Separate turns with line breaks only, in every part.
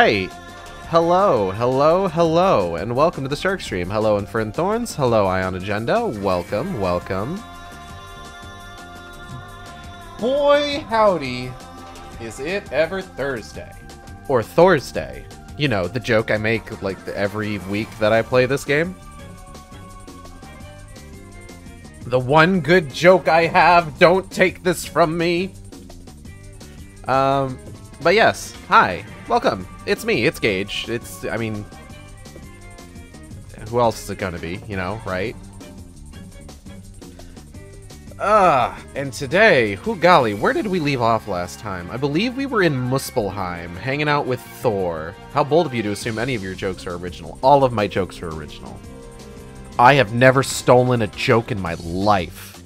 Right. Hello, hello, hello, and welcome to the Shark Stream. Hello, Infern Thorns. Hello, Ion Agenda. Welcome, welcome. Boy, howdy, is it ever Thursday? Or Thursday. You know, the joke I make like every week that I play this game. The one good joke I have, don't take this from me. Um, but yes, hi, welcome. It's me, it's Gage. It's, I mean, who else is it gonna be, you know, right? Ah, uh, and today, who golly, where did we leave off last time? I believe we were in Muspelheim, hanging out with Thor. How bold of you to assume any of your jokes are original. All of my jokes are original. I have never stolen a joke in my life.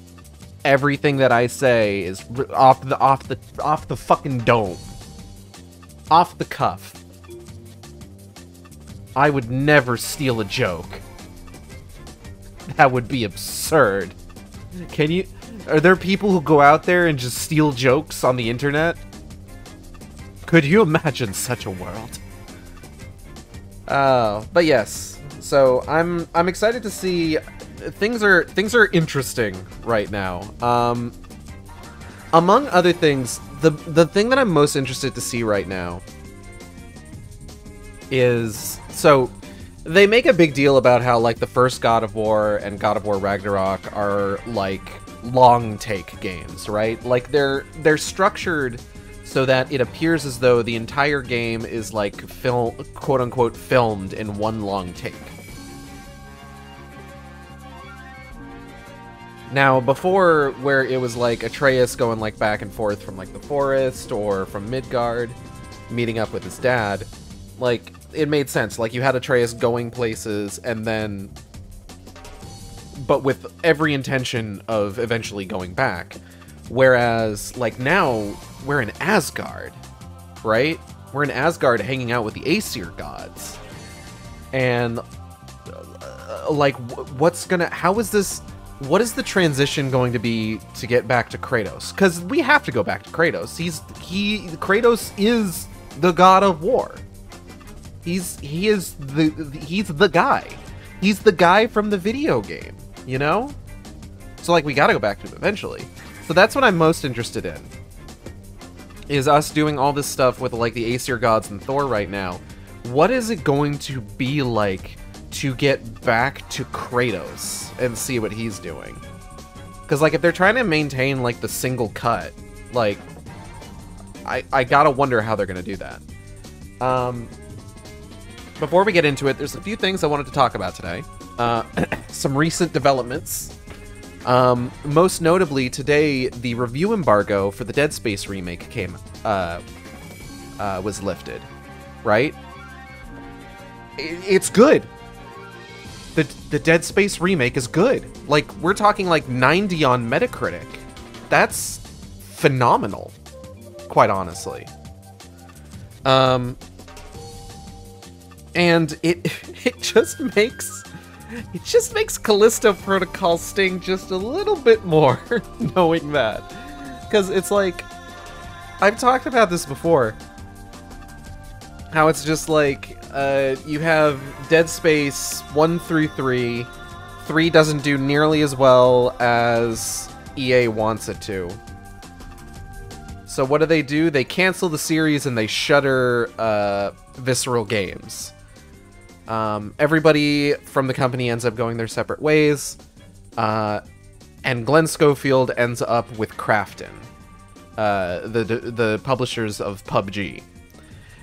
Everything that I say is off the off the off the fucking dome. Off the cuff. I would never steal a joke. That would be absurd. Can you are there people who go out there and just steal jokes on the internet? Could you imagine such a world? Uh, but yes. So I'm I'm excited to see things are things are interesting right now. Um among other things, the the thing that I'm most interested to see right now is so they make a big deal about how like the first God of War and God of War Ragnarok are like long take games, right? Like they're they're structured so that it appears as though the entire game is like film quote unquote filmed in one long take. Now, before where it was like Atreus going like back and forth from like the forest or from Midgard, meeting up with his dad, like it made sense. Like you had Atreus going places and then but with every intention of eventually going back. Whereas, like now, we're in Asgard, right? We're in Asgard hanging out with the Aesir gods. And, uh, like, what's gonna, how is this, what is the transition going to be to get back to Kratos? Because we have to go back to Kratos. He's, he, Kratos is the god of war. He's, he is the, he's the guy. He's the guy from the video game you know? So, like, we gotta go back to him eventually. So that's what I'm most interested in. Is us doing all this stuff with, like, the Aesir gods and Thor right now. What is it going to be like to get back to Kratos and see what he's doing? Because, like, if they're trying to maintain, like, the single cut, like, I, I gotta wonder how they're gonna do that. Um, before we get into it, there's a few things I wanted to talk about today. Uh, some recent developments. Um, most notably, today the review embargo for the Dead Space remake came uh, uh, was lifted, right? It's good. The the Dead Space remake is good. Like we're talking like 90 on Metacritic. That's phenomenal, quite honestly. Um, and it it just makes it just makes Callisto Protocol sting just a little bit more, knowing that. Because it's like, I've talked about this before. How it's just like, uh, you have Dead Space 1 through 3. 3 doesn't do nearly as well as EA wants it to. So what do they do? They cancel the series and they shutter uh, Visceral Games. Um, everybody from the company ends up going their separate ways, uh, and Glenn Schofield ends up with Krafton, uh, the the publishers of PUBG,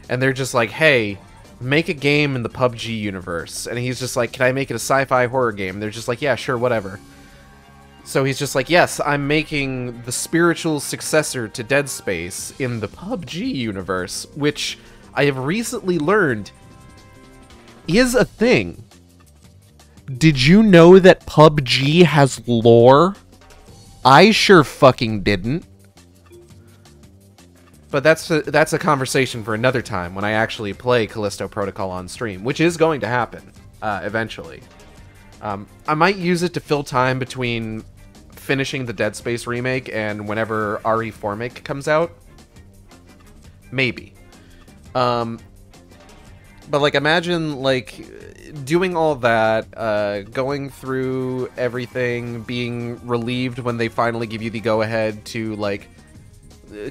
and they're just like, "Hey, make a game in the PUBG universe," and he's just like, "Can I make it a sci-fi horror game?" they're just like, "Yeah, sure, whatever." So he's just like, "Yes, I'm making the spiritual successor to Dead Space in the PUBG universe," which I have recently learned is a thing. Did you know that PUBG has lore? I sure fucking didn't. But that's a, that's a conversation for another time when I actually play Callisto Protocol on stream, which is going to happen uh, eventually. Um, I might use it to fill time between finishing the Dead Space remake and whenever RE4 make comes out. Maybe. Um, but like imagine like doing all that, uh, going through everything, being relieved when they finally give you the go ahead to like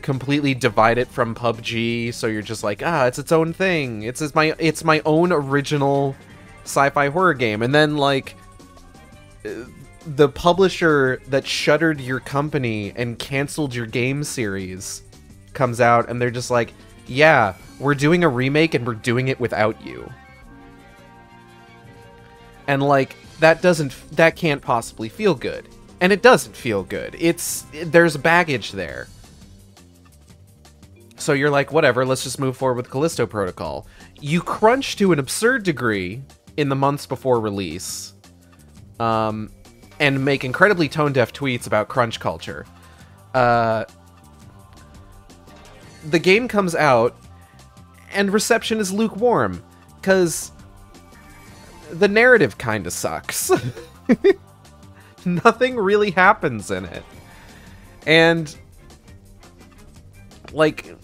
completely divide it from PUBG, so you're just like, ah, it's its own thing. It's, it's my it's my own original sci-fi horror game, and then like the publisher that shuttered your company and canceled your game series comes out, and they're just like, yeah, we're doing a remake and we're doing it without you. And like that doesn't that can't possibly feel good. And it doesn't feel good. It's there's baggage there. So you're like, whatever, let's just move forward with Callisto Protocol. You crunch to an absurd degree in the months before release, um, and make incredibly tone deaf tweets about crunch culture. Uh, the game comes out, and reception is lukewarm, because the narrative kind of sucks. Nothing really happens in it. And, like,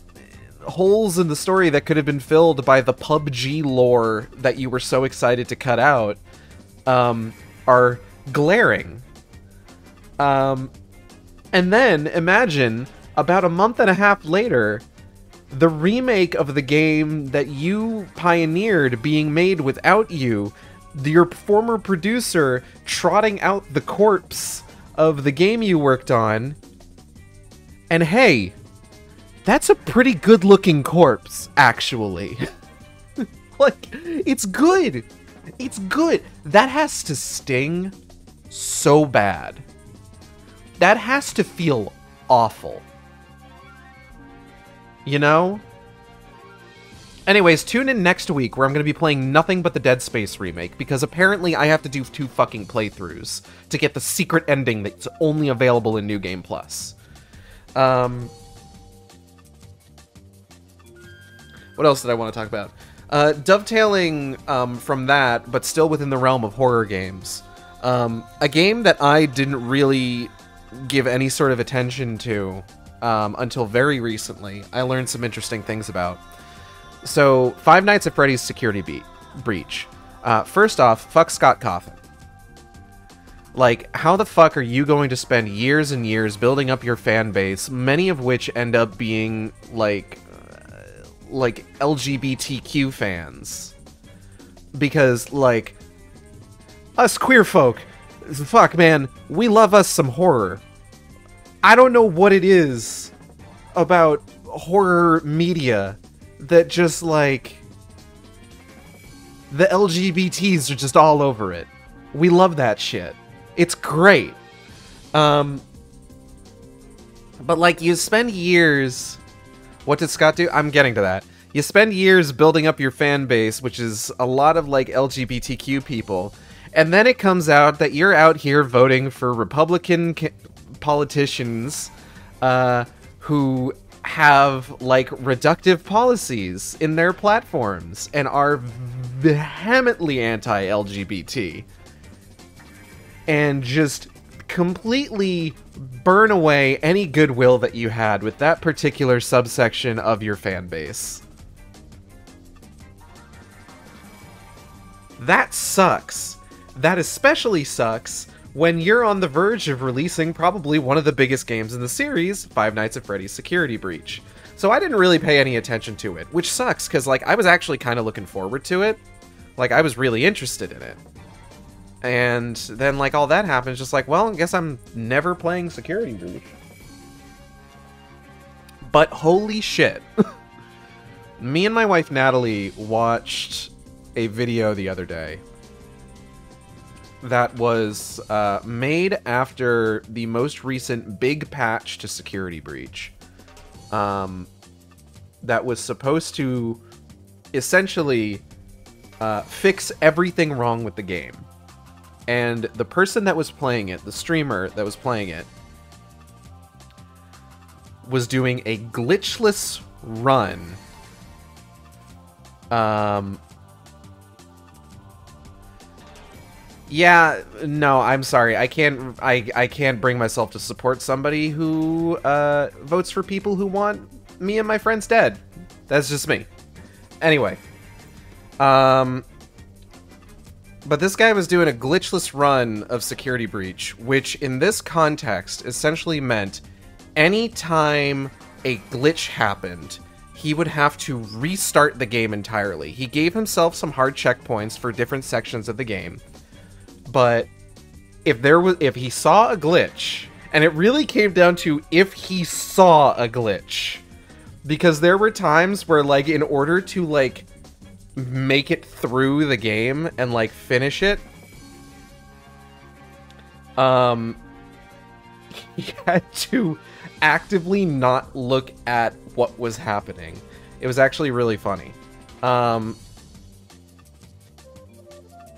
holes in the story that could have been filled by the PUBG lore that you were so excited to cut out um, are glaring. Um, and then imagine about a month and a half later, the remake of the game that you pioneered being made without you, your former producer trotting out the corpse of the game you worked on. And hey, that's a pretty good looking corpse, actually. like, it's good. It's good. That has to sting so bad. That has to feel awful. You know? Anyways, tune in next week where I'm going to be playing nothing but the Dead Space remake because apparently I have to do two fucking playthroughs to get the secret ending that's only available in New Game Plus. Um, What else did I want to talk about? Uh, dovetailing um, from that, but still within the realm of horror games. Um, a game that I didn't really give any sort of attention to um, until very recently, I learned some interesting things about. So, Five Nights at Freddy's Security Be- Breach. Uh, first off, fuck Scott Cawthon. Like, how the fuck are you going to spend years and years building up your fan base, many of which end up being, like, like LGBTQ fans because like us queer folk fuck man we love us some horror I don't know what it is about horror media that just like the LGBTs are just all over it. We love that shit. It's great. Um but like you spend years what did Scott do? I'm getting to that. You spend years building up your fan base, which is a lot of like LGBTQ people, and then it comes out that you're out here voting for Republican politicians uh, who have like reductive policies in their platforms and are vehemently anti-LGBT and just completely burn away any goodwill that you had with that particular subsection of your fan base. That sucks. That especially sucks when you're on the verge of releasing probably one of the biggest games in the series, Five Nights at Freddy's Security Breach. So I didn't really pay any attention to it, which sucks because like I was actually kind of looking forward to it. Like I was really interested in it. And then, like, all that happens, just like, well, I guess I'm never playing Security Breach. But holy shit. Me and my wife Natalie watched a video the other day that was uh, made after the most recent big patch to Security Breach. Um, that was supposed to essentially uh, fix everything wrong with the game and the person that was playing it, the streamer that was playing it, was doing a glitchless run. Um. Yeah, no, I'm sorry. I can't. I I can't bring myself to support somebody who uh, votes for people who want me and my friends dead. That's just me. Anyway, Um, but this guy was doing a glitchless run of Security Breach, which in this context essentially meant anytime a glitch happened, he would have to restart the game entirely. He gave himself some hard checkpoints for different sections of the game, but if there was if he saw a glitch, and it really came down to if he saw a glitch, because there were times where like in order to like make it through the game and like finish it um he had to actively not look at what was happening. It was actually really funny. Um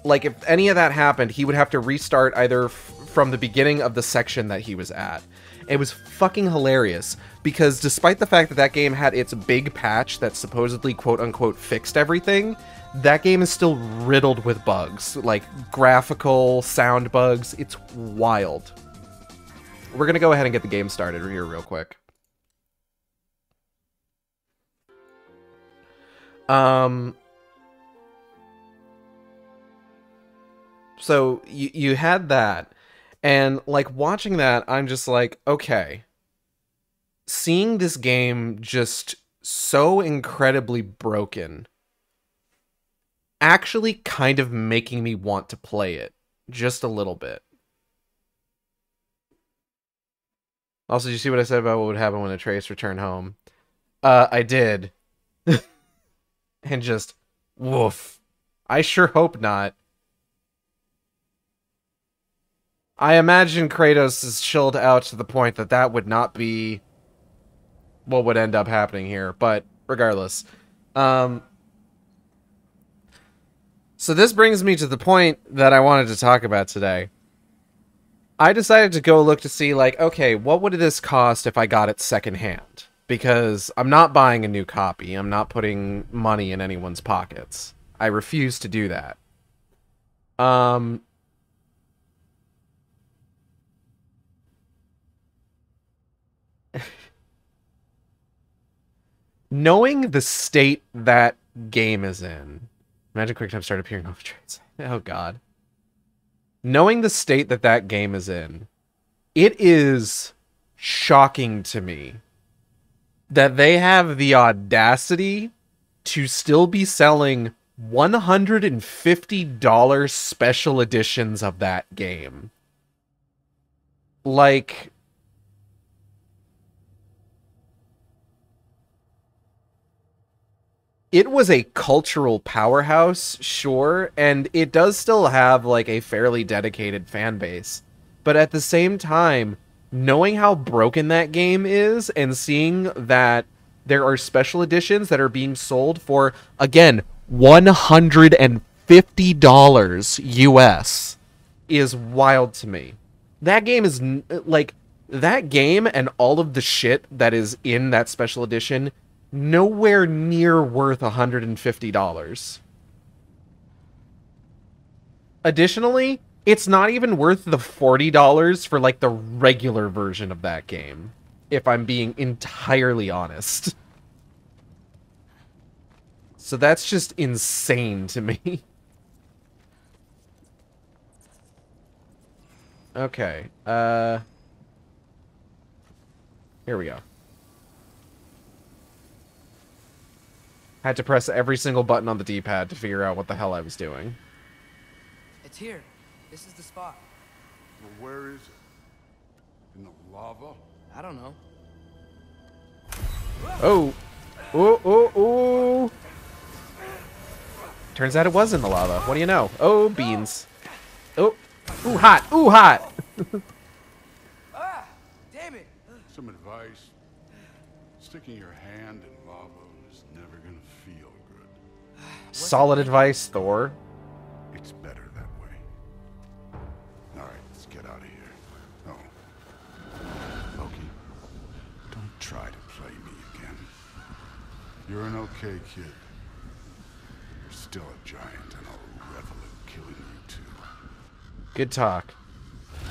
like if any of that happened he would have to restart either f- from the beginning of the section that he was at it was fucking hilarious because despite the fact that that game had its big patch that supposedly quote unquote fixed everything, that game is still riddled with bugs, like graphical, sound bugs. It's wild. We're going to go ahead and get the game started here real quick. Um so you you had that and like watching that, I'm just like, okay. Seeing this game just so incredibly broken actually kind of making me want to play it just a little bit. Also, did you see what I said about what would happen when Atreus returned home? Uh, I did. and just, woof. I sure hope not. I imagine Kratos is chilled out to the point that that would not be what would end up happening here. But regardless, um, so this brings me to the point that I wanted to talk about today. I decided to go look to see, like, okay, what would this cost if I got it secondhand? Because I'm not buying a new copy. I'm not putting money in anyone's pockets. I refuse to do that. Um, knowing the state that game is in, imagine QuickTime start appearing the trades. Oh God. Knowing the state that that game is in, it is shocking to me that they have the audacity to still be selling $150 special editions of that game. Like, it was a cultural powerhouse, sure, and it does still have like a fairly dedicated fan base. But at the same time, knowing how broken that game is and seeing that there are special editions that are being sold for again $150 US is wild to me. That game is like that game and all of the shit that is in that special edition nowhere near worth $150. Additionally, it's not even worth the $40 for like the regular version of that game, if I'm being entirely honest. So that's just insane to me. okay, uh... Here we go. Had to press every single button on the D-pad to figure out what the hell I was doing.
It's here. This is the spot.
Well, where is it? In the lava?
I don't know.
Oh. Oh, oh, oh. Turns out it was in the lava. What do you know? Oh, beans. Oh. Ooh, hot. Ooh, hot.
ah! Damn it!
Some advice. Sticking your hand in
Solid advice, Thor.
It's better that way. Alright, let's get out of here. Oh. Loki, don't try to play me again. You're an okay kid. You're still a giant, and I'll revel in killing you too.
Good talk.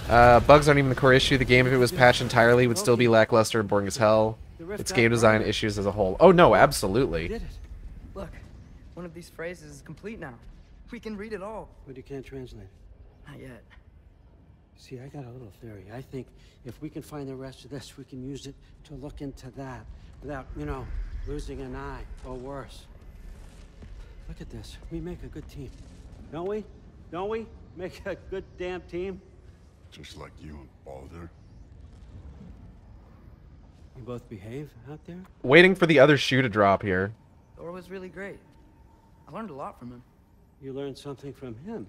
Uh, bugs aren't even the core issue. The game, if it was patched entirely, would still be lackluster and boring as hell. It's game design issues as a whole. Oh no, absolutely.
Did it? Look, One of these phrases is complete now. We can read it all.
But you can't translate it.
Not yet.
See, I got a little theory. I think if we can find the rest of this, we can use it to look into that without, you know, losing an eye or worse. Look at this. We make a good team. Don't we? Don't we? Make a good damn team?
Just like you and Baldur.
You both behave out there?
Waiting for the other shoe to drop here.
Thor was really great. I learned a lot from him.
You learned something from him.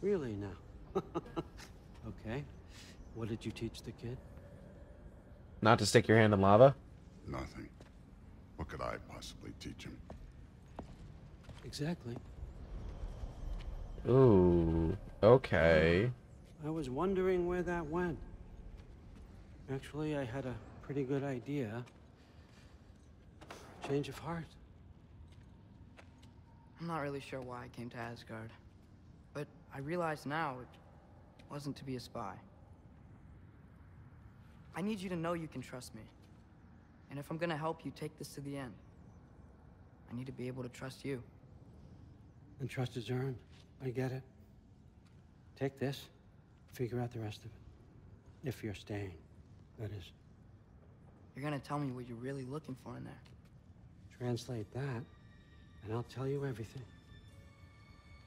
Really now. okay. What did you teach the kid?
Not to stick your hand in lava?
Nothing. What could I possibly teach him?
Exactly.
Ooh. Okay.
I was wondering where that went. Actually, I had a pretty good idea. Change of heart.
I'm not really sure why I came to Asgard. But I realize now it wasn't to be a spy. I need you to know you can trust me. And if I'm gonna help you take this to the end, I need to be able to trust you.
And trust is earned. I get it. Take this, figure out the rest of it. If you're staying, that is.
You're gonna tell me what you're really looking for in there.
Translate that, and I'll tell you everything.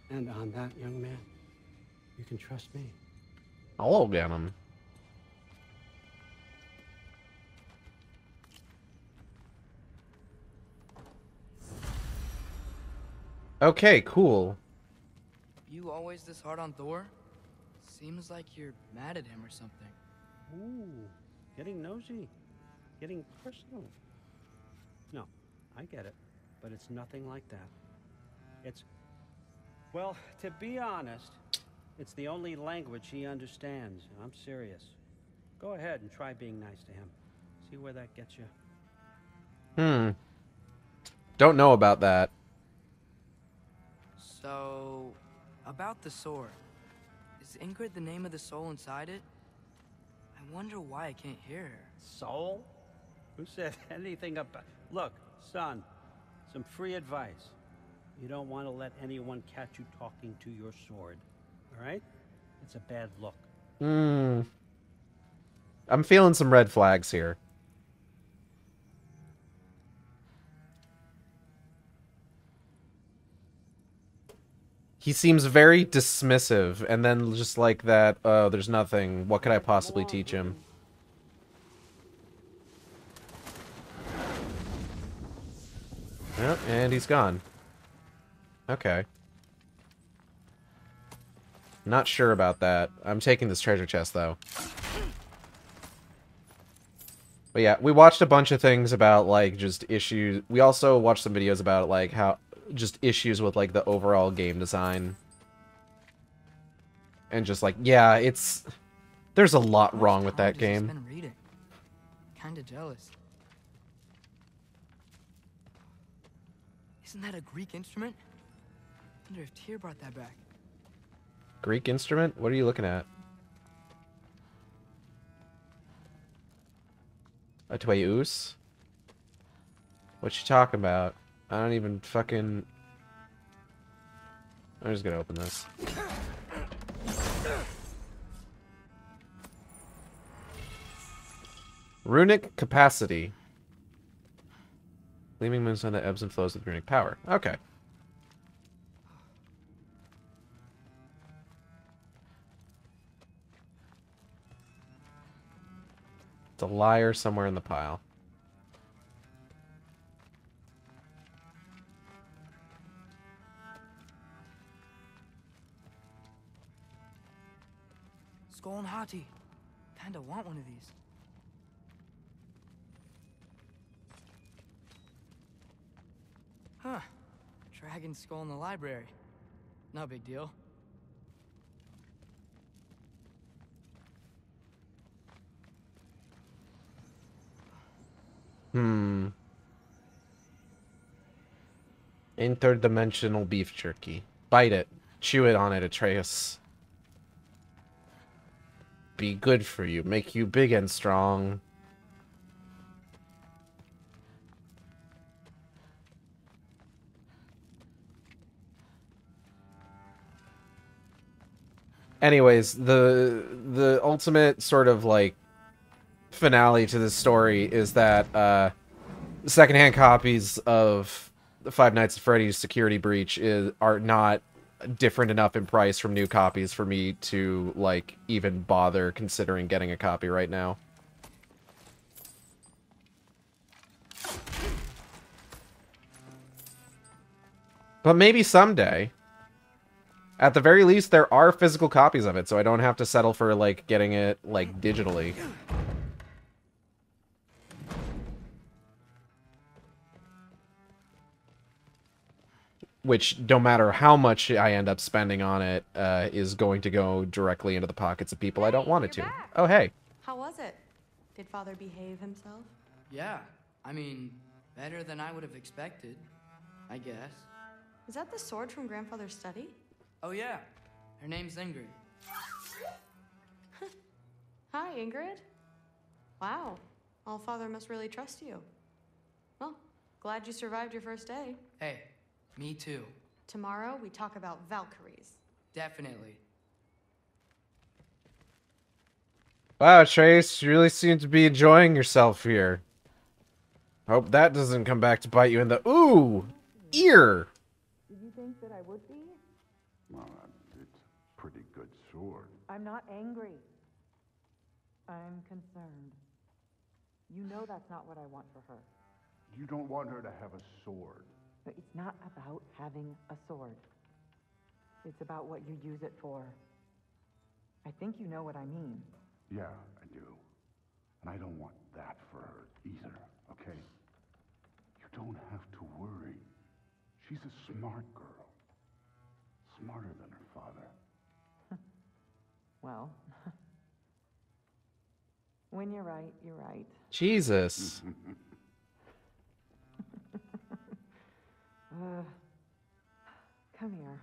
And on that, young man, you can trust me.
I'll get him. Okay, cool.
You always this hard on Thor? Seems like you're mad at him or something.
Ooh, getting nosy, getting personal. No, I get it, but it's nothing like that. It's, well, to be honest, it's the only language he understands. I'm serious. Go ahead and try being nice to him. See where that gets you.
Hmm. Don't know about that.
So, about the sword. Is Ingrid the name of the soul inside it? I wonder why I can't hear her.
Soul? Who said anything about... Look, son, some free advice. You don't want to let anyone catch you talking to your sword. All right? It's a bad look.
Hmm. I'm feeling some red flags here. He seems very dismissive, and then just like that, oh, there's nothing. What could I possibly teach him? Yep, and he's gone. Okay. Not sure about that. I'm taking this treasure chest, though. But yeah, we watched a bunch of things about, like, just issues. We also watched some videos about, like, how... Just issues with, like, the overall game design. And just, like, yeah, it's... There's a lot wrong with that game.
Kinda jealous. Isn't that a Greek instrument? Wonder if Tyr brought that back.
Greek instrument? What are you looking at? Atweus? What you talking about? I don't even fucking... I'm just gonna open this. Runic capacity. Gleaming moonstone that ebbs and flows with runic power. Okay. It's a lyre somewhere in the pile.
Skoll and Hati. Kinda want one of these. Huh. Dragon skull in the library. No big deal.
Hmm. Interdimensional beef jerky. Bite it. Chew it on it, Atreus. Be good for you. Make you big and strong. Anyways, the the ultimate sort of like finale to this story is that uh secondhand copies of the Five Nights at Freddy's Security Breach is are not different enough in price from new copies for me to like even bother considering getting a copy right now. But maybe someday. At the very least, there are physical copies of it, so I don't have to settle for, like, getting it, like, digitally. Which, no matter how much I end up spending on it, uh, is going to go directly into the pockets of people I don't want it to.
back.
Oh, hey.
How was it? Did father behave himself?
Yeah, I mean, better than I would have expected, I guess.
Is that the sword from grandfather's study?
Oh, yeah, her name's Ingrid.
Hi, Ingrid. Wow. All father must really trust you. Well, glad you survived your first day.
Hey, me too.
Tomorrow we talk about Valkyries.
Definitely.
Wow, Trace, you really seem to be enjoying yourself here. Hope that doesn't come back to bite you in the ooh ear.
I'm not angry. I'm concerned. You know that's not what I want for her.
You don't want her to have a sword.
But it's not about having a sword. It's about what you use it for. I think you know what I mean.
Yeah, I do. And I don't want that for her either, okay? You don't have to worry. She's a smart girl. Smarter than.
Well, when you're right, you're right.
Jesus.
Uh, come here.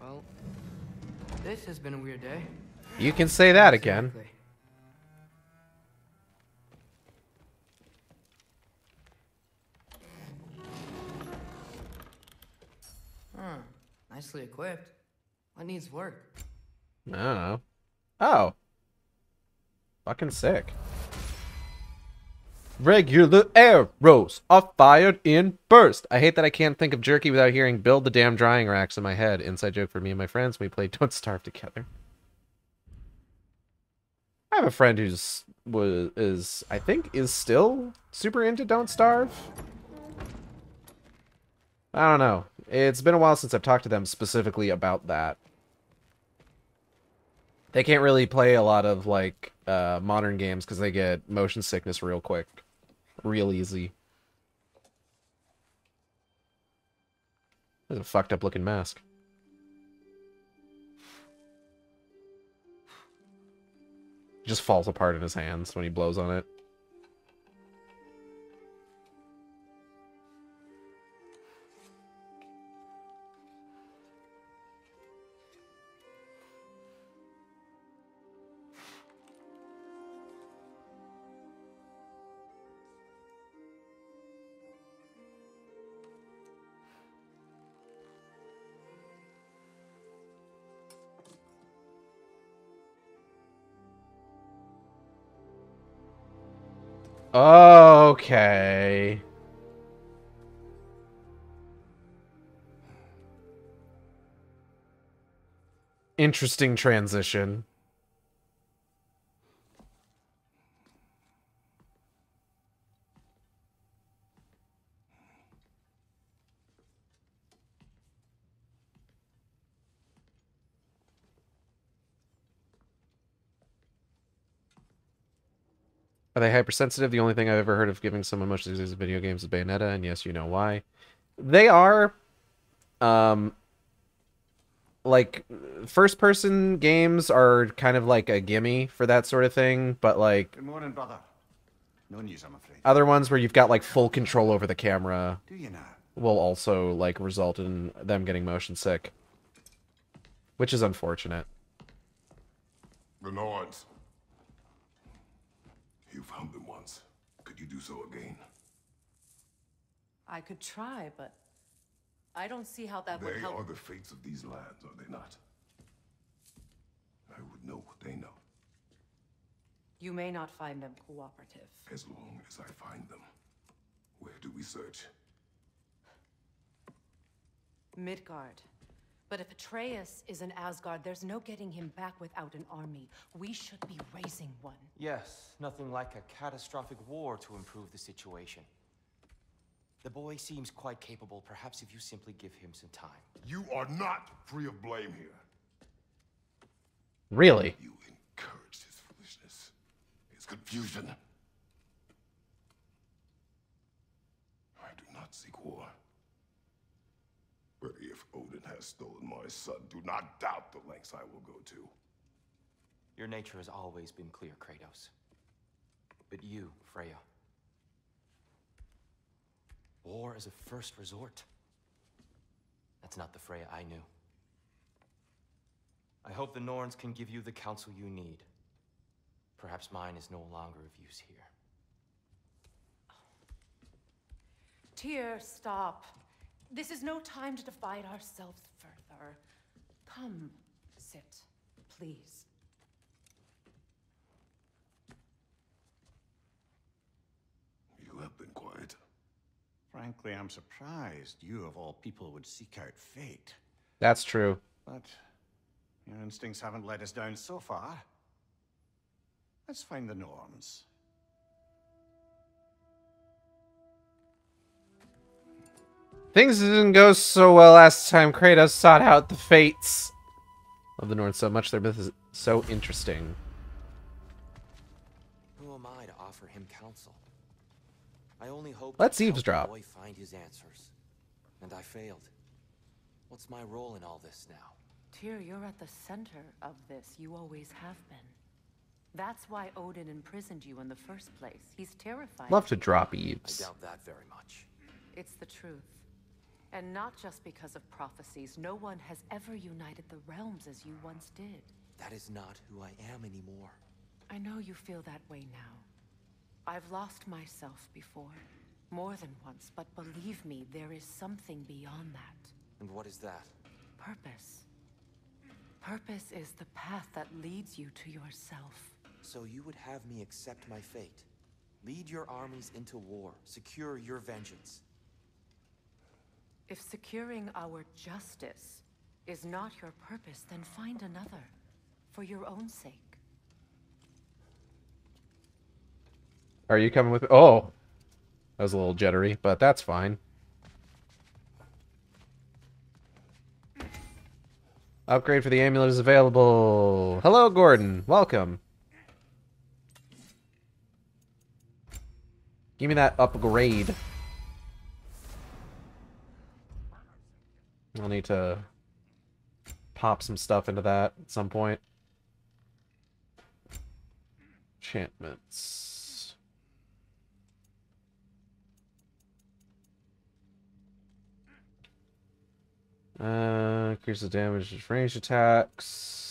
Well, this has been a weird day.
You can say that again.
Exactly. Nicely equipped. What needs work?
I don't know. Oh. Fucking sick. Regular arrows are fired in burst. I hate that I can't think of jerky without hearing build the damn drying racks in my head. Inside joke for me and my friends. We played Don't Starve together. I have a friend who's was is I think is still super into Don't Starve. I don't know. It's been a while since I've talked to them specifically about that. They can't really play a lot of like uh, modern games because they get motion sickness real quick, real easy. That's a fucked up looking mask. Just falls apart in his hands when he blows on it. Okay. Interesting transition. Are they hypersensitive? The only thing I've ever heard of giving someone much disease in video games is Bayonetta, and yes, you know why. They are, um, like first person games are kind of like a gimme for that sort of thing, but like
Good morning, brother. No news, I'm afraid.
other ones where you've got like full control over the camera
Do you now?
will also like result in them getting motion sick, which is unfortunate.
Renards. You found them once. Could you do so again?
I could try, but I don't see how that would help.
They are the fates of these lands, are they not? I would know what they know,
You may not find them cooperative.
as long as I find them. Where do we search?
Midgard. But if Atreus is in Asgard, there's no getting him back without an army. We should be raising one.
Yes, nothing like a catastrophic war to improve the situation. The boy seems quite capable. Perhaps if you simply give him some time.
You are not free of blame here.
Really?
You encouraged his foolishness, his confusion. I do not seek war. But if Odin has stolen my son, do not doubt the lengths I will go to.
Your nature has always been clear, Kratos. But you, Freya. War is a first resort. That's not the Freya I knew. I hope the Norns can give you the counsel you need. Perhaps mine is no longer of use here.
Tyr, stop. This is no time to divide ourselves further. Come, sit, please.
You have been quiet.
Frankly, I'm surprised you, of all people, would seek out fate.
That's true.
But your instincts haven't let us down so far. Let's find the Norns.
Things didn't go so well last time Kratos sought out the fates of the North so much. Their myth is so interesting.
Who am I to offer him counsel? I only hope
Let's
to help the
eavesdrop.
boy find his answers. And I failed. What's my role in all this now?
Tyr, you're at the center of this. You always have been. That's why Odin imprisoned you in the first place. He's terrified.
Love to
you.
drop
I doubt that very much.
It's the truth. And not just because of prophecies. No one has ever united the realms as you once did.
That is not who I am anymore.
I know you feel that way now. I've lost myself before. More than once, but believe me, there is something beyond that.
And what is that?
Purpose. Purpose is the path that leads you to yourself.
So you would have me accept my fate? Lead your armies into war, secure your vengeance.
If securing our justice is not your purpose, then find another. For your own sake.
Are you coming with? Oh, that was a little jittery, but that's fine. Upgrade for the amulet is available. Hello, Gordon. Welcome. Give me that upgrade. I'll need to pop some stuff into that at some point. Enchantments. Uh, increases damage to range attacks.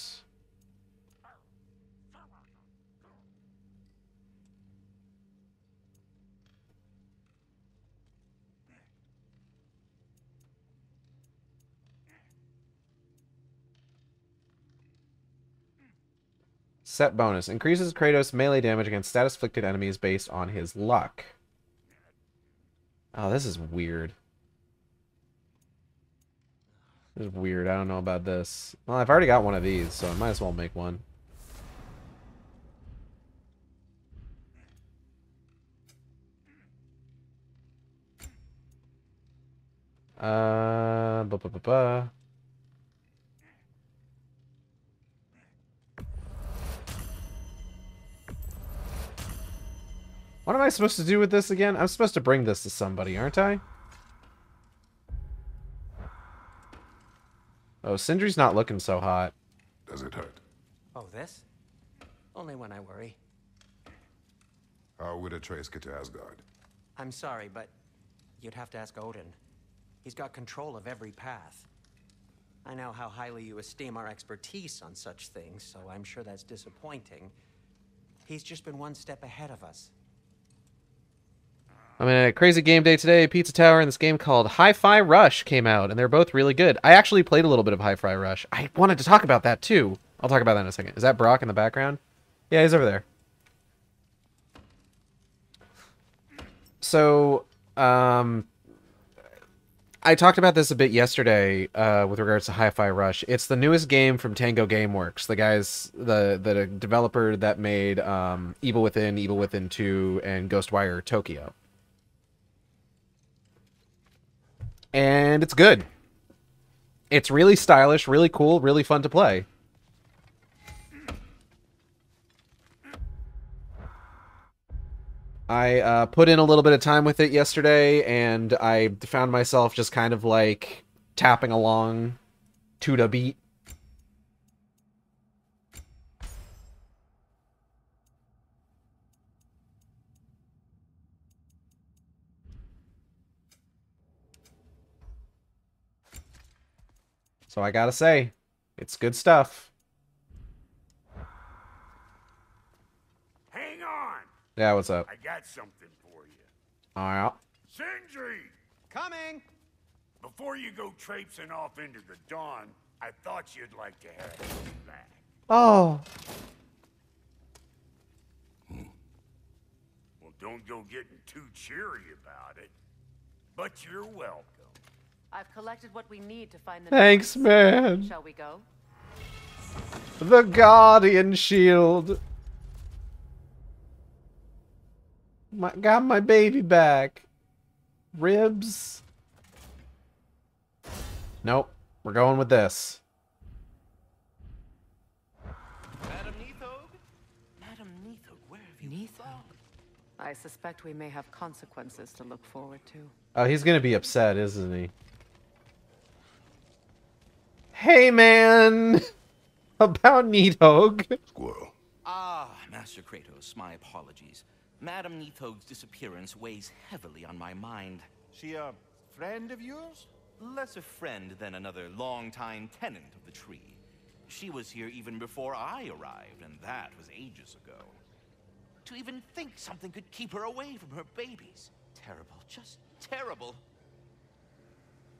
Set bonus. Increases Kratos' melee damage against status-afflicted enemies based on his luck. Oh, this is weird. This is weird. I don't know about this. Well, I've already got one of these, so I might as well make one. Uh. What am I supposed to do with this again? I'm supposed to bring this to somebody, aren't I? Oh, Sindri's not looking so hot.
Does it hurt?
Oh, this? Only when I worry.
How would Atreus get to Asgard?
I'm sorry, but you'd have to ask Odin. He's got control of every path. I know how highly you esteem our expertise on such things, so I'm sure that's disappointing. He's just been one step ahead of us.
I'm in a crazy game day today. Pizza Tower and this game called Hi-Fi Rush came out, and they're both really good. I actually played a little bit of Hi-Fi Rush. I wanted to talk about that too. I'll talk about that in a second. Is that Brock in the background? Yeah, he's over there. So, um, I talked about this a bit yesterday uh, with regards to Hi-Fi Rush. It's the newest game from Tango GameWorks, the guys, the the developer that made um, Evil Within, Evil Within 2, and Ghostwire Tokyo. And it's good. It's really stylish, really cool, really fun to play. I uh, put in a little bit of time with it yesterday, and I found myself just kind of like tapping along to the beat. So I gotta say, it's good stuff.
Hang on.
Yeah, what's up?
I got something for you.
Alright.
Sindri!
Coming!
Before you go traipsing off into the dawn, I thought you'd like to have some back.
Oh.
Well, don't go getting too cheery about it. But you're welcome.
I've collected what we need to find the
Thanks,
noise.
man.
Shall we go?
The Guardian Shield. My, got my baby back. Ribs. Nope. We're going with this.
Madam Neathog? Madam Neathog, where have you
Neathog? I suspect we may have consequences to look forward to.
Oh, he's gonna be upset, isn't he? Hey, man! About Needhog.
Squirrel.
Ah, Master Kratos, my apologies. Madam Neathog's disappearance weighs heavily on my mind.
She a friend of yours?
Less a friend than another longtime tenant of the tree. She was here even before I arrived, and that was ages ago. To even think something could keep her away from her babies. Terrible, just terrible.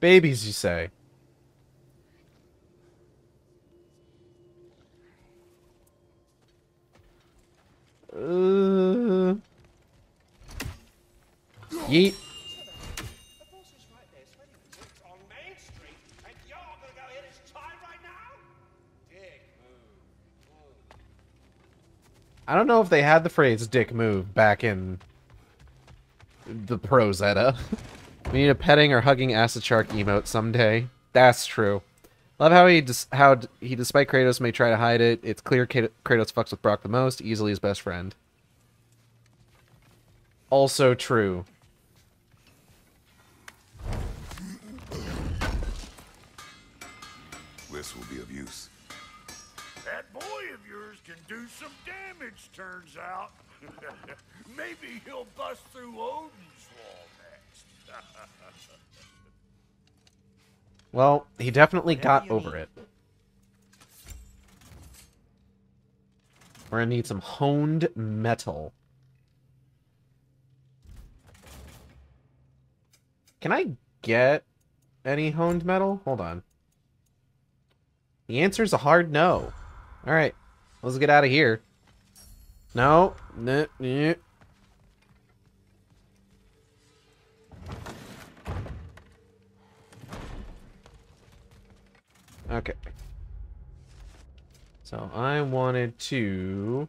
Babies, you say? Uh... Yeet. I don't know if they had the phrase dick move back in the pros era. we need a petting or hugging acid shark emote someday. That's true. Love how he dis- how d- he despite Kratos may try to hide it. It's clear Krat- Kratos fucks with Brock the most, easily his best friend. Also true.
This will be of use.
That boy of yours can do some damage, turns out. Maybe he'll bust through Odin's wall next.
Well, he definitely got over it. We're gonna need some honed metal. Can I get any honed metal? Hold on. The answer is a hard no. Alright, let's get out of here. No. No. Okay. So I wanted to...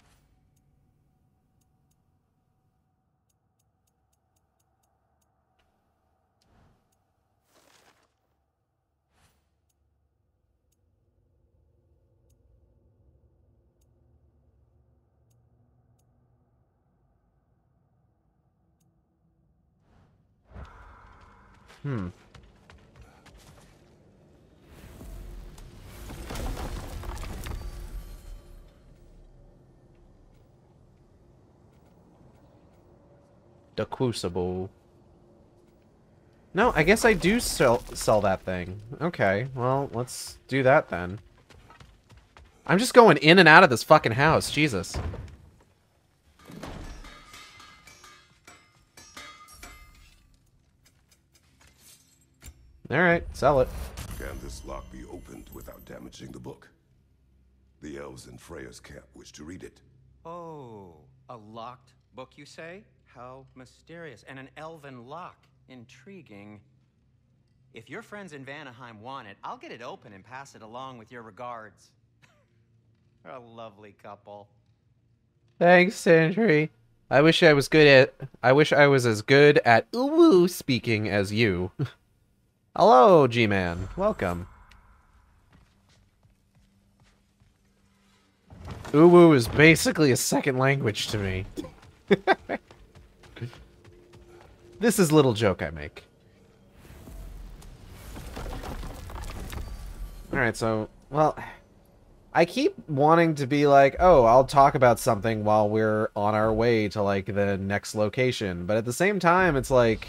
Hmm. the Crucible. No, I guess I do sell, sell that thing. Okay, well, let's do that then. I'm just going in and out of this fucking house, Jesus. Alright, sell it.
Can this lock be opened without damaging the book? The elves in Freya's camp wish to read it.
Oh, a locked book, you say? How mysterious. And an elven lock. Intriguing. If your friends in Vanaheim want it, I'll get it open and pass it along with your regards. They're a lovely couple.
Thanks, Sindri. I wish I was good at. I wish I was as good at uwu speaking as you. Hello, G-Man. Welcome. Uwu is basically a second language to me. this is little joke I make. Alright, so, well, I keep wanting to be like, oh, I'll talk about something while we're on our way to, like, the next location. But at the same time, it's like,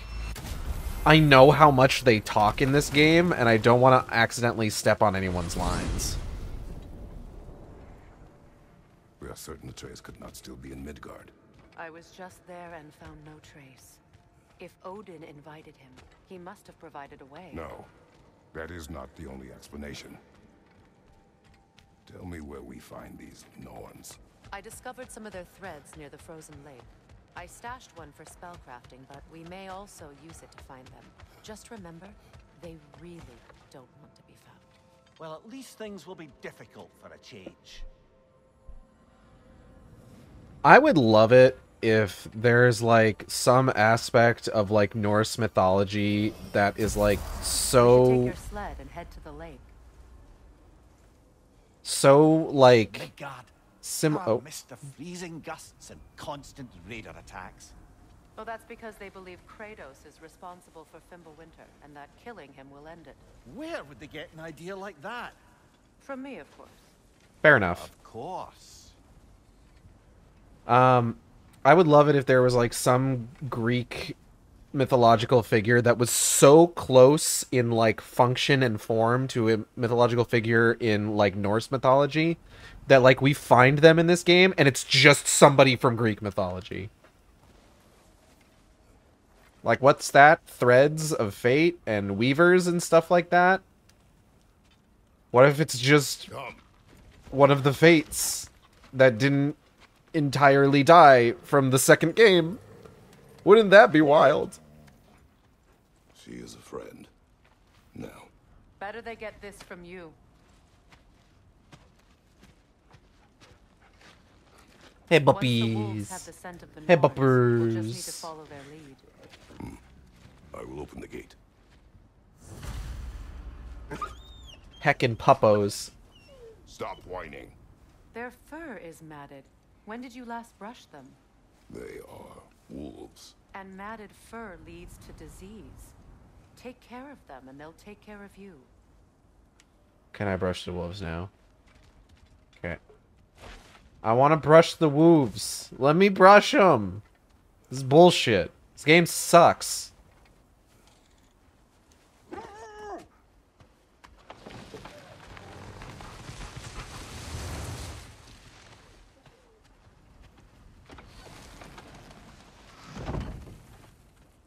I know how much they talk in this game, and I don't want to accidentally step on anyone's lines.
We are certain the trace could not still be in Midgard.
I was just there and found no trace. If Odin invited him, he must have provided a way.
No, that is not the only explanation. Tell me where we find these Norns.
I discovered some of their threads near the frozen lake. I stashed one for spellcrafting, but we may also use it to find them. Just remember, they really don't want to be found.
Well, at least things will be difficult for a change.
I would love it if there's like some aspect of like Norse mythology that is like
Take
so
your sled and head to the lake.
so like
God,
sim oh
miss the freezing gusts and constant raider attacks.
Well, that's because they believe Kratos is responsible for Fimbulwinter, and that killing him will end it.
Where would they get an idea like that?
From me, of course.
fair enough.
Of course.
Um, I would love it if there was like some Greek mythological figure that was so close in like function and form to a mythological figure in like Norse mythology that like we find them in this game and it's just somebody from Greek mythology. Like what's that? Threads of fate and weavers and stuff like that? What if it's just one of the fates that didn't entirely die from the second game? Wouldn't that be wild?
She is a friend. Now,
Better they get this from you.
Hey
Once the wolves have
buppies.
the scent of the
Hey
Norns, we'll just need to
buppers.
follow their lead. Hmm.
I will open the gate.
Heckin' puppos.
Stop whining.
Their fur is matted. When did you last brush them?
They are wolves.
And matted fur leads to disease. Take care of them, and they'll take care of you.
Can I brush the wolves now? Okay. I want to brush the wolves. Let me brush them. This is bullshit. This game sucks.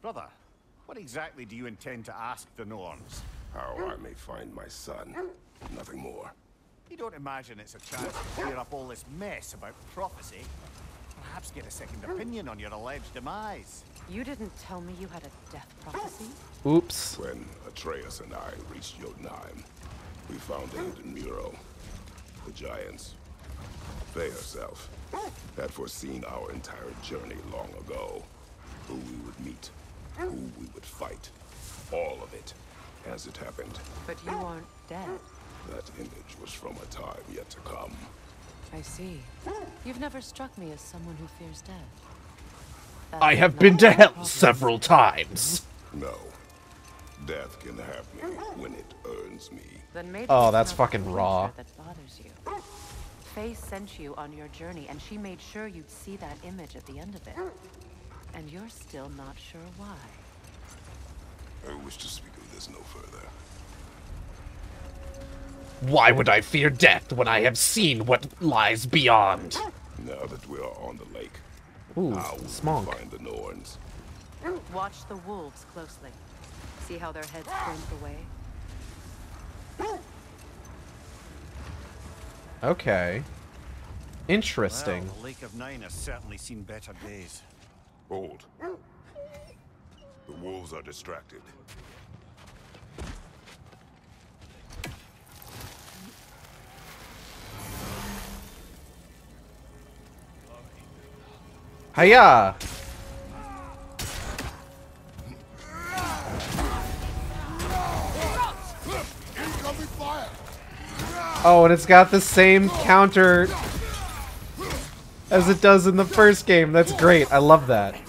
Brother, what exactly do you intend to ask the Norns?
How I may find my son. Nothing more.
You don't imagine it's a chance to clear up all this mess about prophecy? Perhaps get a second opinion on your alleged demise.
You didn't tell me you had a death prophecy?
Oops.
When Atreus and I reached Jotunheim, we found a hidden mural. The giants, Faye herself, had foreseen our entire journey long ago. Who we would meet, who we would fight. All of it, as it happened.
But you aren't dead.
That image was from a time yet to come.
I see. You've never struck me as someone who fears death.
I have been to hell
problem.
several times.
No. Death can have me when it earns me.
Then maybe
Oh, that's fucking raw.
That bothers you. Faye sent you on your journey, and she made sure you'd see that image at the end of it. And you're still not sure why.
I wish to speak of this no further.
Why would I fear death when I have seen what lies beyond?
Now that we are on the lake,
Ooh,
how will we find the Norns?
Watch the wolves closely. See how their heads crimp away?
Okay. Interesting.
Well, the Lake of Nine has certainly seen better days.
Hold. The wolves are distracted.
Hiya!
Incoming!
Oh, and it's got the same counter as it does in the first game. That's great. I love that.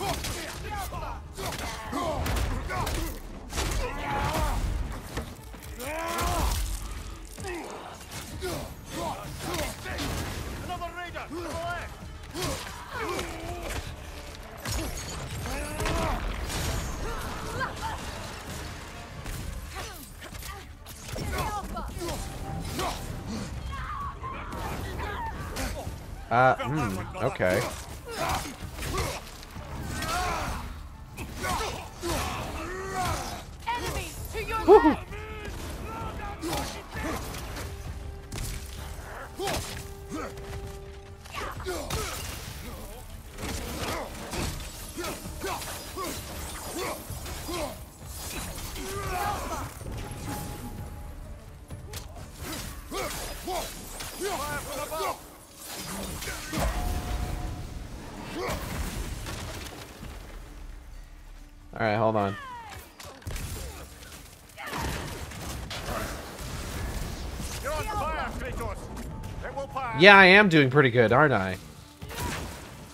Yeah, I am doing pretty good, aren't I?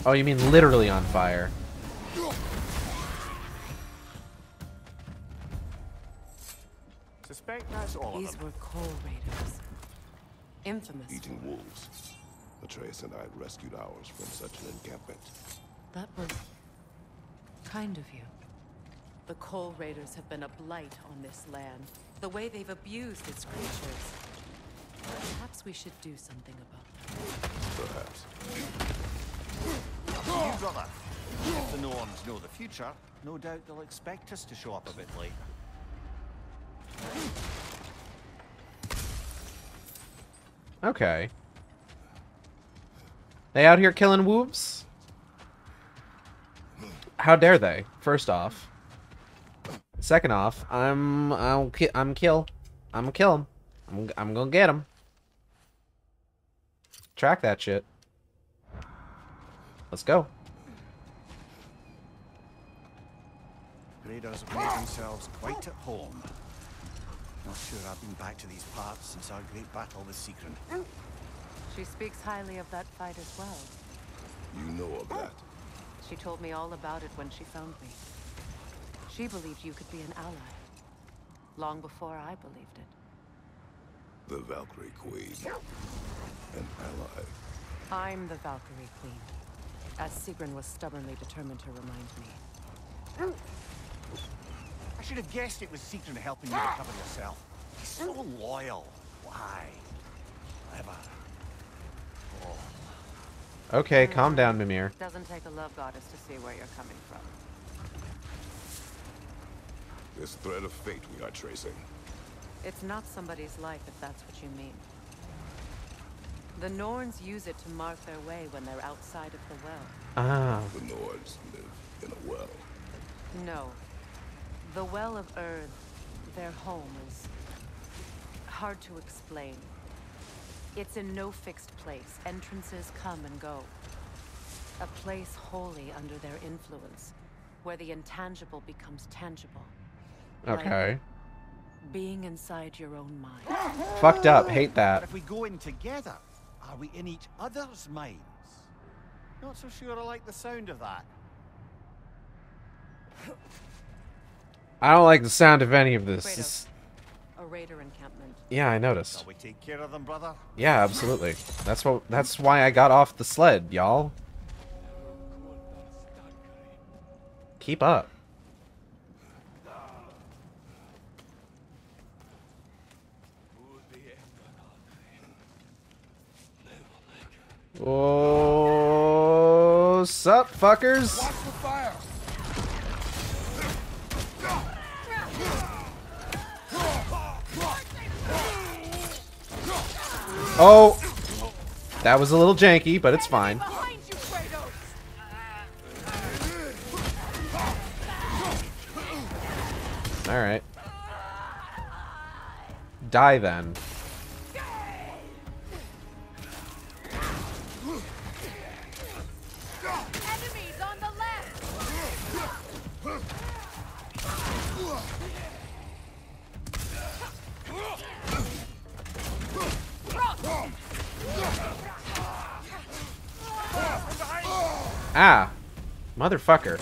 Oh, you mean literally on fire.
Suspect that's all
These were coal raiders. Infamous.
Eating wolves. Atreus and I had rescued ours from such an encampment.
That was kind of you. The Coal Raiders have been a blight on this land. The way they've abused its creatures. Perhaps we should do something about that.
Perhaps.
You, brother. If the Norns know the future, no doubt they'll expect us to show up a bit late.
Okay. They out here killing wolves? How dare they? First off. Second off, I'm I'll ki I'm kill. I'm kill him. I'm I'm gonna get him. Track that shit. Let's go.
Raiders have made themselves quite at home. Not sure I've been back to these parts since our great battle with Sigrun. Oh.
She speaks highly of that fight as well.
You know of that.
She told me all about it when she found me. She believed you could be an ally. Long before I believed it.
The Valkyrie Queen. An ally.
I'm the Valkyrie Queen. As Sigrun was stubbornly determined to remind me.
I should have guessed it was Sigrun helping you recover yourself. He's so loyal. Why? Clever.
Okay, calm down, Mimir.
Doesn't take a love goddess to see where you're coming from.
This thread of fate we are tracing.
It's not somebody's life if that's what you mean. The Norns use it to mark their way when they're outside of the well.
Ah.
The Norns live in a well.
No. The Well of Urd, their home, is hard to explain. It's in no fixed place. Entrances come and go. A place wholly under their influence, where the intangible becomes tangible. Like
Okay.
Being inside your own mind.
Fucked up. Hate that.
But if we go in together, are we in each other's minds? Not so sure I like the sound of that.
I don't like the sound of any of this. This-
a raider encampment.
Yeah, I noticed.
Shall we take care of them, brother?
Yeah, absolutely. That's what. That's why I got off the sled, y'all. Keep up. Oh, sup, fuckers? Oh, that was a little janky, but it's fine. All right. Die then. Ah! Motherfucker.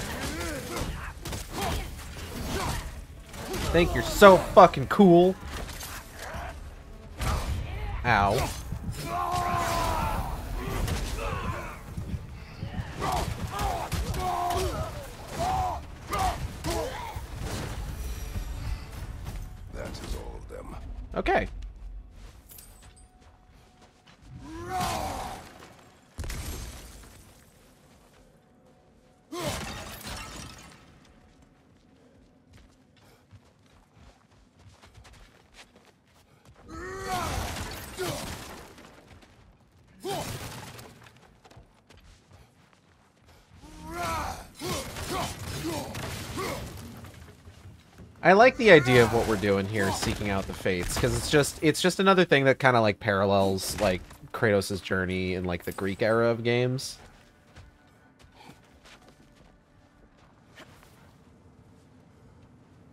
Think you're so fucking cool. Ow.
That is all of them.
Okay. I like the idea of what we're doing here, seeking out the fates, because it's just it's just another thing that kind of like parallels like Kratos' journey in like the Greek era of games.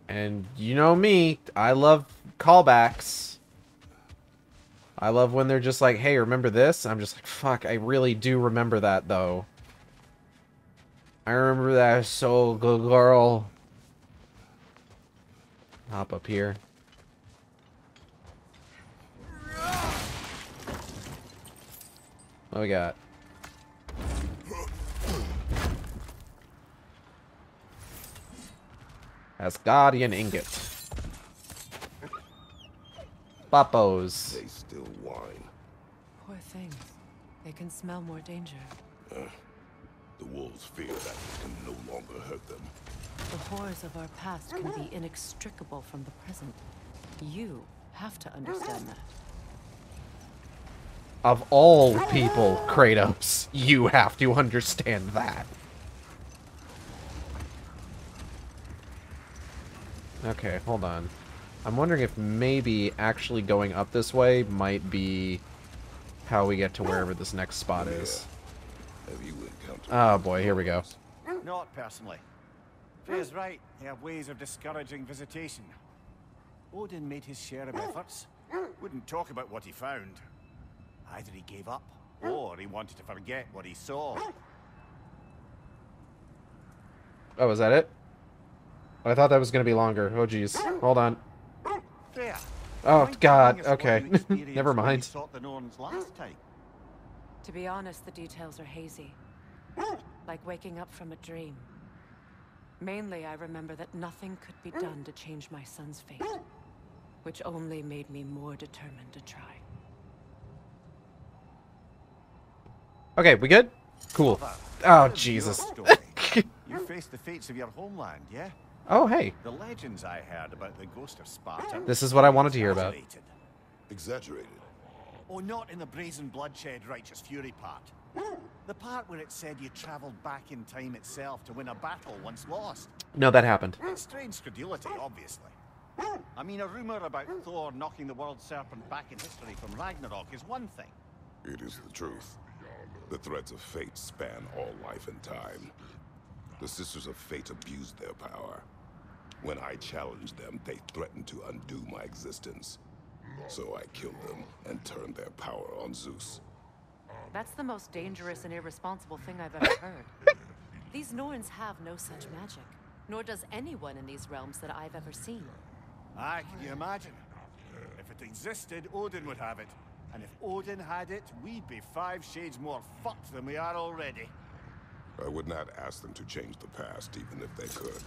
And you know me, I love callbacks. I love when they're just like, "Hey, remember this?" I'm just like, "Fuck, I really do remember that though." I remember that so good, girl. Hop up here. What we got? Asgardian ingot. Pappos.
They still whine.
Poor things. They can smell more danger.
Uh, the wolves fear that it can no longer hurt them.
The horrors of our past can be uh-huh. inextricable from the present. You have to understand uh-huh. that.
Of all people, Kratos, you have to understand that. Okay, hold on. I'm wondering if maybe actually going up this way might be how we get to wherever this next spot is.
Have you encountered
Oh boy, here we go.
Not personally. Freya's oh. right. They have ways of discouraging visitation. Odin made his share of oh. efforts. Wouldn't talk about what he found. Either he gave up, oh. or he wanted to forget what he saw.
Oh, was that it? I thought that was going to be longer. Oh, jeez. Hold on.
Freya,
Oh, God.
telling us what
Okay. Never mind.
sought the Norns last time?
To be honest, the details are hazy. Like waking up from a dream. Mainly, I remember that nothing could be done to change my son's fate. Which only made me more determined to try.
Okay, we good? Cool. Oh, Jesus.
you faced the fates of your homeland, yeah?
Oh, hey.
The legends I heard about the ghost of Sparta.
This is what I wanted to hear about.
exaggerated.
Exaggerated.
Oh, not in the brazen bloodshed righteous fury part. The part where it said you travelled back in time itself to win a battle once lost.
No, that happened.
It's strange credulity, obviously. I mean, a rumour about Thor knocking the world serpent back in history from Ragnarok is one thing.
It is the truth. The threads of fate span all life and time. The Sisters of Fate abused their power. When I challenged them, they threatened to undo my existence. So I killed them and turned their power on Zeus.
That's the most dangerous and irresponsible thing I've ever heard. These Norns have no such magic, nor does anyone in these realms that I've ever seen.
Aye, can you imagine? If it existed, Odin would have it. And if Odin had it, we'd be five shades more fucked than we are already.
I would not ask them to change the past, even if they could.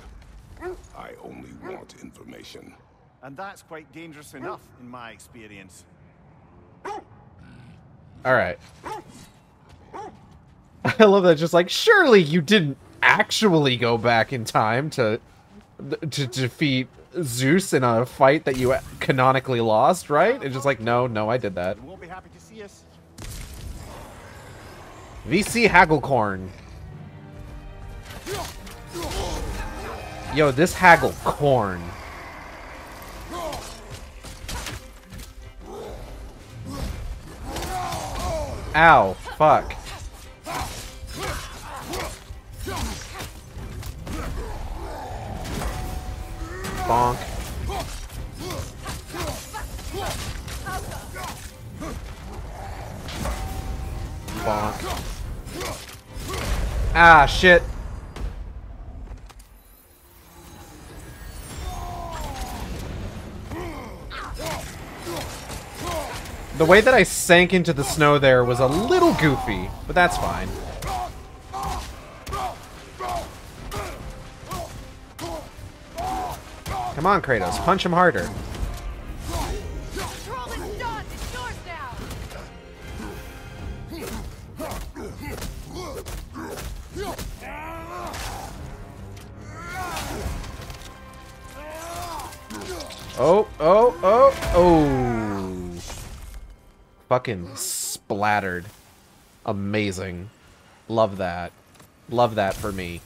I only want information.
And that's quite dangerous enough, in my experience.
Alright. I love that. Just like, surely you didn't actually go back in time to to defeat Zeus in a fight that you canonically lost, right? It's just like, no, no, I did that.
Won't be happy to see
obvious.
VC Hagglecorn. Yo, this haggle Ow, fuck. Bonk. Bonk. Ah, shit. The way that I sank into the snow there was a little goofy, but that's fine. Come on, Kratos, punch him harder. Fucking splattered. Amazing. Love that. Love that for me.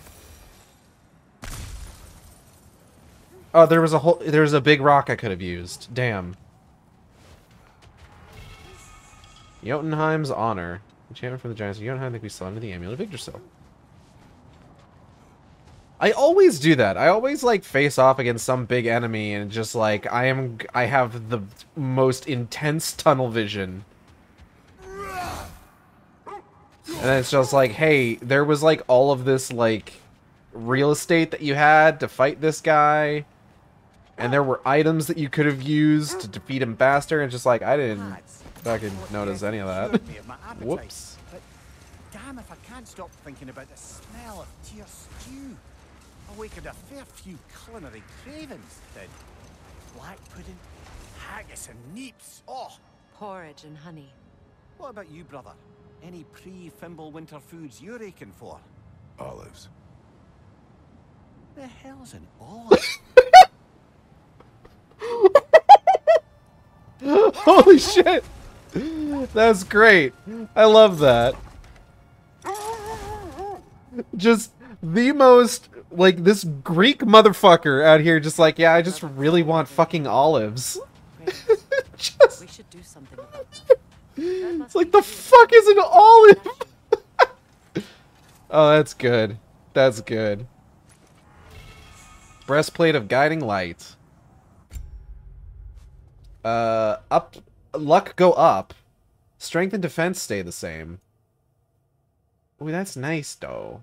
Oh, there was a whole there was a big rock I could have used. Damn. Jotunheim's honor. Enchantment from the giants of Jotunheim think we still under the amulet of Yggdrasil. I always do that. I always like face off against some big enemy and just like I am I have the most intense tunnel vision. And then it's just like, hey, there was like all of this like real estate that you had to fight this guy. And there were items that you could have used to defeat him faster and just like I didn't fucking notice any of that. Whoops.
Damn if I can't stop thinking about the smell of tear stew. Awakened a fair few culinary cravings, did. Black pudding, haggis and neeps. Oh!
Porridge and honey.
What about you, brother? Any pre-Fimbulwinter foods you're aching for?
Olives.
The hell's an olive?
Holy shit! That's great. I love that. Just the most like this Greek motherfucker out here just like, yeah, I just really want fucking olives. just...
We should do something about
It's like the fuck is an olive? oh, that's good. That's good. Breastplate of guiding light. Uh, up, luck go up. Strength and defense stay the same. Ooh, that's nice though.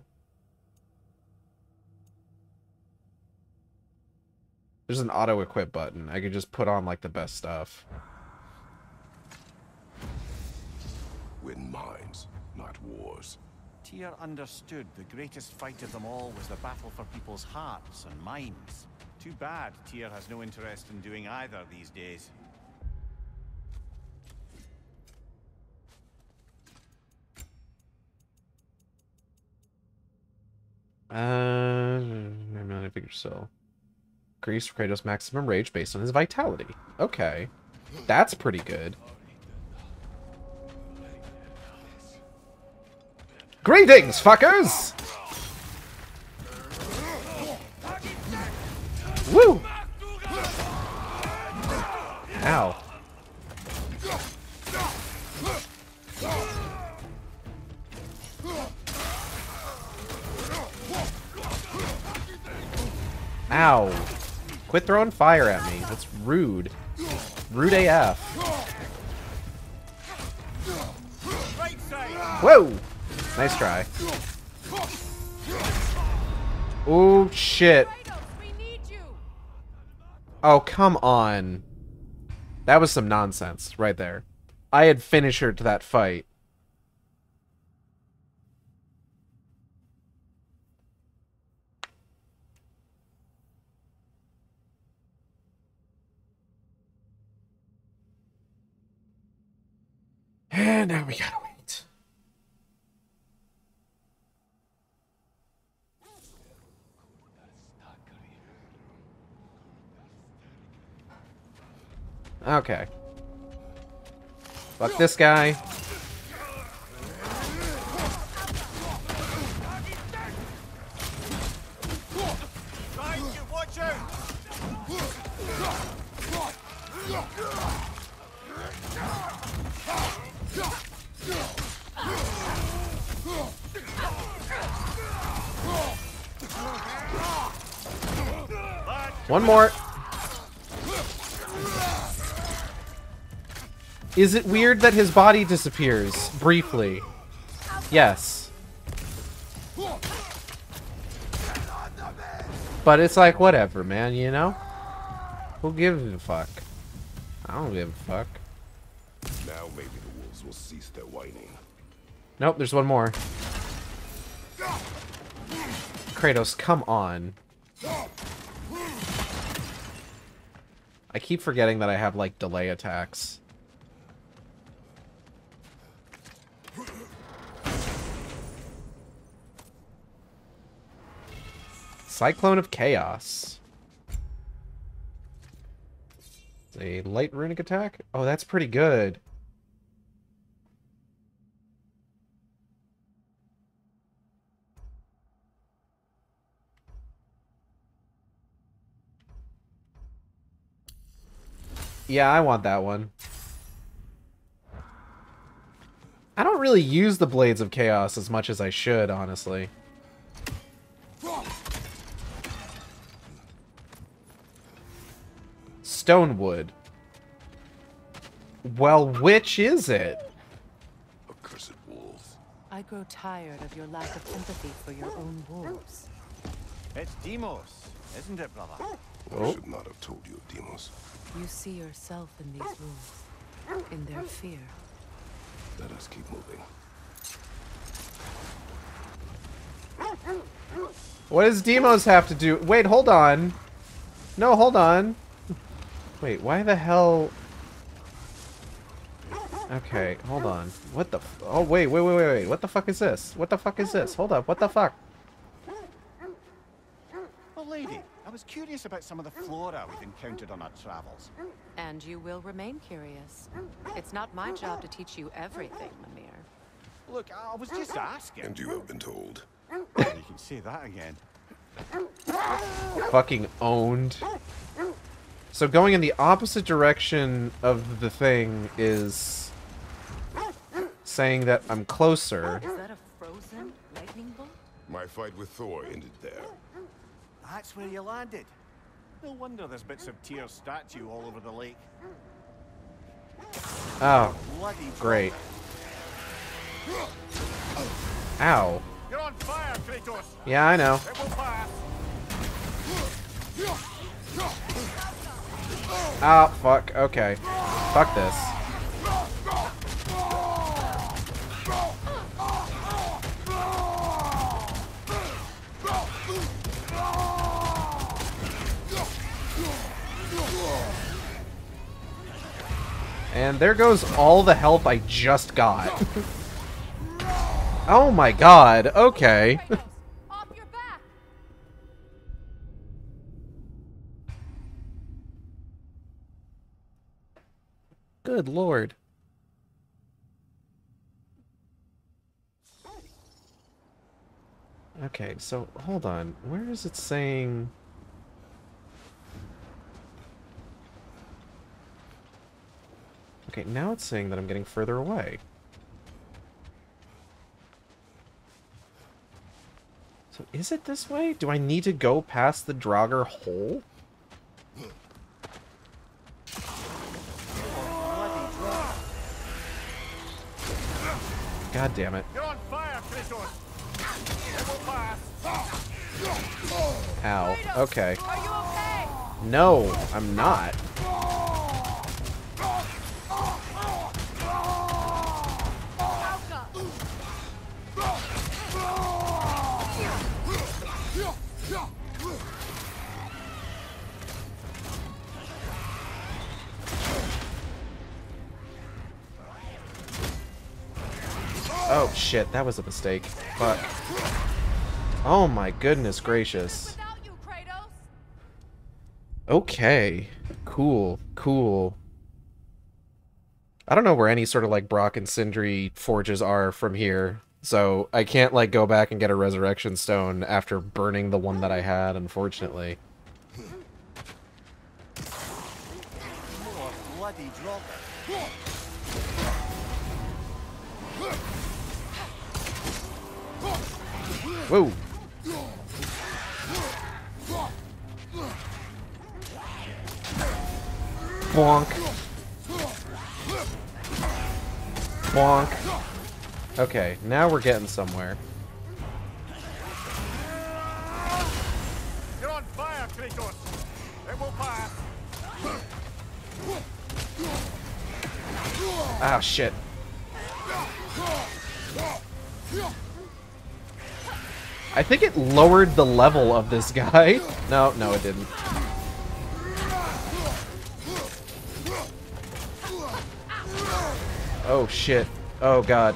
There's an auto equip button. I could just put on like the best stuff.
Tyr understood the greatest fight of them all was the battle for people's hearts and minds. Too bad Tyr has no interest in doing either these days.
Uh, I'm not figure so. Increase Kratos' maximum rage based on his vitality. Okay. That's pretty good. Greetings, fuckers! Woo! Ow. Ow. Quit throwing fire at me. That's rude. Rude AF. Whoa! Nice try. Oh, shit. Oh, come on. That was some nonsense right there. I had finisher to that fight. And now we gotta wait. Okay. Fuck this guy. One more. Is it weird that his body disappears briefly? Yes. But it's like, whatever, man, you know? Who gives a fuck? I don't give a fuck.
Now maybe the wolves will cease their whining.
Nope, there's one more. Kratos, come on. I keep forgetting that I have, like, delay attacks. Cyclone of Chaos. A light runic attack? Oh, that's pretty good. Yeah, I want that one. I don't really use the Blades of Chaos as much as I should, honestly. Stonewood. Well, which is it?
Accursed wolves.
I grow tired of your lack of empathy for your own wolves.
It's Deimos, isn't it, brother?
I oh. should not have told you, of Deimos.
You see yourself in these wolves, in their fear.
Let us keep moving.
What does Deimos have to do? Wait, hold on. No, hold on. Wait, why the hell... Okay, hold on. What the f- Oh, wait, wait, wait, wait, wait. What the fuck is this? What the fuck is this? Hold up, what the fuck?
Oh, lady, I was curious about some of the flora we've encountered on our travels.
And you will remain curious. It's not my job to teach you everything, Mimir.
Look, I was just asking.
And you have been told.
you can say that again.
Fucking owned. So going in the opposite direction of the thing is saying that I'm closer.
Is that a frozen lightning bolt?
My fight with Thor ended there.
That's where you landed. No wonder there's bits of Tyr's statue all over the lake.
Oh,
Bloody
great. Ow.
You're on fire, Kratos!
Yeah, I know.
Pass!
Oh, fuck. Okay. Fuck this. And there goes all the health I just got. oh my god, okay. Good lord. Okay, so hold on. Where is it saying... Okay, now it's saying that I'm getting further away. So is it this way? Do I need to go past the Draugr hole? God damn it.
You're on fire, Kratos! It will pass!
Ow. Okay. No, I'm not. Oh shit, that was a mistake. Fuck. Oh my goodness gracious. Okay. Cool. Cool. I don't know where any sort of like Brok and Sindri forges are from here. So I can't like go back and get a resurrection stone after burning the one that I had, unfortunately. Whoa. Bonk. Bonk. Okay, now we're getting somewhere.
You're on fire, Kratos. It will pass.
Ah, shit. I think it lowered the level of this guy. No, no, it didn't. Oh, shit. Oh, God.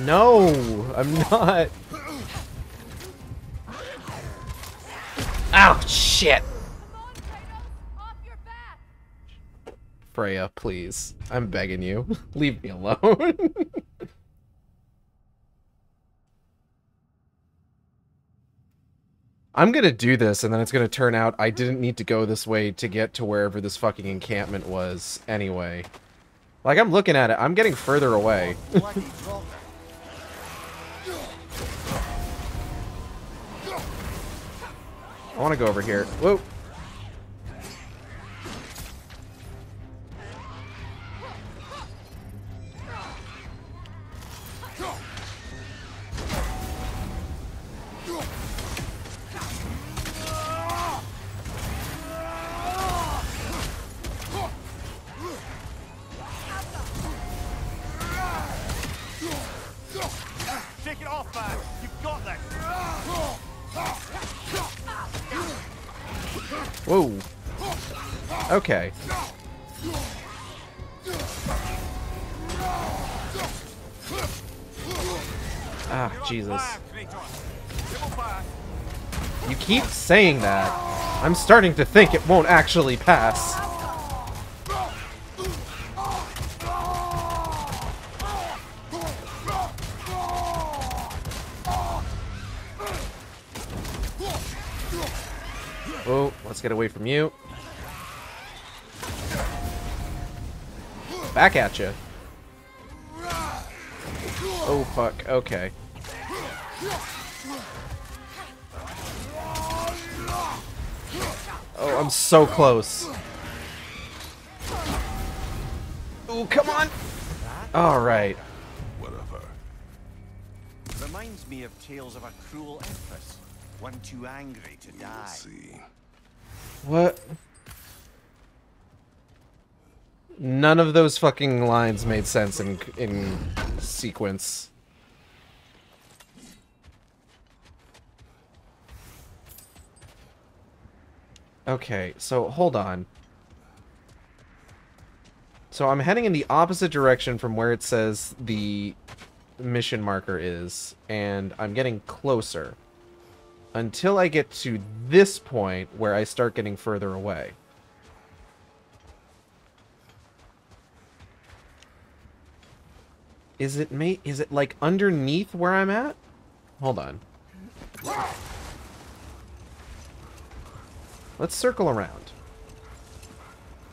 No, I'm not. Ow, shit. Freya, please. I'm begging you. Leave me alone. I'm gonna do this, and then it's gonna turn out I didn't need to go this way to get to wherever this fucking encampment was anyway. Like, I'm looking at it. I'm getting further away. I want to go over here. Whoa. Whoa. Okay. Ah, Jesus. You keep saying that. I'm starting to think it won't actually pass. Get away from you. Back at you. Oh, fuck. Okay. Oh, I'm so close. Oh, come on. All right.
Reminds me of tales of a cruel empress, one too angry to die.
What? None of those fucking lines made sense in in sequence. Okay, so hold on. So I'm heading in the opposite direction from where it says the mission marker is, and I'm getting closer until I get to this point where I start getting further away. Is it me? Is it like underneath where I'm at? Hold on. Let's circle around.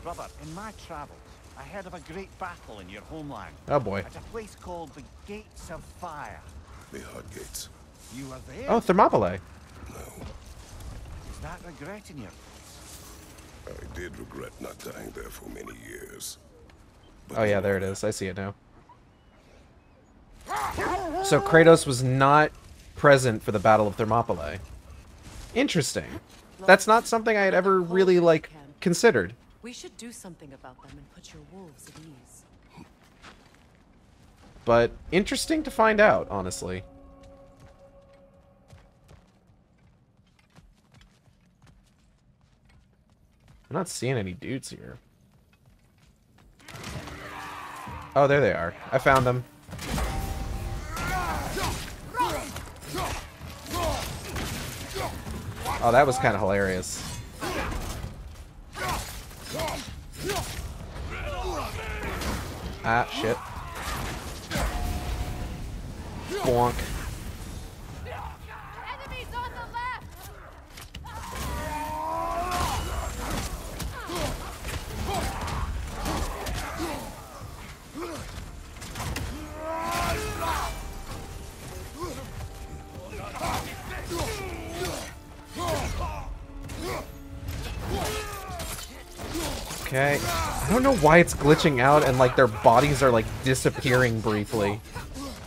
Brother, in my travels, I heard of a great battle in your homeland.
Oh, boy.
At a place called the Gates of Fire.
The Hot Gates.
You were there?
Oh, Thermopylae.
Is that regretting you?
I did regret not dying there for many years.
Oh yeah, there it is. I see it now. So Kratos was not present for the Battle of Thermopylae. Interesting. That's not something I had ever really like considered.
We should do something about them and put your wolves at ease.
But interesting to find out, honestly. I'm not seeing any dudes here. Oh, there they are. I found them. Oh, that was kind of hilarious. Ah, shit. Bonk. Okay. I don't know why it's glitching out and like their bodies are like disappearing briefly.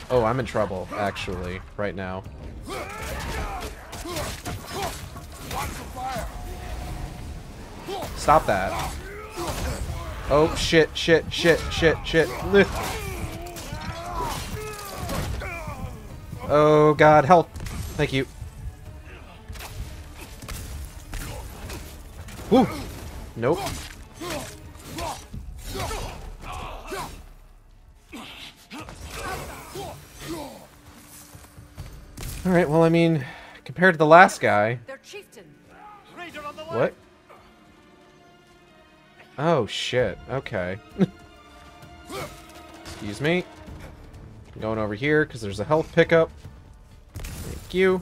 Oh, I'm in trouble, actually, right now. Stop that. Oh, shit, shit, shit, shit, shit. Oh, God, help. Thank you. Woo! Nope. Alright, well, I mean, compared to the last guy...
Their.
What? Oh, shit. Okay. Excuse me. I'm going over here, because there's a health pickup. Thank you.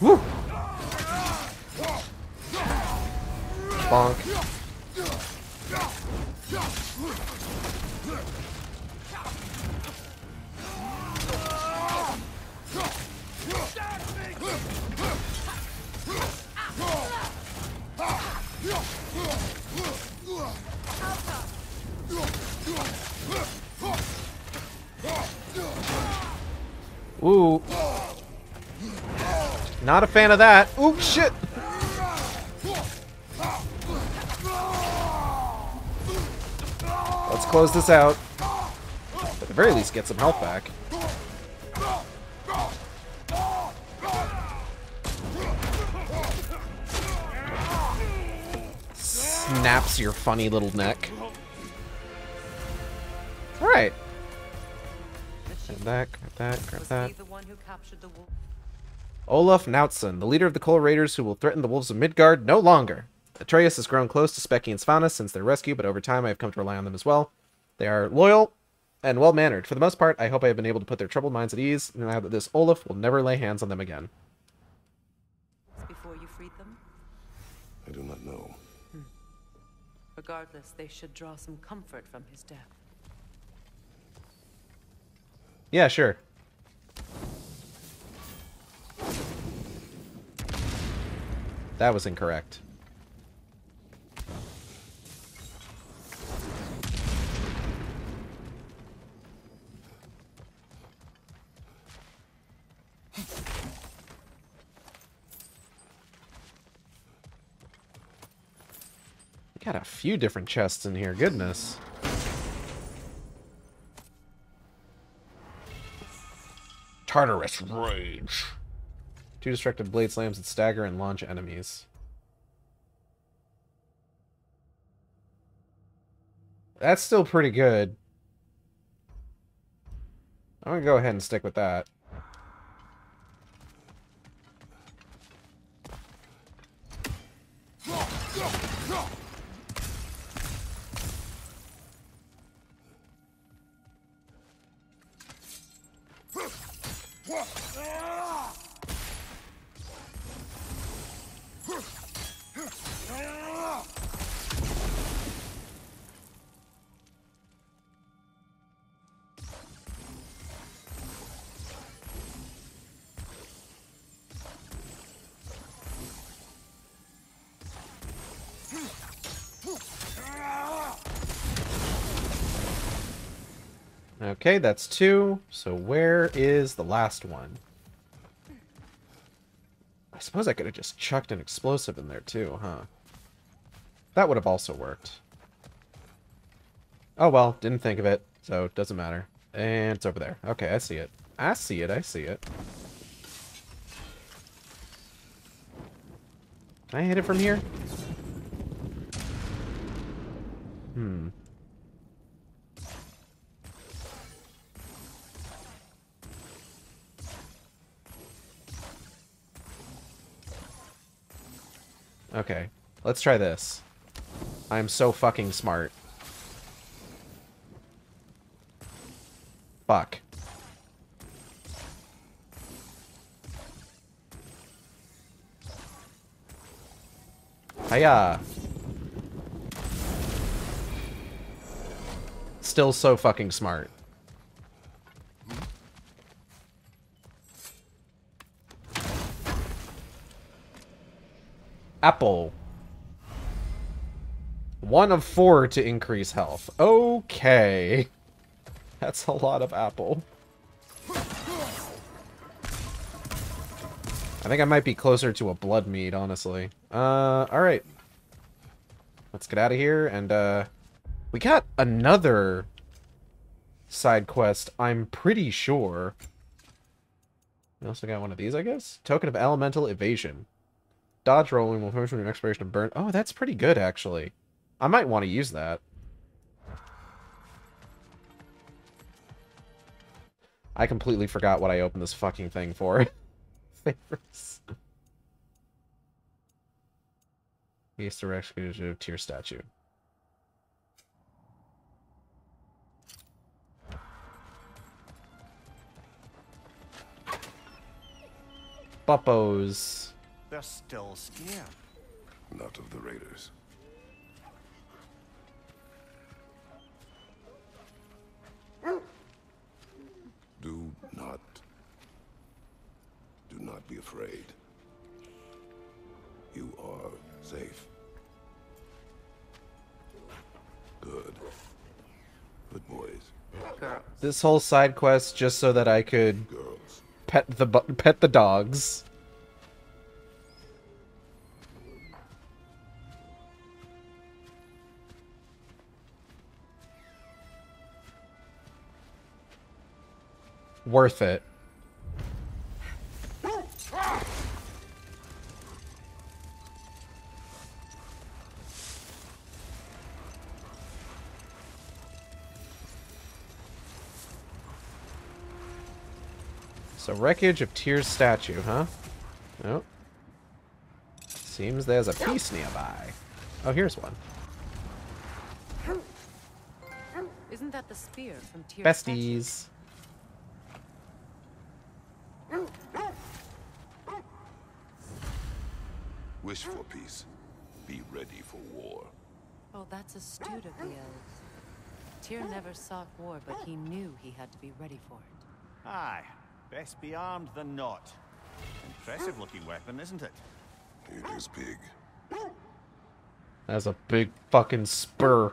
Woo! Bonk. Ooh. Not a fan of that. Ooh, shit. Let's close this out. At the very least, get some health back. Snaps your funny little neck. Alright. Grab that, grab that, grab that.
he the one who captured the wolf?
Olaf Nautsson, the leader of the Coal Raiders who will threaten the wolves of Midgard no longer. Atreus has grown close to Speki and Svanus since their rescue, but over time I have come to rely on them as well. They are loyal and well mannered. For the most part, I hope I have been able to put their troubled minds at ease, and now that this Olaf will never lay hands on them again.
Before you freed them?
I do not know.
Regardless, they should draw some comfort from his death.
Yeah, sure. That was incorrect. Got a few different chests in here, goodness. Tartarus Rage. Two destructive blade slams that stagger and launch enemies. That's still pretty good. I'm gonna go ahead and stick with that. Okay, that's two. So where is the last one? I suppose I could have just chucked an explosive in there too, huh? That would have also worked. Oh well, didn't think of it, so it doesn't matter. And it's over there. Okay, I see it. I see it, I see it. Can I hit it from here? Hmm. Okay, let's try this. I'm so fucking smart. Fuck. Hiya! Still so fucking smart. Apple. One of four to increase health. Okay. That's a lot of apple. I think I might be closer to a blood mead, honestly. Uh, alright. Let's get out of here, and, uh... We got another side quest, I'm pretty sure. We also got one of these, I guess? Token of Elemental Evasion. Dodge rolling will finish an expiration of burn. Oh, that's pretty good, actually. I might want to use that. I completely forgot what I opened this fucking thing for. Favorites. Easter Executive Tier Statue. Buppos.
They're still scared.
Not of the raiders. Do not be afraid. You are safe. Good. Good boys.
This whole side quest just so that I could pet the pet the dogs. Worth it. So wreckage of Tyr's statue, huh? Nope. Seems there's a piece nearby. Oh, here's one.
Isn't that the spear from Tyr's
Besties.
Wish for peace. Be ready for war.
Oh, that's astute of the elves. Tyr never sought war, but he knew he had to be ready for it.
Aye, best be armed than not. Impressive looking weapon, isn't it?
It is big.
That's a big fucking spur.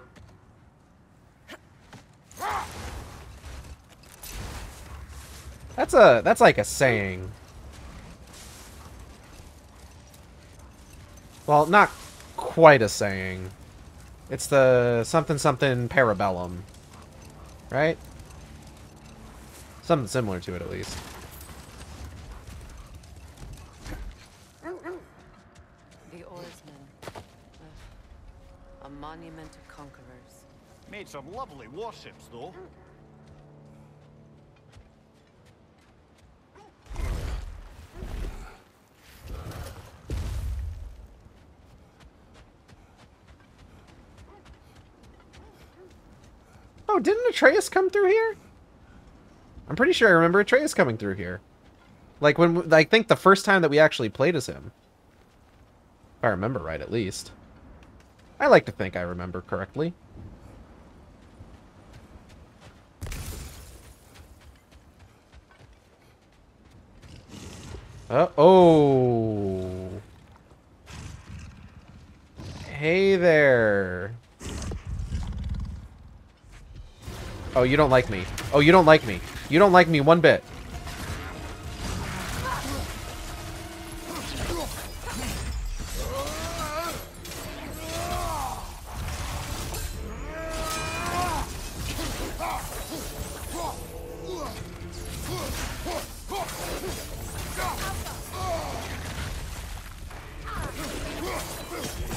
That's a that's like a saying. Well, not quite a saying. It's the something something parabellum. Right? Something similar to it at least.
The oarsmen. Ugh. A monument to conquerors.
Made some lovely warships, though.
Oh, didn't Atreus come through here? I'm pretty sure I remember Atreus coming through here. Like when I think the first time that we actually played as him. If I remember right, at least. I like to think I remember correctly. Uh oh. Hey there. Oh, you don't like me. Oh, you don't like me. You don't like me one bit.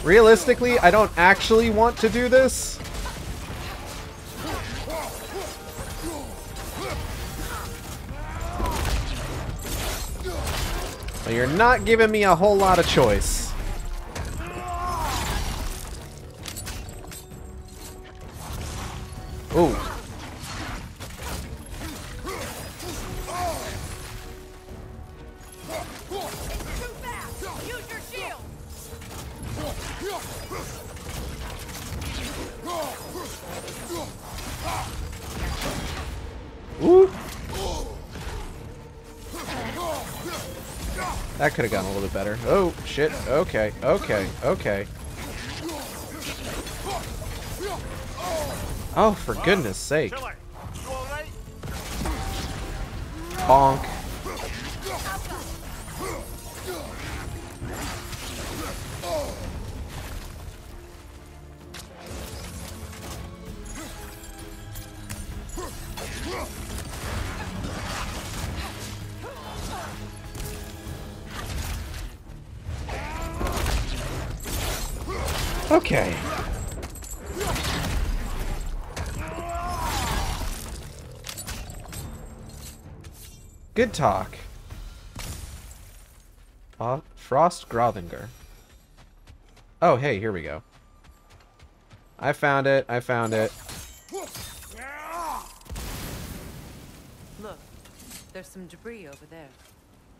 Realistically, I don't actually want to do this. You're not giving me a whole lot of choice. Could have gone a little bit better. Oh, shit. Okay, okay, okay. Oh, for goodness sake. Bonk. Talk. Uh, Frost Grothinger. Oh, hey, here we go. I found it. I found it.
Look, there's some debris over there.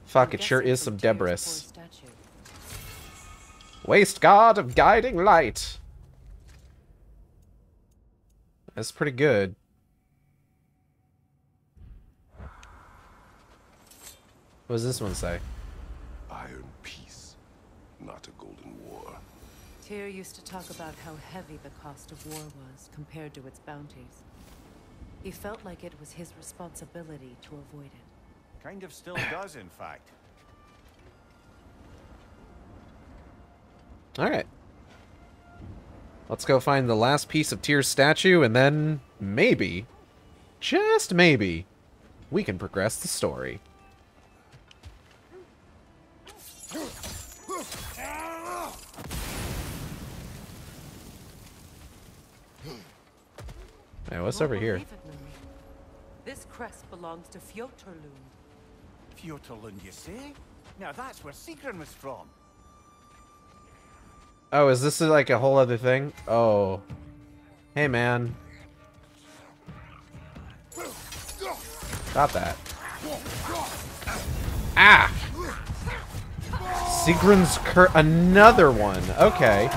Fuck,
I'm
it sure is some debris. Waste God of Guiding Light. That's pretty good. What does this one say?
Iron peace, not a golden war.
Tyr used to talk about how heavy the cost of war was compared to its bounties. He felt like it was his responsibility to avoid it.
Kind of still does, in fact.
Alright. Let's go find the last piece of Tyr's statue, and then maybe, just maybe, we can progress the story. Hey, what's over here?
believe it, Louis. This crest belongs to Fjotorlund.
Fjotorlund, you say? Now that's where Sigrun was from.
Oh, is this like a whole other thing? Oh. Hey, man. Stop that. Ah! Sigrun's cur- another one. Okay.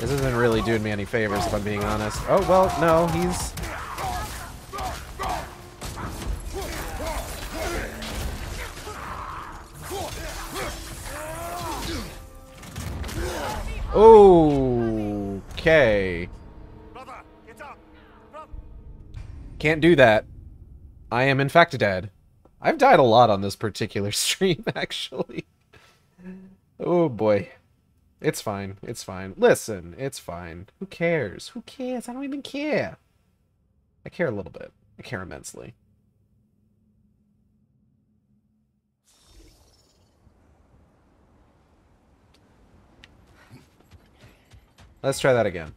This isn't really doing me any favors, if I'm being honest. Oh, well, no, he's... Okay. Can't do that. I am in fact dead. I've died a lot on this particular stream, actually. Oh boy. It's fine. It's fine. Listen, it's fine. Who cares? Who cares? I don't even care. I care a little bit. I care immensely. Let's try that again.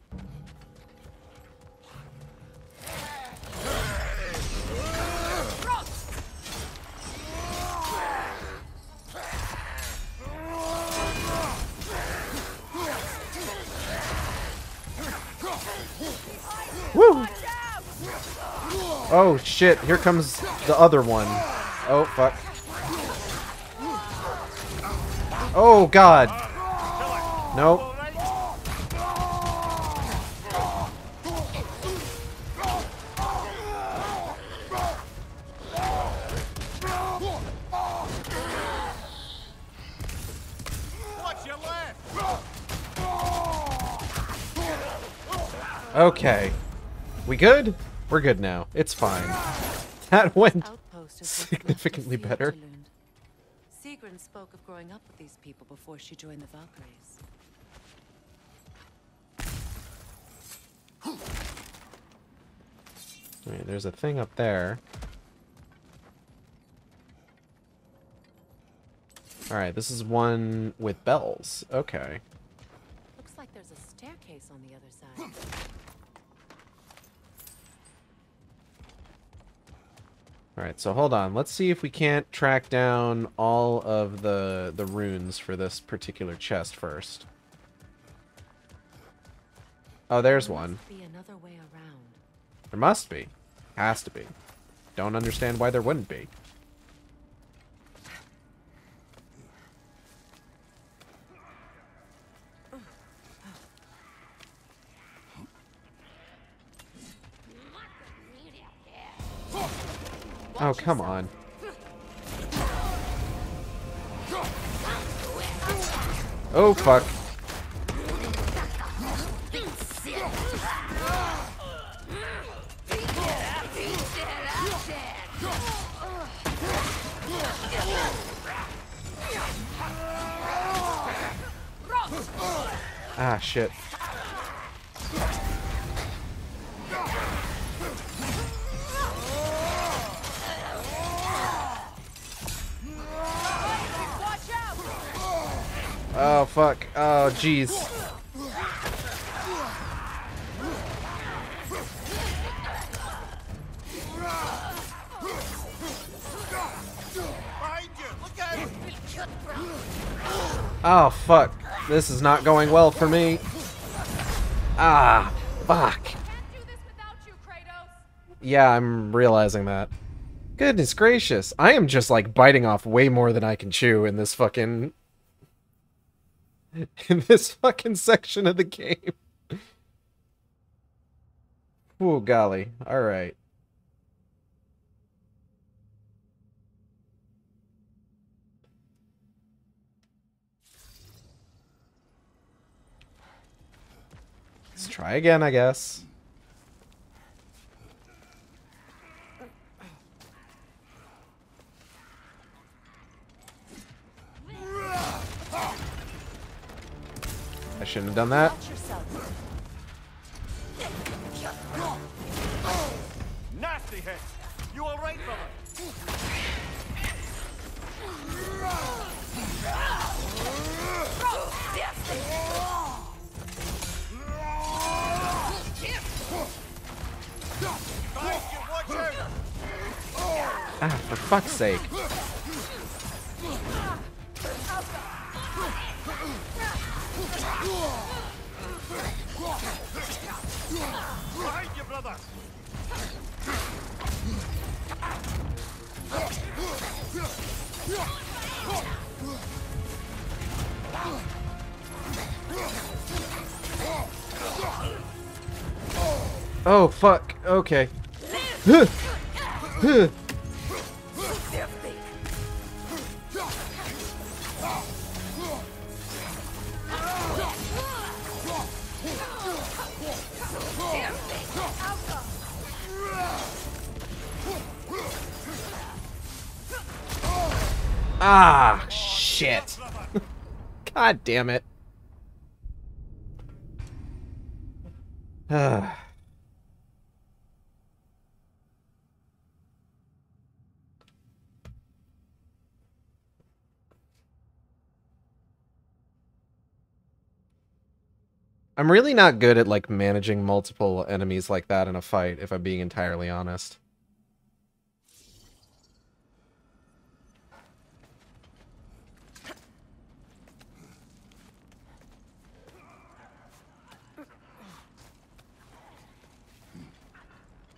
Oh shit, here comes the other one. Oh fuck. Oh god. Nope. Okay. We good? We're good now. It's fine. That went
Outpost is what's left of
significantly better.
Fjotorlund. Sigrun spoke of growing up with these people before she joined the Valkyries.
Wait, there's a thing up there. Alright, this is one with bells. Okay.
Looks like there's a staircase on the other side.
Alright, so hold on. Let's see if we can't track down all of the, the runes for this particular chest first. Oh, there's one.
Way around.
There must be. Has to be. Don't understand why there wouldn't be. Oh, come on. Oh, fuck. Ah, shit. Oh, fuck. Oh, jeez. Oh, fuck. This is not going well for me. Ah, fuck. Yeah, I'm realizing that. Goodness gracious. I am just, like, biting off way more than I can chew in this fucking... In this fucking section of the game. Oh, golly. Alright. Let's try again, I guess. I shouldn't have done that.
Nasty hit. You all right, brother?
Ah, for fuck's sake.
Behind you, brother.
Oh, fuck. Okay. Ah, shit. God damn it. Ah. I'm really not good at like managing multiple enemies like that in a fight, if I'm being entirely honest.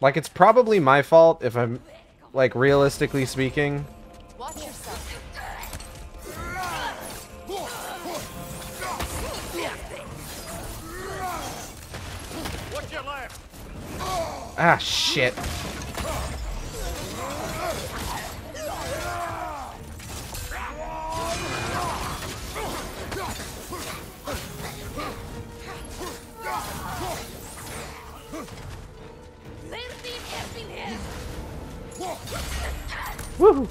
Like, it's probably my fault if I'm, like, realistically speaking. Ah, shit. Whoa.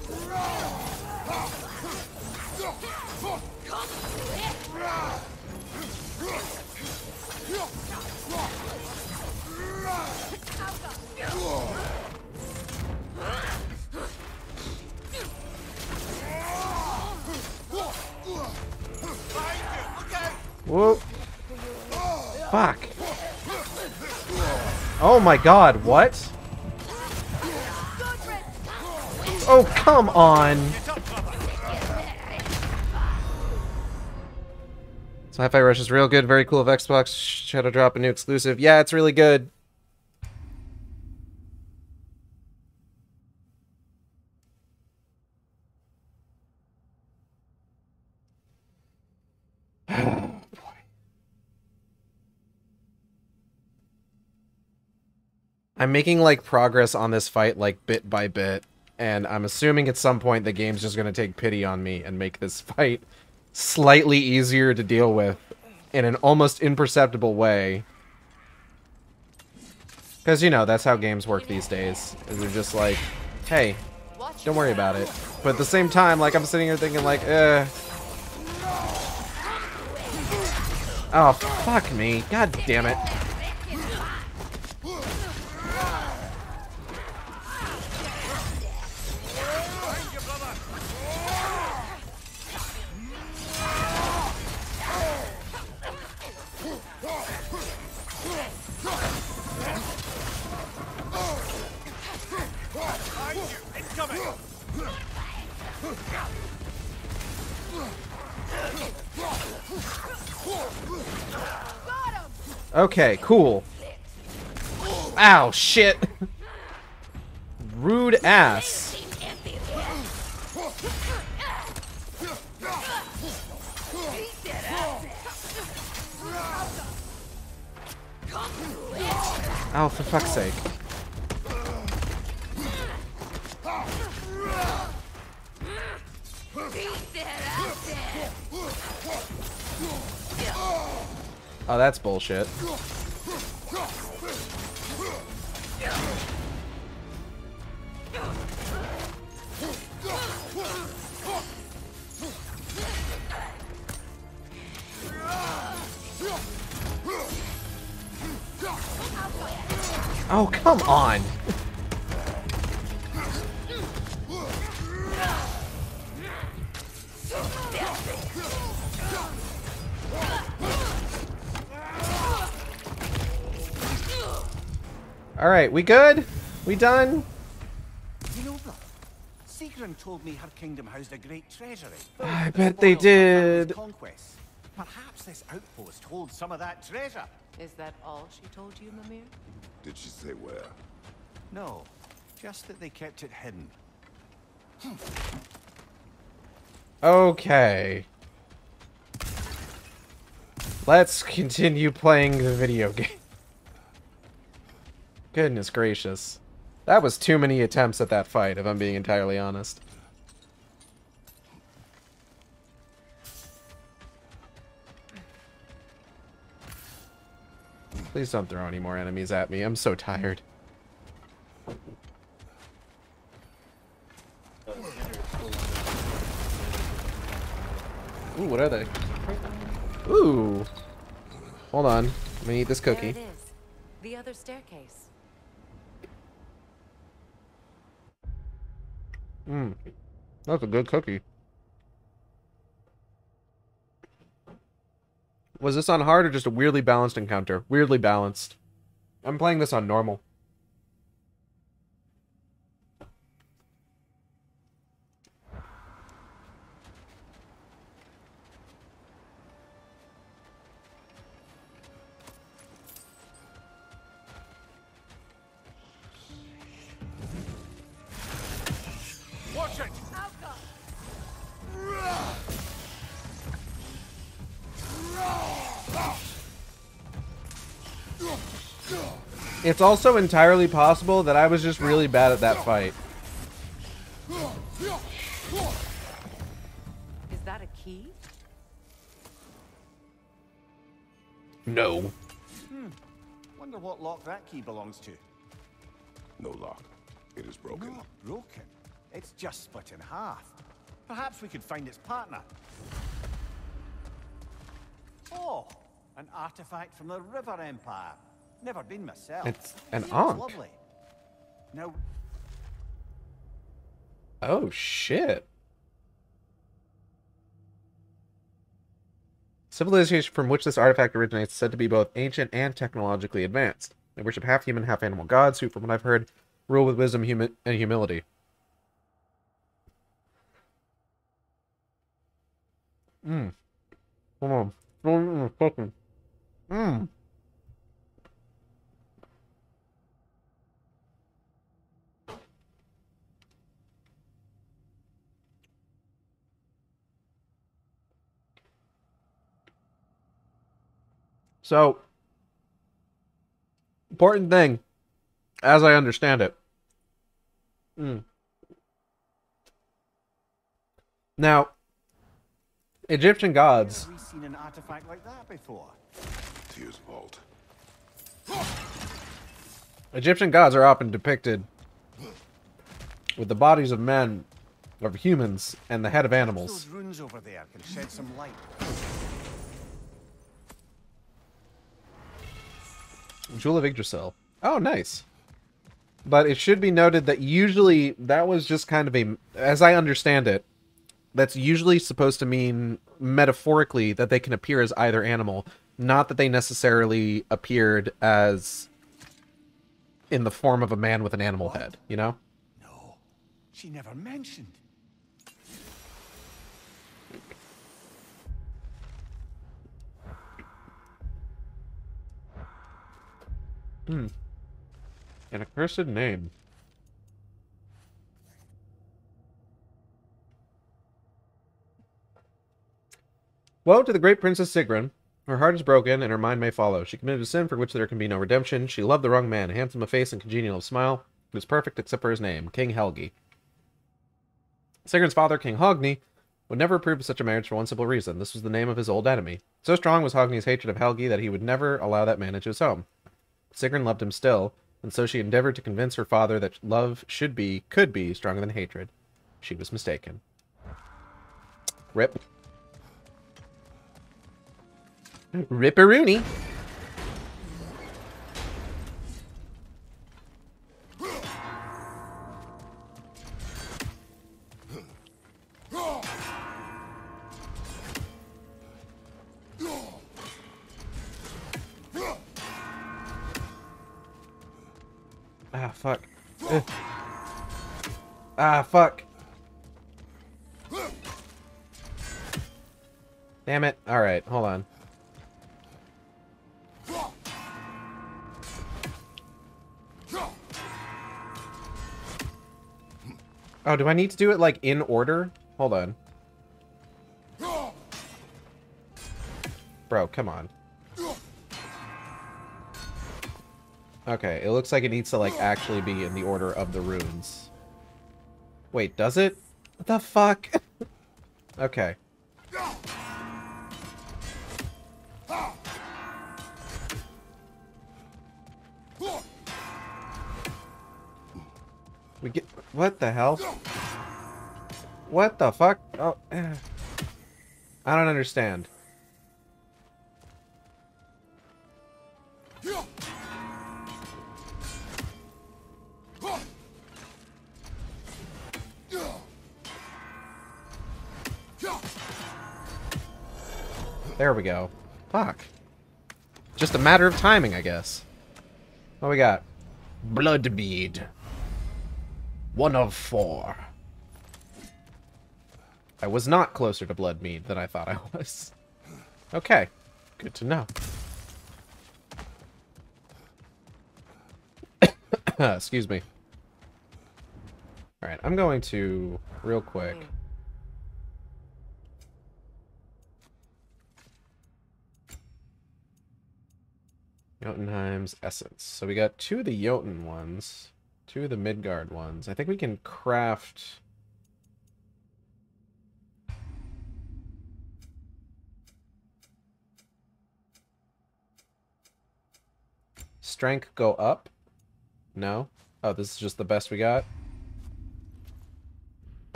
Fuck. Oh my god, what? Oh, come on! So Hi-Fi Rush is real good, very cool of Xbox. Shadow Drop, a new exclusive. Yeah, it's really good. I'm making like progress on this fight like bit by bit, and I'm assuming at some point the game's just gonna take pity on me and make this fight slightly easier to deal with in an almost imperceptible way. Because, you know, that's how games work these days. Is they're just like, hey, don't worry about it. But at the same time, like, I'm sitting here thinking, like, eh. Oh, fuck me. God damn it. Okay, cool. Ow, shit. Rude ass. Oh, for fuck's sake. Oh, that's bullshit. Oh, come on. Alright, we good? We done?
You know, Sigrun told me her kingdom housed a great treasury.
I
The
bet they
spoils of
did.
Conquests. Perhaps this outpost holds some of that treasure.
Is that all she told you, Mimir?
Did she say where?
No, just that they kept it hidden. Hmm.
Okay. Let's continue playing the video game. Goodness gracious. That was too many attempts at that fight, if I'm being entirely honest. Please don't throw any more enemies at me. I'm so tired. Ooh, what are they? Ooh. Hold on. Let me eat this cookie.
it is. The other staircase.
Mmm. That's a good cookie. Was this on hard or just a weirdly balanced encounter? Weirdly balanced. I'm playing this on normal. It's also entirely possible that I was just really bad at that fight.
Is that a key?
No.
Hmm. Wonder what lock that key belongs to.
No lock. It is broken.
Not broken. It's just split in half. Perhaps we could find its partner. Oh, an artifact from the River Empire. Never been myself.
It's an
Seems Lovely. No.
Oh shit. Civilization from which this artifact originates is said to be both ancient and technologically advanced. They worship half human, half animal gods who, from what I've heard, rule with wisdom humi and humility. Mmm. Mmm. Mmm. So, important thing, as I understand it. Mm. Now, Egyptian gods.
Have we seen an artifact like that before?
Tyr's vault.
Egyptian gods are often depicted with the bodies of men, of humans, and the head of animals.
Those runes over there can shed some light.
Jewel of Yggdrasil. Oh, nice. But it should be noted that usually that was just kind of a, as I understand it, that's usually supposed to mean metaphorically that they can appear as either animal, not that they necessarily appeared as in the form of a man with an animal head, you know?
No, she never mentioned.
Hmm. An accursed name. Woe to the great Princess Sigrun. Her heart is broken, and her mind may follow. She committed a sin for which there can be no redemption. She loved the wrong man, handsome of face and congenial of smile. He was perfect except for his name, King Helgi. Sigrun's father, King Hogni, would never approve of such a marriage for one simple reason. This was the name of his old enemy. So strong was Hogni's hatred of Helgi that he would never allow that man into his home. Sigrun loved him still, and so she endeavored to convince her father that love should be, could be, stronger than hatred. She was mistaken. Rip. Ripperoonie. Fuck. Damn it. Alright, hold on. Oh, do I need to do it, like, in order? Hold on. Bro, come on. Okay, it looks like it needs to, like, actually be in the order of the runes. Wait, does it? What the fuck? okay. We get... What the hell? What the fuck? Oh. I don't understand. There we go. Fuck. Just a matter of timing, I guess. What we got? Blood bead. One of four. I was not closer to blood mead than I thought I was. Okay. Good to know. Excuse me. Alright, I'm going to, real quick... Hmm. Jotunheim's Essence. So we got two of the Jotun ones. Two of the Midgard ones. I think we can craft... Strength go up? No? Oh, this is just the best we got?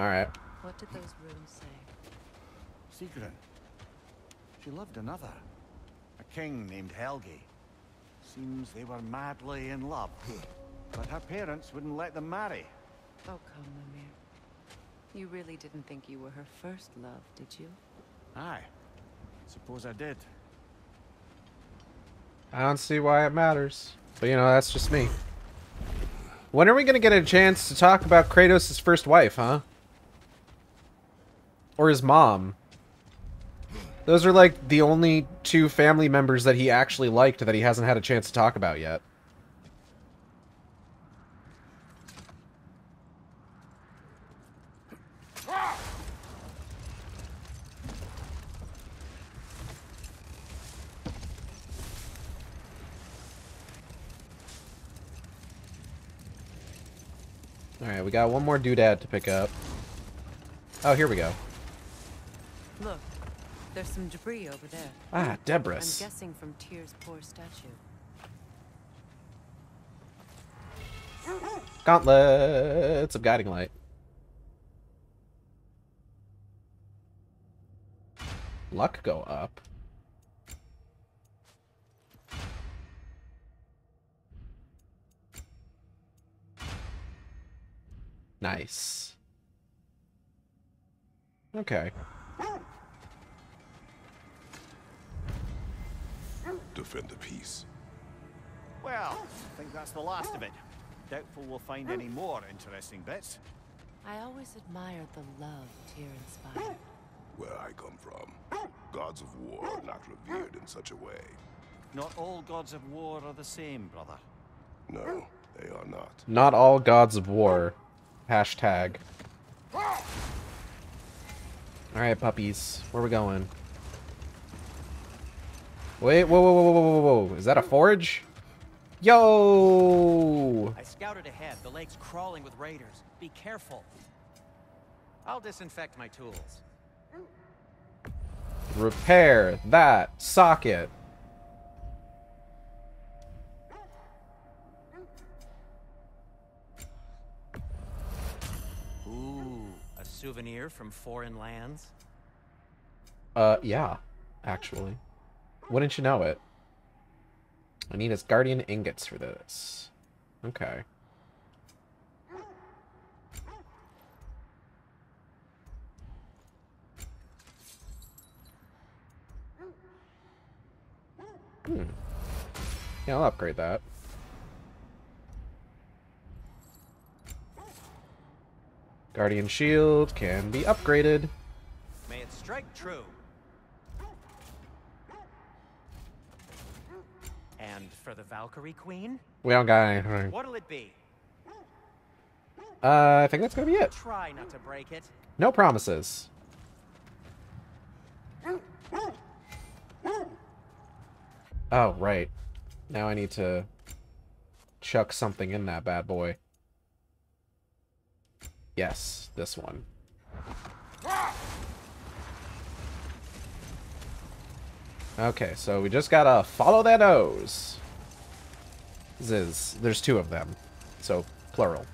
Alright.
What did those runes say?
Sigrun. She loved another. A king named Helgi. Seems they were madly in love. Hmm. But her parents wouldn't let them marry.
Oh, come, Mimir. You really didn't think you were her first love, did you?
Aye. Suppose I did.
I don't see why it matters. But, you know, that's just me. When are we going to get a chance to talk about Kratos' first wife, huh? Or his mom? Those are like the only two family members that he actually liked that he hasn't had a chance to talk about yet. Alright, we got one more doodad to pick up. Oh, here we go.
Look, there's some debris over there.
Ah, Debris.
I'm guessing from Tyr's poor statue.
Gauntlets of Guiding Light. Luck go up. Nice. Okay.
Defend the peace.
Well, I think that's the last of it. Doubtful we'll find any more interesting bits.
I always admired the love Tyr inspired.
Where I come from, gods of war are not revered in such a way.
Not all gods of war are the same, brother.
No, they are not.
Not all gods of war. Hashtag. Alright, puppies. Where we going? Wait, whoa, whoa, whoa, whoa, whoa, whoa. Is that a forge? Yo!
I scouted ahead. The lake's crawling with raiders. Be careful. I'll disinfect my tools.
Repair that socket.
Ooh, a souvenir from foreign lands?
Uh, yeah, actually. Wouldn't you know it? I need his guardian ingots for this. Okay. Hmm. Yeah, I'll upgrade that. Guardian shield can be upgraded.
May it strike true. And for the Valkyrie Queen?
We don't got anything.
What'll it be?
Uh, I think that's gonna be it.
Try not to break it.
No promises. Oh, right. Now I need to chuck something in that bad boy. Yes, this one. Okay, so we just gotta follow that nose. Is, there's two of them, so plural.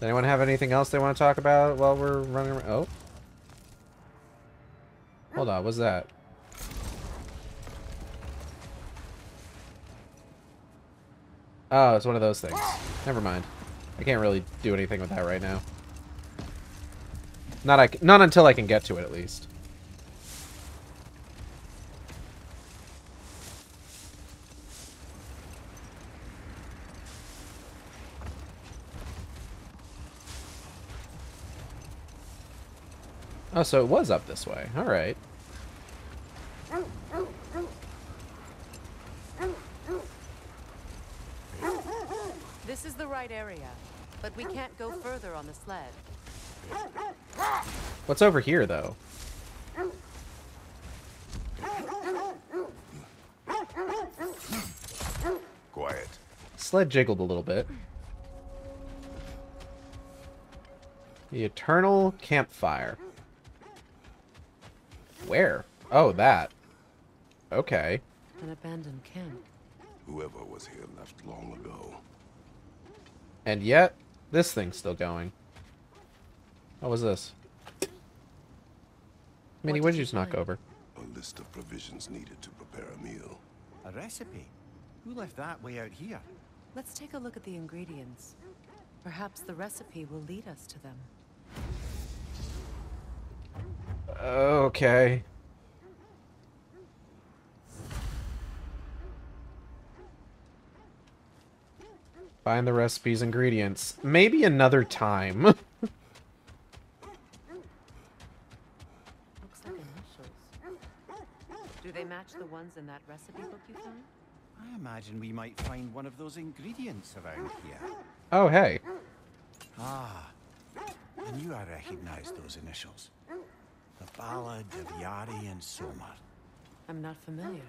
Does anyone have anything else they want to talk about while we're running around? Oh. Hold on, what's that? Oh, it's one of those things. Never mind. I can't really do anything with that right now. Not I, not until I can get to it, at least. Oh, so it was up this way. Alright.
This is the right area, but we can't go further on the sled.
What's over here, though?
Quiet.
Sled jiggled a little bit. The Eternal Campfire. Where? Oh, that. Okay.
An abandoned camp.
Whoever was here left long ago.
And yet, this thing's still going. What was this? Minnie, what did you knock over?
A list of provisions needed to prepare a meal.
A recipe? Who left that way out here?
Let's take a look at the ingredients. Perhaps the recipe will lead us to them.
Okay. Find the recipe's ingredients. Maybe another time.
Do they match the ones in that recipe book you found?
I imagine we might find one of those ingredients around here.
Oh, hey.
Ah, I knew I recognized those initials. The Ballad of Yari and Somar.
I'm not familiar.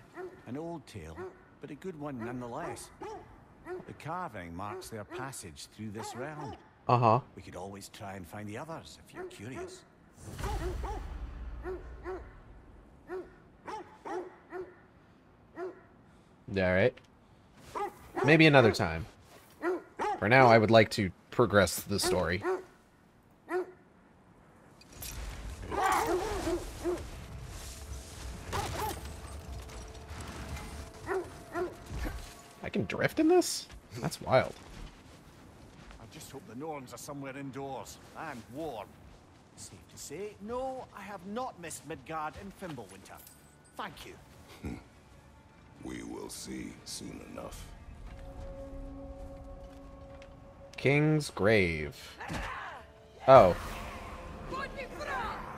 An old tale, but a good one nonetheless. The carving marks their passage through this realm.
Uh-huh.
We could always try and find the others if you're curious.
Alright. Maybe another time. For now, I would like to progress the story. I can drift in this? That's wild.
I just hope the Norns are somewhere indoors and warm. Safe to say, no, I have not missed Midgard and Fimbulwinter. Thank you. Hmm.
We will see soon enough.
King's Grave. Oh.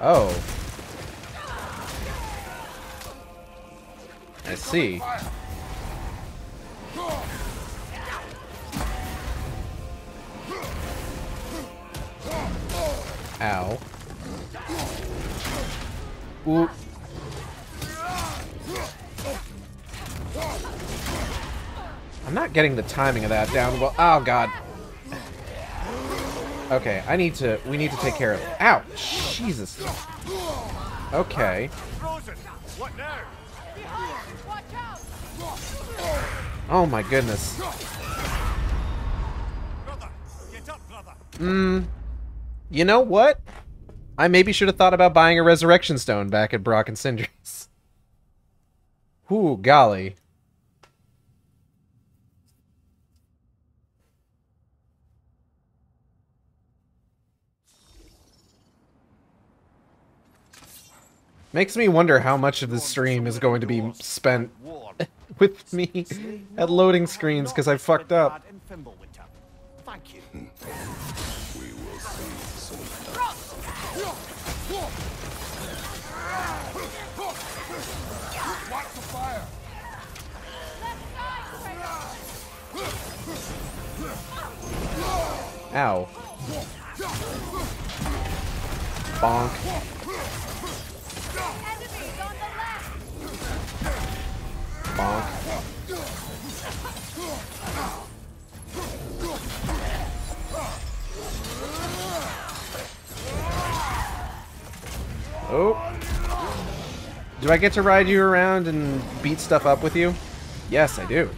Oh. I see. Ow. Ooh. I'm not getting the timing of that down well. Oh, God. Okay, I need to... We need to take care of... It. Ow! Jesus. Okay. Oh, my goodness. Mmm. You know what? I maybe should have thought about buying a resurrection stone back at Brok and Sindri's. Ooh, golly. Makes me wonder how much of the stream is going to be spent with me at loading screens because I fucked up.
And Fimbulwinter.
Bonk. Oh. Do I get to ride you around and beat stuff up with you? Yes, I do.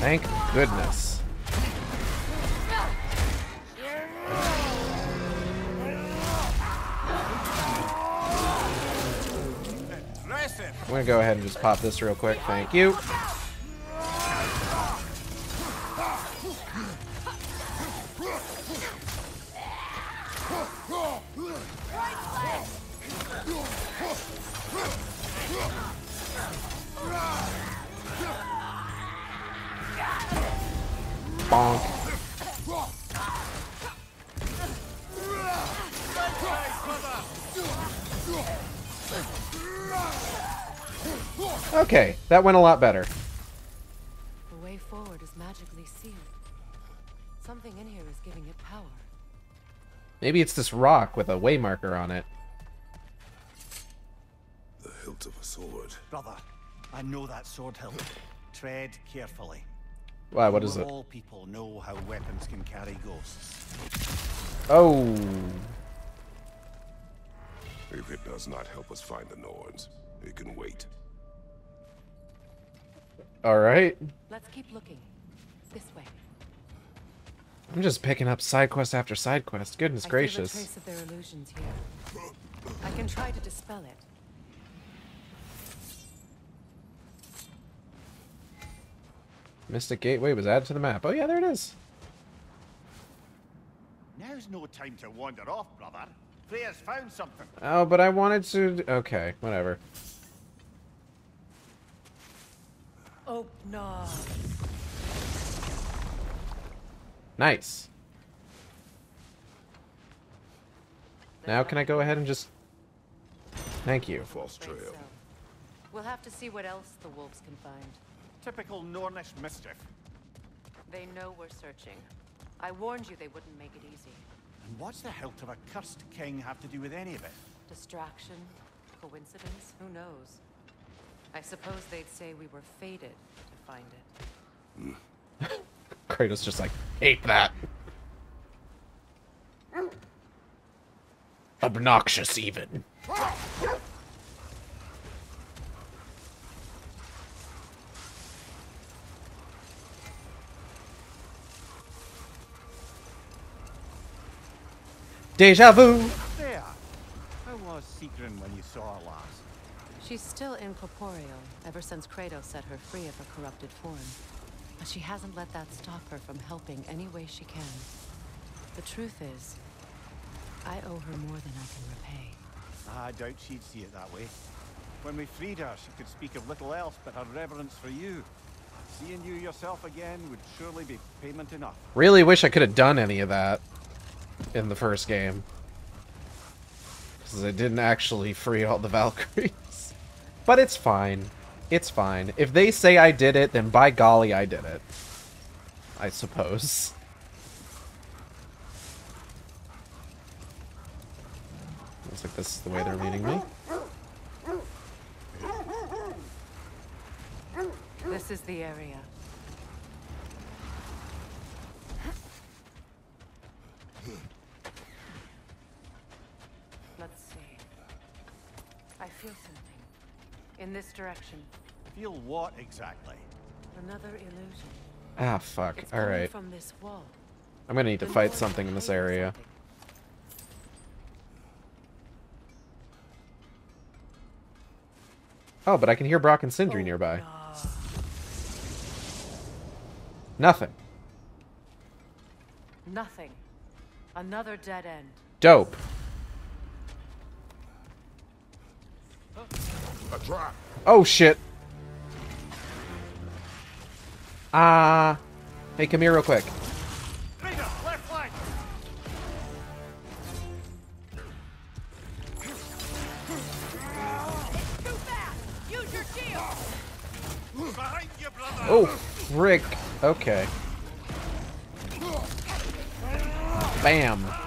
Thank goodness. I'm gonna go ahead and just pop this real quick. Thank you. Bonk. Okay, that went a lot better.
The way forward is magically sealed. Something in here is giving it power.
Maybe it's this rock with a way marker on it.
The hilt of a sword.
Brother, I know that sword hilt. Tread carefully.
Why, what
You
is
of
it?
All people know how weapons can carry ghosts.
Oh.
If it does not help us find the Norns, it can wait.
Alright.
Let's keep looking. This way.
I'm just picking up side quest after side quest. Goodness
I
gracious.
feel trace of their illusions here. I can try to dispel it.
Mystic Gateway was added to the map. Oh yeah, there it is.
Now's no time to wander off, brother. Freya's found something.
Oh, but I wanted to... Okay, whatever.
Oh, no.
Nice. Now can I go ahead and just Thank you.
False trail.
so. We'll have to see what else the wolves can find.
Typical Nornish mischief.
They know we're searching. I warned you they wouldn't make it easy.
And what's the hilt of a cursed king have to do with any of it?
Distraction? Coincidence? Who knows? I suppose they'd say we were fated to find it.
Kratos just like, hate that. Obnoxious, even. Deja vu!
There! How was Sigrun when you saw her last?
She's still incorporeal, ever since Kratos set her free of her corrupted form. But she hasn't let that stop her from helping any way she can. The truth is, I owe her more than I can repay.
I doubt she'd see it that way. When we freed her, she could speak of little else but her reverence for you. Seeing you yourself again would surely be payment enough.
Really wish I could have done any of that in the first game. Because I didn't actually free all the Valkyries. But it's fine. It's fine. If they say I did it, then by golly, I did it. I suppose. Looks like this is the way they're leading me.
This is the area. Let's see. I feel something. In this direction.
Feel what exactly?
Another illusion.
Ah, fuck.
It's
Alright.
from this wall.
I'm gonna need to fight something in this area. Oh, but I can hear Brok and Sindri nearby. Nothing.
Nothing. Another dead end.
Dope. Oh, shit. Ah. hey, come here real quick. Oh, frick. Okay. Bam.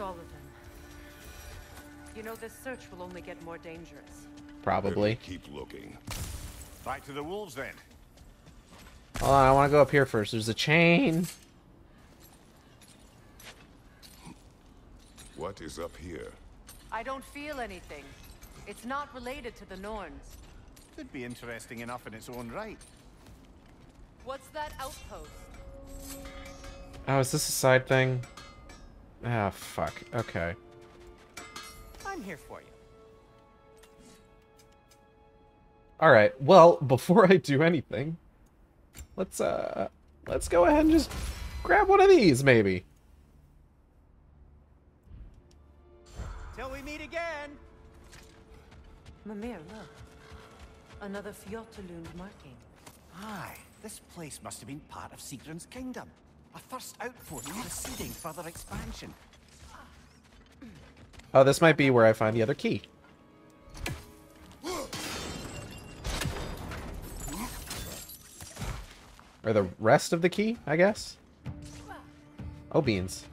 All of them. You know, this search will only get more dangerous.
Probably.
Keep looking.
Fight to the wolves then.
Hold on, I want to go up here first. There's a chain.
What is up here?
I don't feel anything. It's not related to the Norns.
Could be interesting enough in its own right.
What's that outpost?
Oh, is this a side thing? Ah, fuck. Okay.
I'm here for you.
Alright, well, before I do anything, let's, uh, let's go ahead and just grab one of these, maybe.
Till we meet again.
Mimir, look. Another Fjotalund marking.
Aye, this place must have been part of Sigrun's kingdom. A first outpost preceding further expansion.
Oh, this might be where I find the other key. Or the rest of the key, I guess? Oh, beans.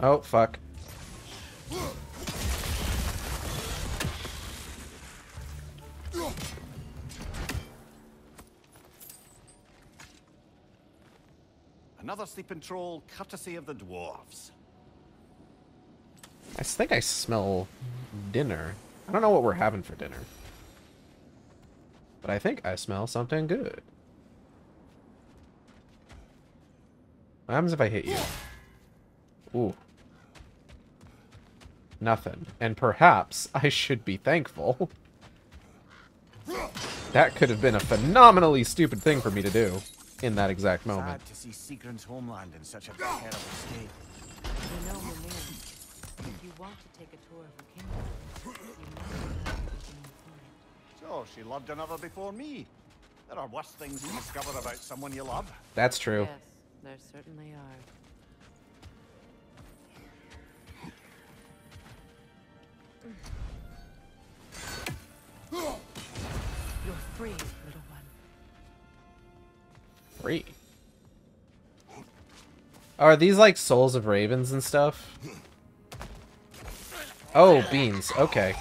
Oh, fuck.
Another sleeping troll, courtesy of the dwarves.
I think I smell dinner. I don't know what we're having for dinner. But I think I smell something good. What happens if I hit you? Ooh. Nothing. And perhaps I should be thankful. That could have been a phenomenally stupid thing for me to do in that exact moment.
Sad to see Sigrun's homeland in such a terrible state.
You know, Mimir, if you want to take a tour of her kingdom, you must have everything you find.
So, she loved another before me. There are worse things to discover about someone you love.
That's true.
Yes, there certainly are. You're free, little one.
Free. Are these like souls of ravens and stuff? Oh, beans. Okay.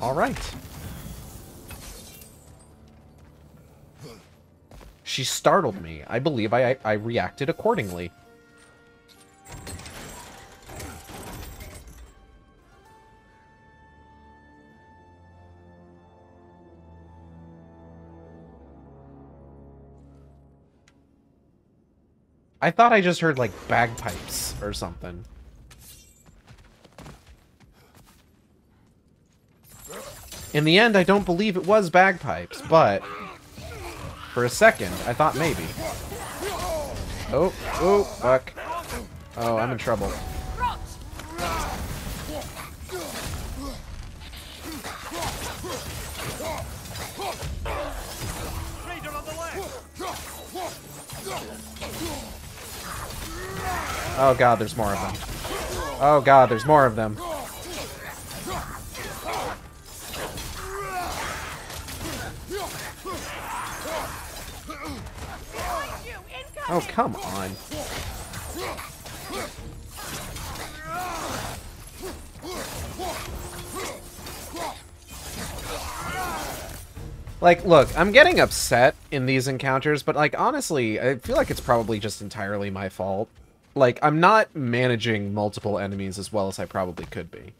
All right. She startled me. I believe I, I reacted accordingly. I thought I just heard, like, bagpipes or something. In the end, I don't believe it was bagpipes, but... For a second, I thought maybe. Oh, oh, fuck. Oh, I'm in trouble. Oh god, there's more of them. Oh god, there's more of them. Oh, come on. Like, look, I'm getting upset in these encounters, but, like, honestly, I feel like it's probably just entirely my fault. Like, I'm not managing multiple enemies as well as I probably could be.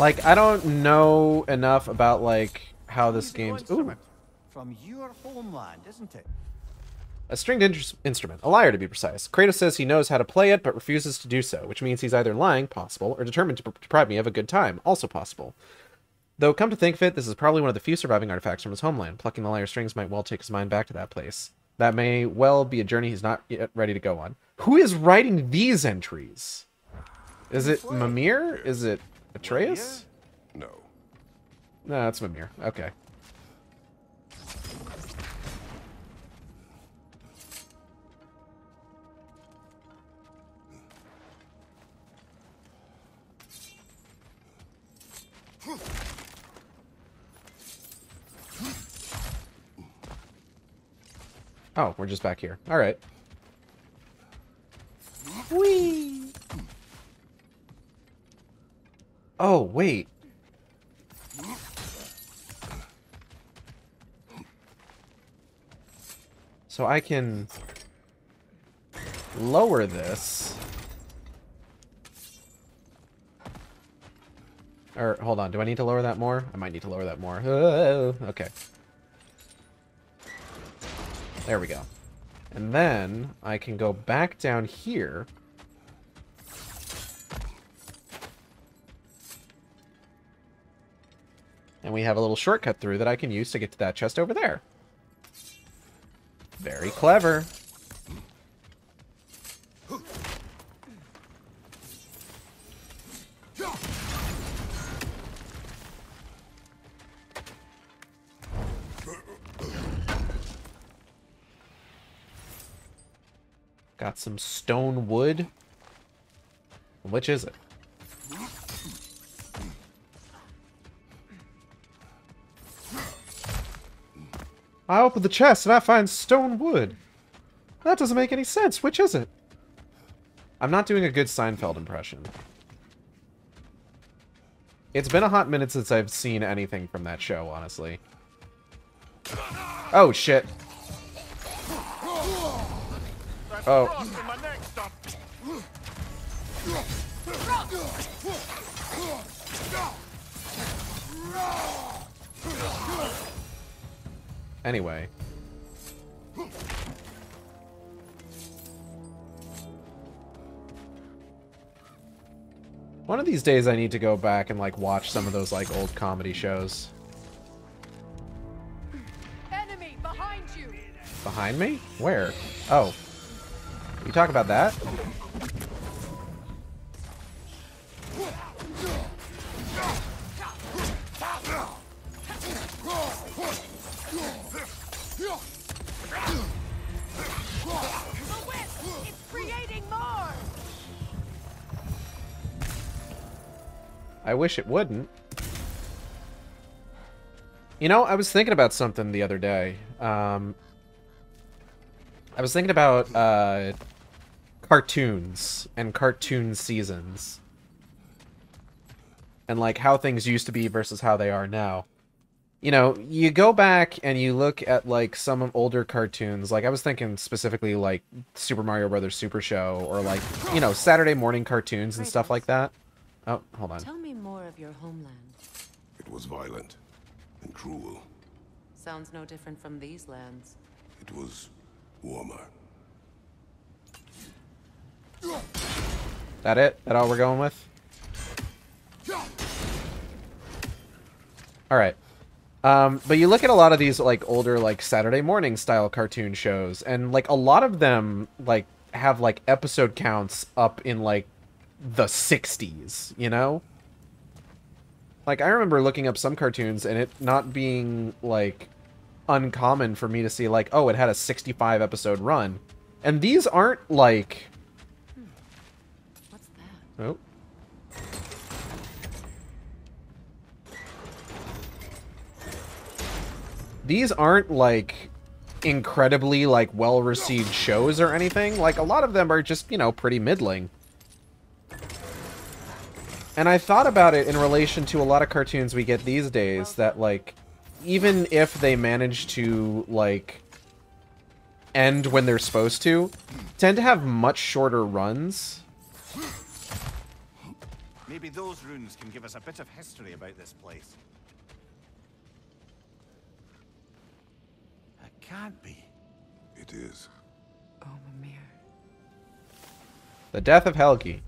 Like, I don't know enough about, like, how this game's... Ooh,
From your homeland, isn't it?
a stringed in- instrument. A lyre, to be precise. Kratos says he knows how to play it, but refuses to do so, which means he's either lying, possible, or determined to deprive me of a good time, also possible. Though, come to think of it, this is probably one of the few surviving artifacts from his homeland. Plucking the lyre strings might well take his mind back to that place. That may well be a journey he's not yet ready to go on. Who is writing these entries? Is it Mimir? Is it Atreus?
No.
No, it's Mimir. Okay. Oh, we're just back here. All right. Whee! Oh, wait. So I can lower this. Or, hold on, do I need to lower that more? I might need to lower that more. Okay. There we go. And then I can go back down here. And we have a little shortcut through that I can use to get to that chest over there. Very clever. Got some stone wood. Which is it? I open the chest and I find stone wood. That doesn't make any sense. Which is it? I'm not doing a good Seinfeld impression. It's been a hot minute since I've seen anything from that show, honestly. Oh, shit. Oh. Anyway. One of these days I need to go back and like watch some of those like old comedy shows.
Enemy behind you.
Behind me? Where? Oh. You talk about that? I wish it wouldn't. You know, I was thinking about something the other day. Um, I was thinking about uh, cartoons and cartoon seasons. And like how things used to be versus how they are now. You know, you go back and you look at like some older cartoons. Like I was thinking specifically like Super Mario Brothers Super Show or like, you know, Saturday morning cartoons and stuff like that. Oh, hold on.
Tell me more of your homeland.
It was violent and cruel.
Sounds no different from these lands.
It was warmer.
That it? That all we're going with? All right. Um, but you look at a lot of these like older like Saturday morning style cartoon shows, and like a lot of them like have like episode counts up in like the 60s, you know? Like I remember looking up some cartoons and it not being like uncommon for me to see like, oh, it had a 65 episode run. And these aren't like
What's that?
Oh. These aren't like incredibly like well-received shows or anything. Like a lot of them are just, you know, pretty middling. And I thought about it in relation to a lot of cartoons we get these days that like even if they manage to like end when they're supposed to, tend to have much shorter runs.
Maybe those runes can give us a bit of history about this place. It can't be.
It is.
Oh, Mimir.
The Death of Helgi.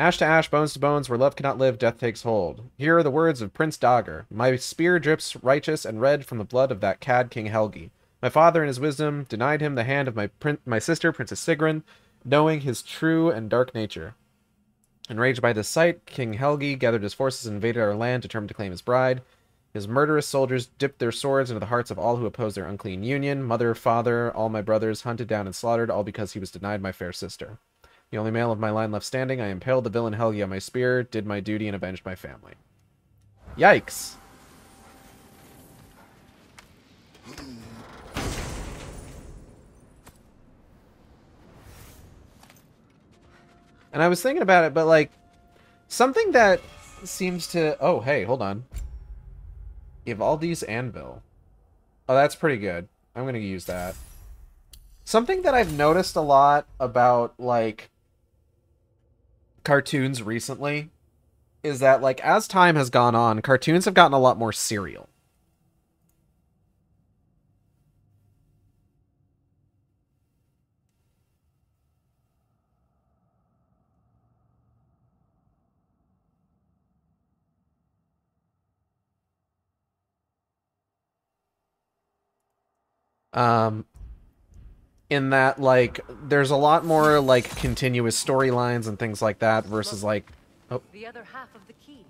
Ash to ash, bones to bones, where love cannot live, death takes hold. Here are the words of Prince Dagr. My spear drips righteous and red from the blood of that cad King Helgi. My father in his wisdom denied him the hand of my prin- my sister, Princess Sigrun, knowing his true and dark nature. Enraged by this sight, King Helgi gathered his forces and invaded our land, determined to claim his bride. His murderous soldiers dipped their swords into the hearts of all who opposed their unclean union. Mother, father, all my brothers hunted down and slaughtered, all because he was denied my fair sister. The only male of my line left standing, I impaled the villain Helgi on my spear, did my duty, and avenged my family. Yikes. And I was thinking about it, but like something that seems to oh hey, hold on. Ivaldi's anvil. Oh, that's pretty good. I'm gonna use that. Something that I've noticed a lot about like cartoons recently is that like as time has gone on, cartoons have gotten a lot more serial. Um in that like there's a lot more like continuous storylines and things like that versus like oh,
The other half of the key.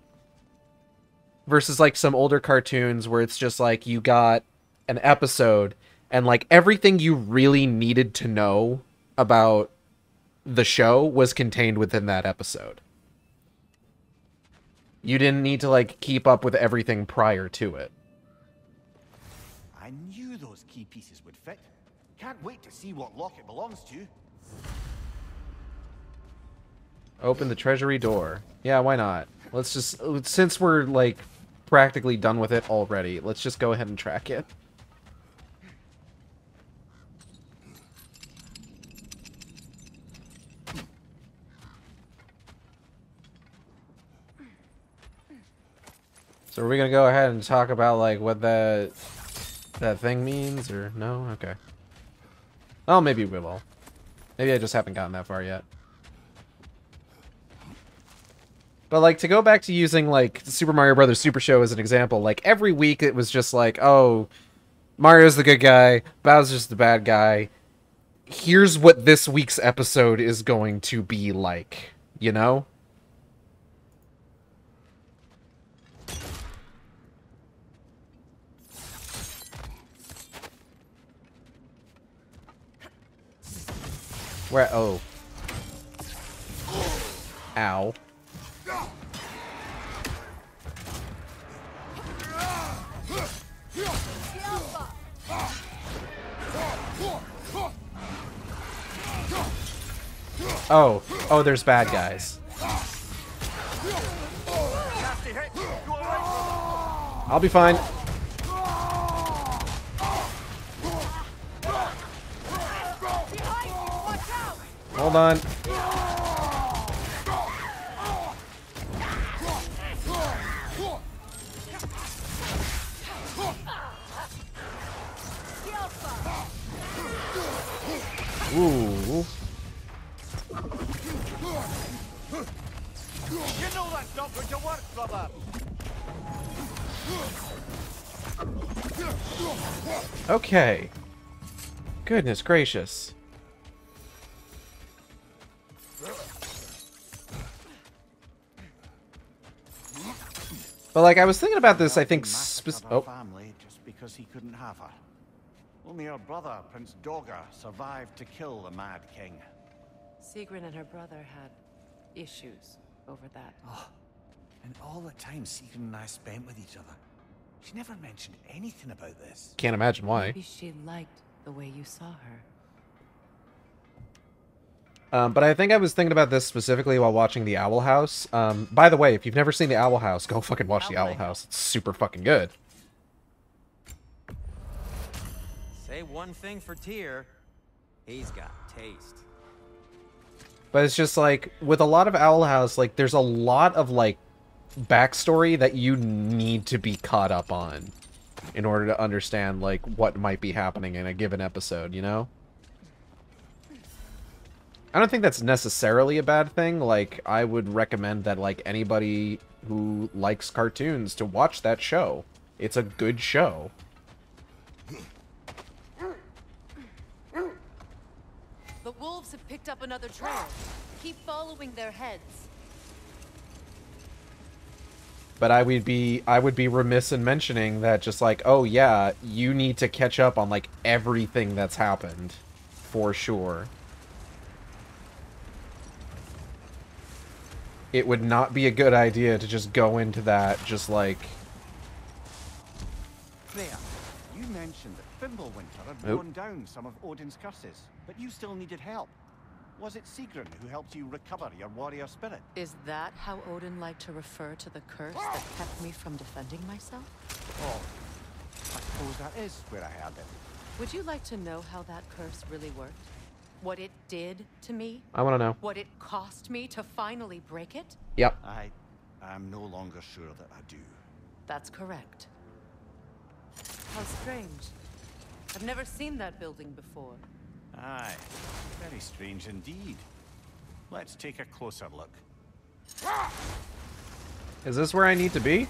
versus like some older cartoons where it's just like you got an episode and like everything you really needed to know about the show was contained within that episode. You didn't need to like keep up with everything prior to it.
See what lock it belongs to.
Open the treasury door. Yeah, why not? Let's just since we're like practically done with it already, let's just go ahead and track it. So are we gonna go ahead and talk about like what that that thing means or no? Okay. Oh, maybe we will. Maybe I just haven't gotten that far yet. But like to go back to using like Super Mario Brothers Super Show as an example, like every week it was just like, oh, Mario's the good guy, Bowser's the bad guy. Here's what this week's episode is going to be like, you know? Where oh. Ow. Oh, oh, there's bad guys. I'll be fine. Hold on. Ooh.
You know that's not to work, brother.
Okay. Goodness gracious. But like I was thinking about this, I think.
Massacred
Spe- oh,
family just because he couldn't have her. Only her brother, Prince Dagr, survived to kill the Mad King.
Sigrun and her brother had issues over that.
Oh, and all the time Sigrun and I spent with each other, she never mentioned anything about this.
can't imagine why.
Maybe she liked the way you saw her.
Um, but I think I was thinking about this specifically while watching The Owl House. Um, by the way, if you've never seen The Owl House, go fucking watch The Owl House. It's super fucking good.
Say one thing for Tyr, he's got taste.
But it's just like with a lot of Owl House, like there's a lot of like backstory that you need to be caught up on in order to understand like what might be happening in a given episode, you know? I don't think that's necessarily a bad thing. Like I would recommend that like anybody who likes cartoons to watch that show. It's a good show.
The wolves have picked up another trail. Keep following their heads.
But I would be I would be remiss in mentioning that just like, oh yeah, you need to catch up on like everything that's happened for sure. It would not be a good idea to just go into that just like
Freya, you mentioned that Fimbulwinter had
Oop.
worn down some of Odin's curses, but you still needed help. Was it Sigrun who helped you recover your warrior spirit?
Is that how Odin liked to refer to the curse that kept me from defending myself?
Oh, I suppose that is where I had it.
Would you like to know how that curse really worked? What it did to me?
I wanna know.
What it cost me to finally break it?
Yep.
I I'm no longer sure that I do.
That's correct. How strange. I've never seen that building before.
Aye, very strange indeed. Let's take a closer look.
Is this where I need to be?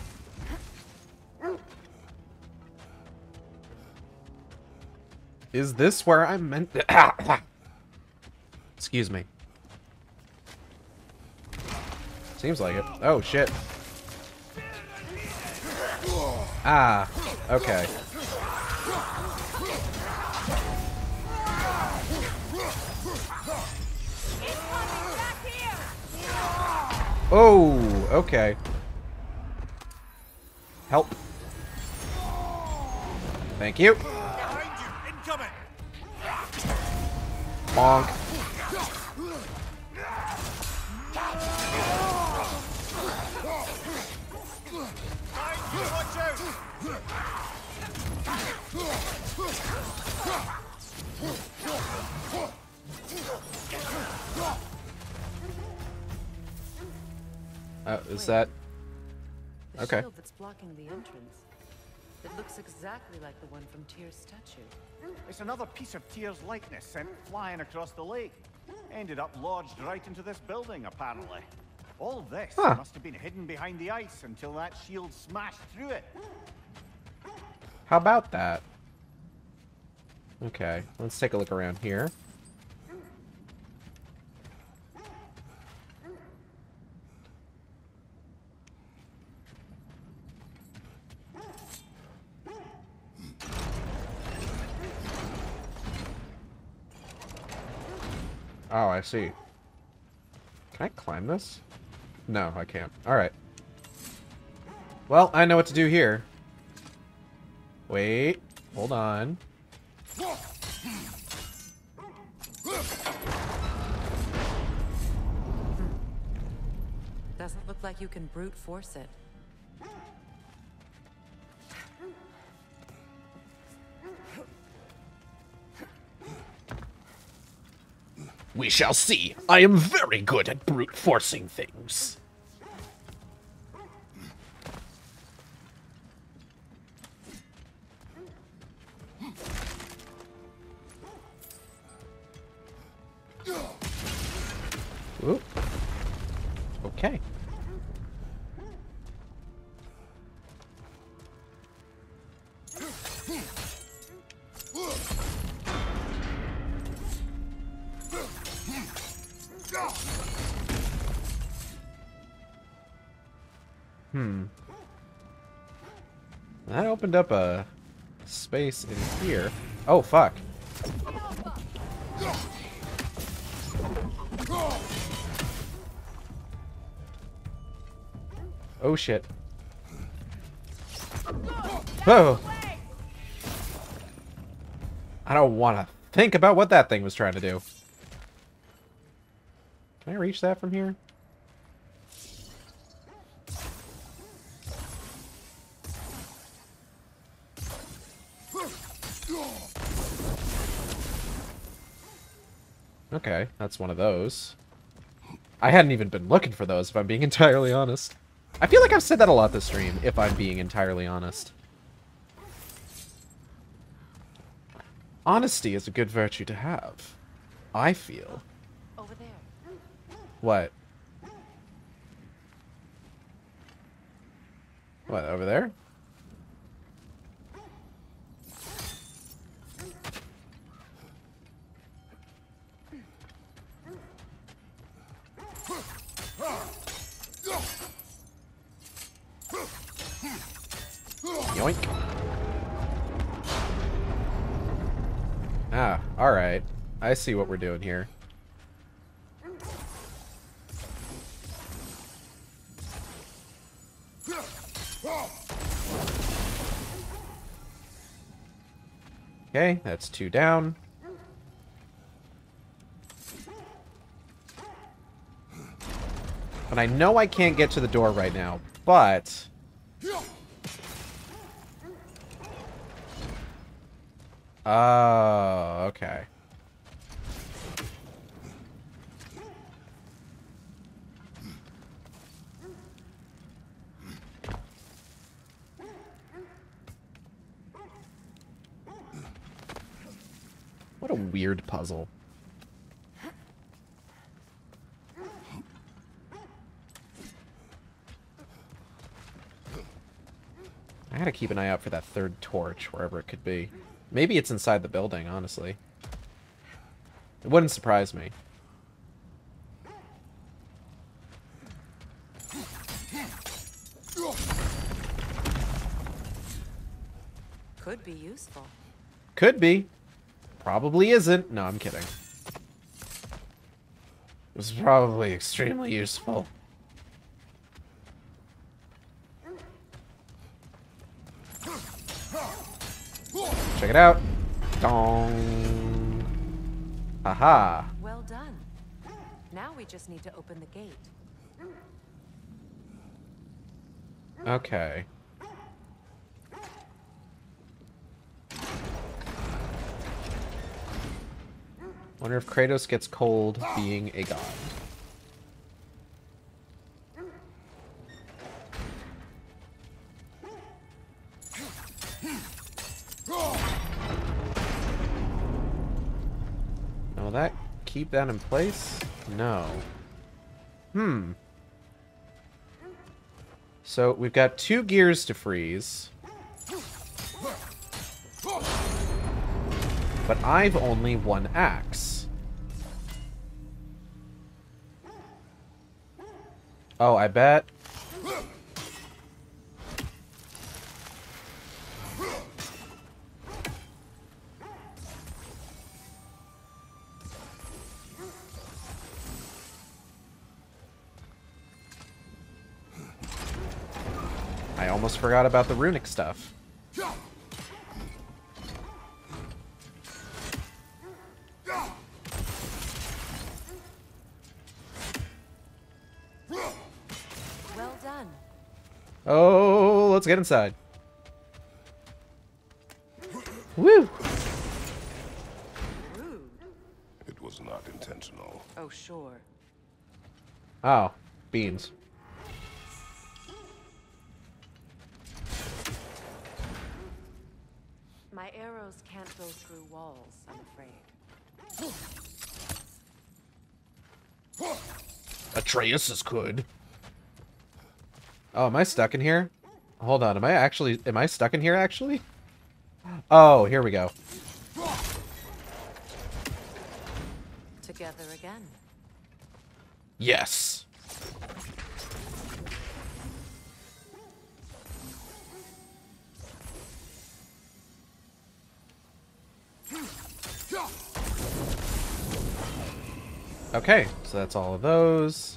Is this where I'm meant Excuse me. Seems like it. Oh shit. Ah, okay. Oh, okay. Help. Thank you. Bonk. Uh, is that
The
okay?
shield that's blocking the entrance. It looks exactly like the one from Tyr's statue.
It's another piece of Tyr's likeness sent flying across the lake. Ended up lodged right into this building, apparently. All this
Huh.
must have been hidden behind the ice until that shield smashed through it.
How about that? Okay, let's take a look around here. Oh, I see. Can I climb this? No, I can't. Alright. Well, I know what to do here. Wait. Hold on.
Doesn't look like you can brute force it.
We shall see. I am very good at brute forcing things.
Oop. Okay. Opened up a space in here. Oh, fuck. Oh, shit. Oh! I don't want to think about what that thing was trying to do. Can I reach that from here? Okay, that's one of those. I hadn't even been looking for those, if I'm being entirely honest. I feel like I've said that a lot this stream, if I'm being entirely honest. Honesty is a good virtue to have. I feel.
Over there.
What? What, over there? Yoink. Ah, alright. I see what we're doing here. Okay, that's two down. And I know I can't get to the door right now, but... Oh, okay. What a weird puzzle. I gotta keep an eye out for that third torch, wherever it could be. Maybe it's inside the building, honestly. It wouldn't surprise me.
Could be useful.
Could be. Probably isn't. No, I'm kidding. was probably extremely useful. Check it out. Dong. Aha.
Well done. Now we just need to open the gate.
Okay. Wonder if Kratos gets cold being a god. Keep that in place? No. Hmm. So we've got two gears to freeze. But I've only one axe. Oh, I bet. Forgot about the runic stuff.
Well done.
Oh, let's get inside. Woo!
It was not intentional.
Oh, sure.
Oh, beans.
Atreus could.
Oh, am I stuck in here? Hold on, am I actually am I stuck in here actually? Oh, here we go.
Together again.
Yes.
Okay, so that's all of those.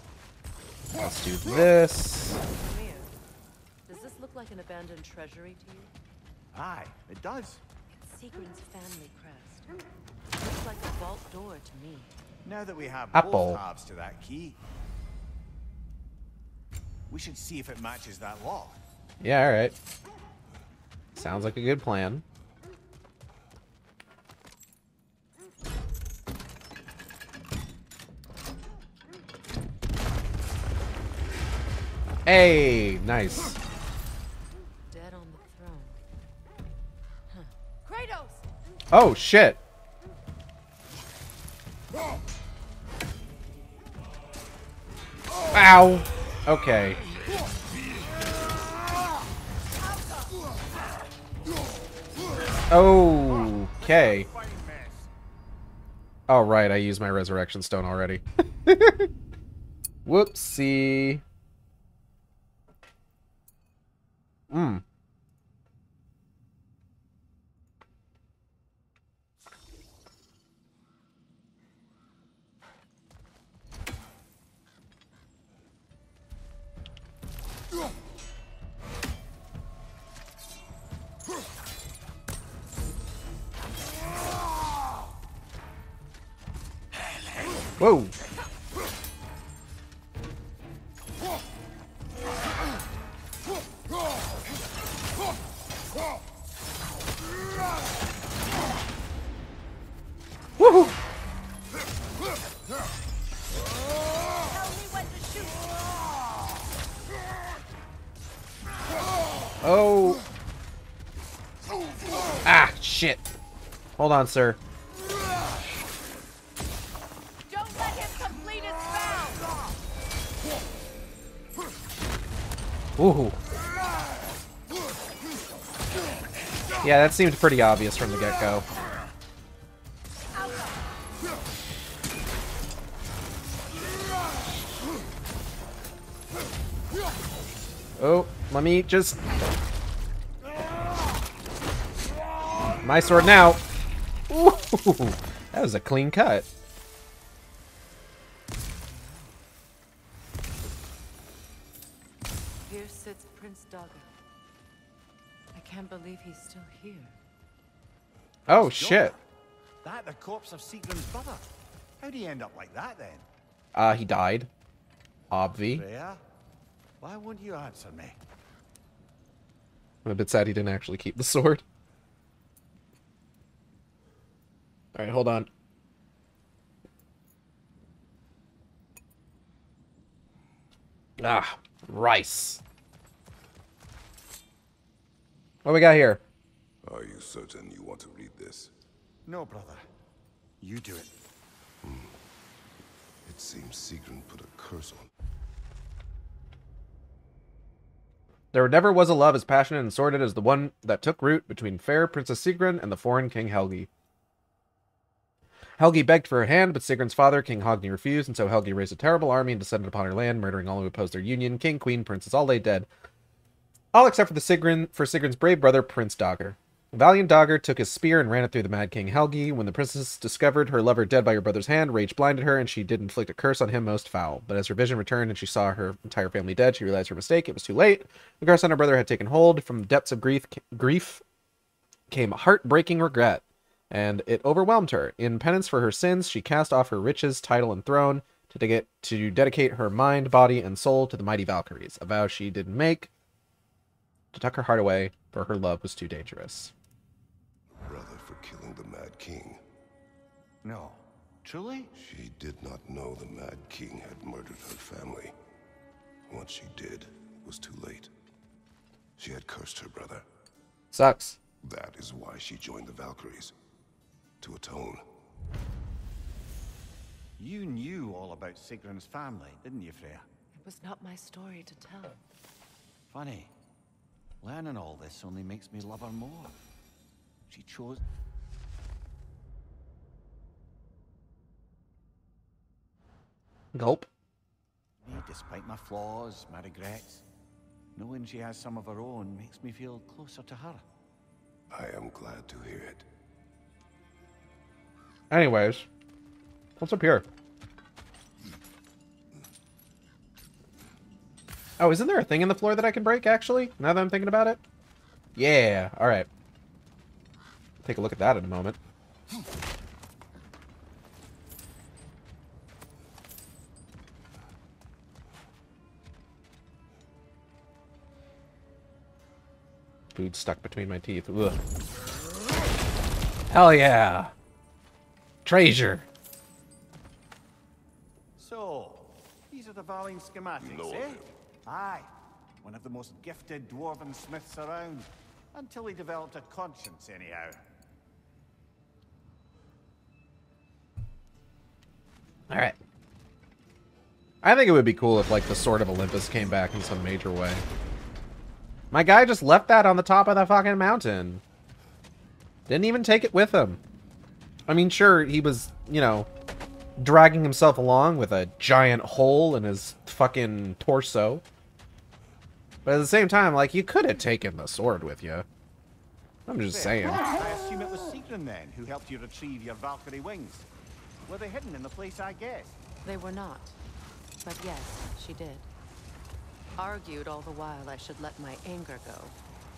Let's do this.
Mir, does this look like an abandoned treasury to you?
Aye, it does.
It's Sigrun's family crest. Looks like a vault door to me.
Now that we have
Apple.
both halves to that key, we should see if it matches that lock.
Yeah, alright. Sounds like a good plan. Hey, nice.
Dead on the throne.
Kratos!
Oh, shit. Ow. Okay. Okay. Oh, right, I used my resurrection stone already. Whoopsie. Hmm. Whoa. Shit. Hold on, sir.
Don't let him complete his vow!
Ooh. Yeah, that seemed pretty obvious from the get-go. Oh, let me just... My sword now. Ooh, that was a clean cut.
Here sits Prince Dagr. I can't believe he's still here.
Oh Prince shit.
That the corpse of Sigrun's brother. How'd he end up like that then?
Uh, he died. Obvi.
Rhea, why won't you answer me?
I'm a bit sad he didn't actually keep the sword. Alright, hold on. Ah, rice. What we got here?
Are you certain you want to read this?
No, brother. You do it.
It seems Sigrun put a curse on.
There never was a love as passionate and sordid as the one that took root between fair Princess Sigrun and the foreign King Helgi. Helgi begged for her hand, but Sigrun's father, King Hogni, refused, and so Helgi raised a terrible army and descended upon her land, murdering all who opposed their union. King, queen, princess, all lay dead. All except for the Sigrun for Sigrun's brave brother, Prince Dagr. Valiant Dagr took his spear and ran it through the Mad King Helgi. When the princess discovered her lover dead by her brother's hand, rage blinded her, and she did inflict a curse on him most foul. But as her vision returned and she saw her entire family dead, she realized her mistake. It was too late. The curse on her brother had taken hold. From the depths of grief, grief came heartbreaking regret, and it overwhelmed her. In penance for her sins, she cast off her riches, title, and throne to, de- to dedicate her mind, body, and soul to the mighty Valkyries. A vow she didn't make to tuck her heart away, for her love was too dangerous.
Brother for killing the Mad King.
No. Truly?
She did not know the Mad King had murdered her family. Once she did, it was too late. She had cursed her brother.
Sucks.
That is why she joined the Valkyries. To atone.
You knew all about Sigrun's family, didn't you, Freya?
It was not my story to tell.
Funny. Learning all this only makes me love her more. She chose...
Gulp.
Me, despite my flaws, my regrets. Knowing she has some of her own makes me feel closer to her.
I am glad to hear it.
Anyways, what's up here? Oh, isn't there a thing in the floor that I can break, actually? Now that I'm thinking about it? Yeah, alright. Take a look at that in a moment. Food stuck between my teeth. Ugh. Hell yeah! Treasure!
So, these are the Ivaldi schematics,
No,
eh? Aye. One of the most gifted dwarven smiths around. Until he developed a conscience, anyhow.
Alright. I think it would be cool if, like, the Sword of Olympus came back in some major way. My guy just left that on the top of the fucking mountain. Didn't even take it with him. I mean, sure, he was, you know, dragging himself along with a giant hole in his fucking torso. But at the same time, like, you could have taken the sword with you. I'm just saying.
I assume it was Sigrun then who helped you retrieve your Valkyrie wings. Were they hidden in the place I guessed?
They were not. But yes, she did. Argued all the while I should let my anger go,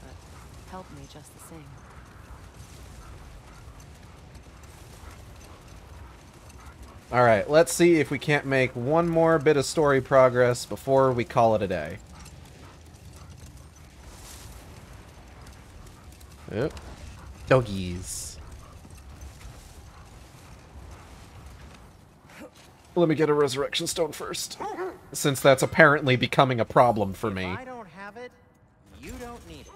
but helped me just the same.
Alright, let's see if we can't make one more bit of story progress before we call it a day. Yep. Doggies. Let me get a resurrection stone first. Since that's apparently becoming a problem for me.
If I don't have it, you don't need it.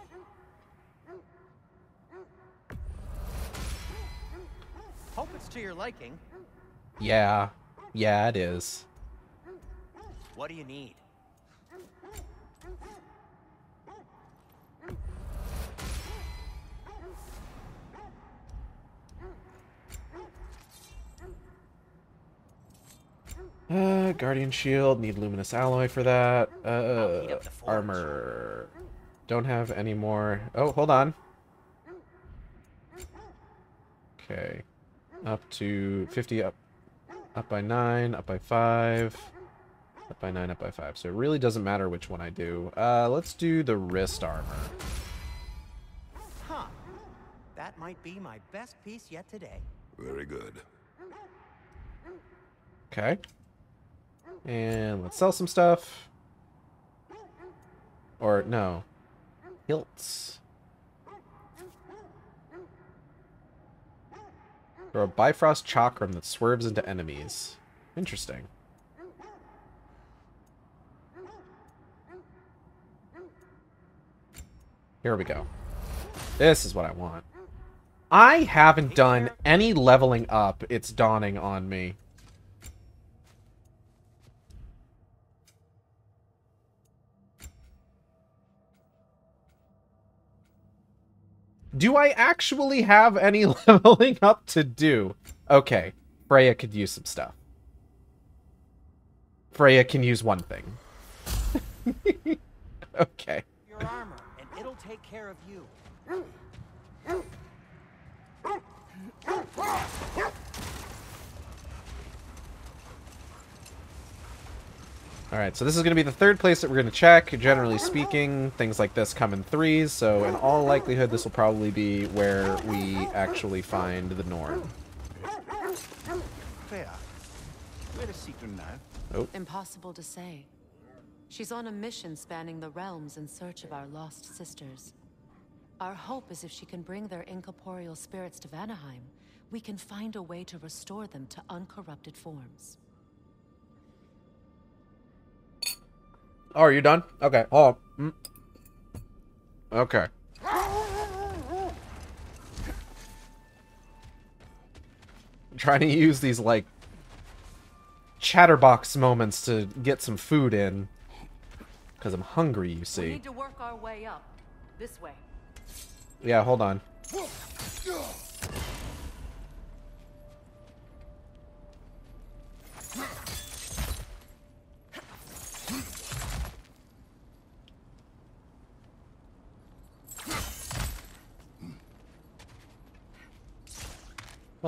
Hope it's to your liking.
Yeah. Yeah, it is.
What do you need?
Uh, Guardian Shield, need Luminous Alloy for that. Uh, armor. Don't have any more. Oh, hold on. Okay. Up to 50 up. Up by 9, up by 5. Up by 9, up by 5. So it really doesn't matter which one I do. Uh, let's do the wrist armor.
Huh. That might be my best piece yet today.
Very good.
Okay. And let's sell some stuff. Or, no. Hilts. Throw a Bifrost Chakram that swerves into enemies. Interesting. Here we go. This is what I want. I haven't done any leveling up. It's dawning on me. Do I actually have any leveling up to do? Okay, Freya could use some stuff. Freya can use one thing. okay.
Your armor, and it'll take care of you.
Alright, so this is going to be the third place that we're going to check. Generally speaking, things like this come in threes, so in all likelihood this will probably be where we actually find the Norn.
Fair. Where is Secret now?
Oh.
Impossible to say. She's on a mission spanning the realms in search of our lost sisters. Our hope is if she can bring their incorporeal spirits to Vanaheim, we can find a way to restore them to uncorrupted forms.
Oh, are you done? Okay, hold on. Mm. Okay. I'm trying to use these, like, chatterbox moments to get some food in. Because I'm hungry, you
We
see.
need to work our way up. This way.
Yeah, hold on.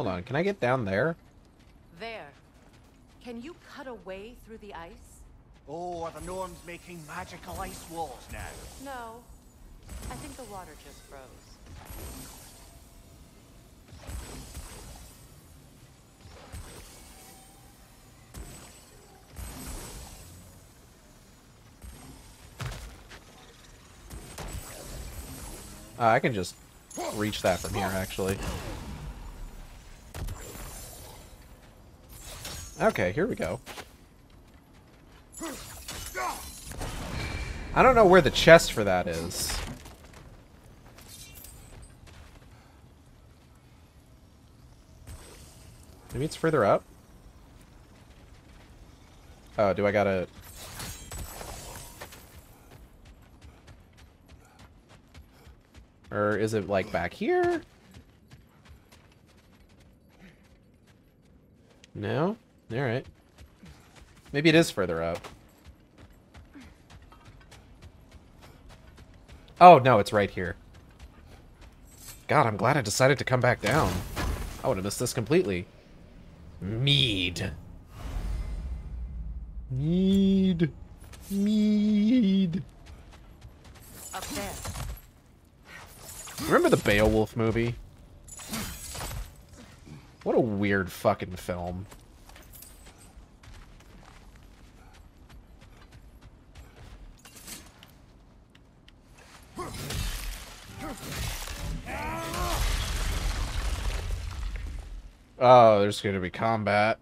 Hold on, can I get down there?
There. Can you cut a way through the ice?
Oh, are the Norns making magical ice walls now?
No. I think the water just froze.
Uh, I can just reach that from here, actually. Okay, here we go. I don't know where the chest for that is. Maybe it's further up? Oh, do I gotta... Or is it, like, back here? No? Alright. Maybe it is further up. Oh, no, it's right here. God, I'm glad I decided to come back down. I would have missed this completely. Mead. Mead. Mead.
Up there.
Remember the Beowulf movie? What a weird fucking film. Oh, there's gonna be combat.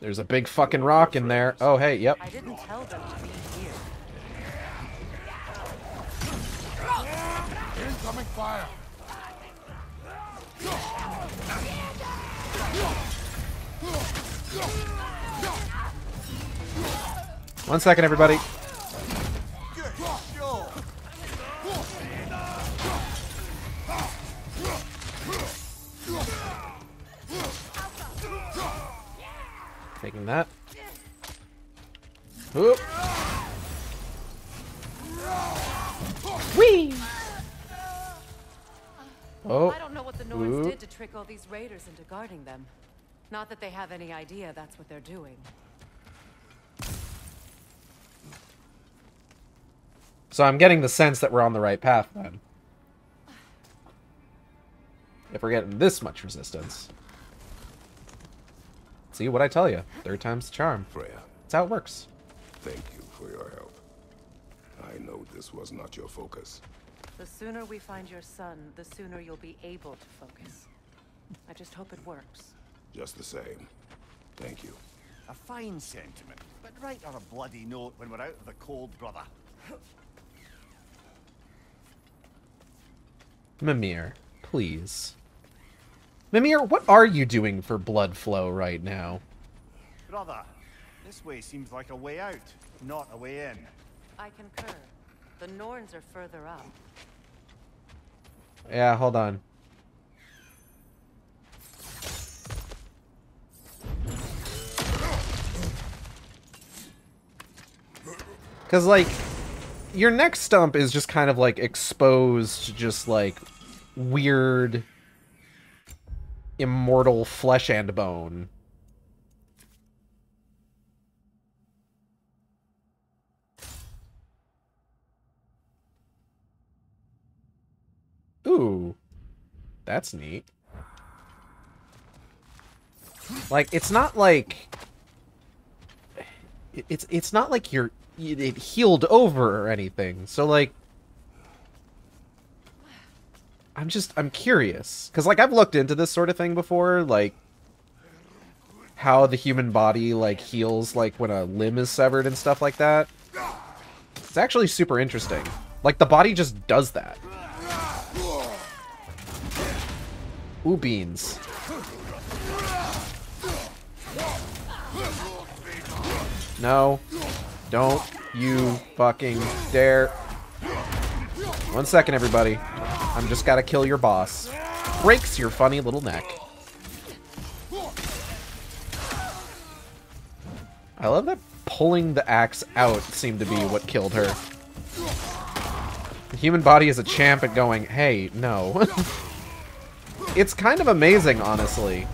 There's a big fucking rock in there. Oh, hey, yep.
I didn't tell them to be here.
Incoming fire!
One second, everybody. Taking that. Whoop. Whee! Oh.
I don't know what the Norns
Ooh.
did to trick all these raiders into guarding them. Not that they have any idea that's what they're doing.
So I'm getting the sense that we're on the right path then. If we're getting this much resistance. See what I tell you. Third time's the charm.
Freya.
That's how it works.
Thank you for your help. I know this was not your focus.
The sooner we find your son, the sooner you'll be able to focus. I just hope it works.
Just the same. Thank you.
A fine sentiment, but write her a bloody note when we're out of the cold, brother.
Mimir, please. Mimir, what are you doing for blood flow right now?
Brother, this way seems like a way out, not a way in.
I concur. The Norns are further up.
Yeah, hold on. Because, like, your next stump is just kind of, like, exposed to just, like, weird, immortal flesh and bone. Ooh. That's neat. Like, it's not like... It's it's not like you're it healed over or anything. So like I'm just I'm curious cuz like I've looked into this sort of thing before like how the human body like heals like when a limb is severed and stuff like that. It's actually super interesting. Like the body just does that. Ooh beans. No. Don't you fucking dare. One second, everybody. I'm just gotta kill your boss. Breaks your funny little neck. I love that pulling the axe out seemed to be what killed her. The human body is a champ at going, hey, no. it's kind of amazing, honestly.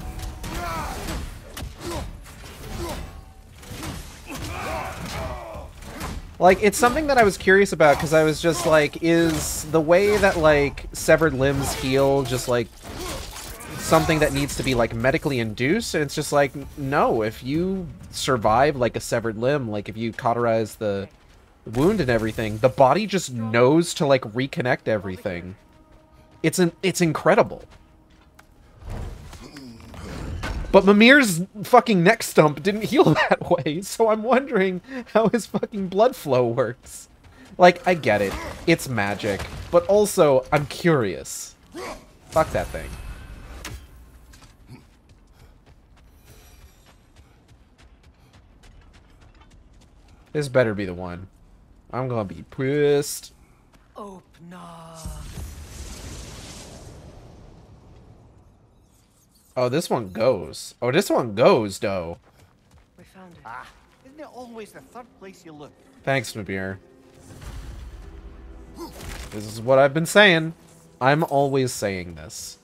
Like, it's something that I was curious about because I was just like, is the way that, like, severed limbs heal just, like, something that needs to be, like, medically induced? And it's just like, no, if you survive, like, a severed limb, like, if you cauterize the wound and everything, the body just knows to, like, reconnect everything. It's an, it's incredible. But Mimir's fucking neck stump didn't heal that way, so I'm wondering how his fucking blood flow works. Like, I get it. It's magic. But also, I'm curious. Fuck that thing. This better be the one. I'm gonna be pissed. Oh, this one goes. Oh, this one goes, though.
We found it.
Ah, isn't it always the third place you look?
Thanks, Mimir. This is what I've been saying. I'm always saying this.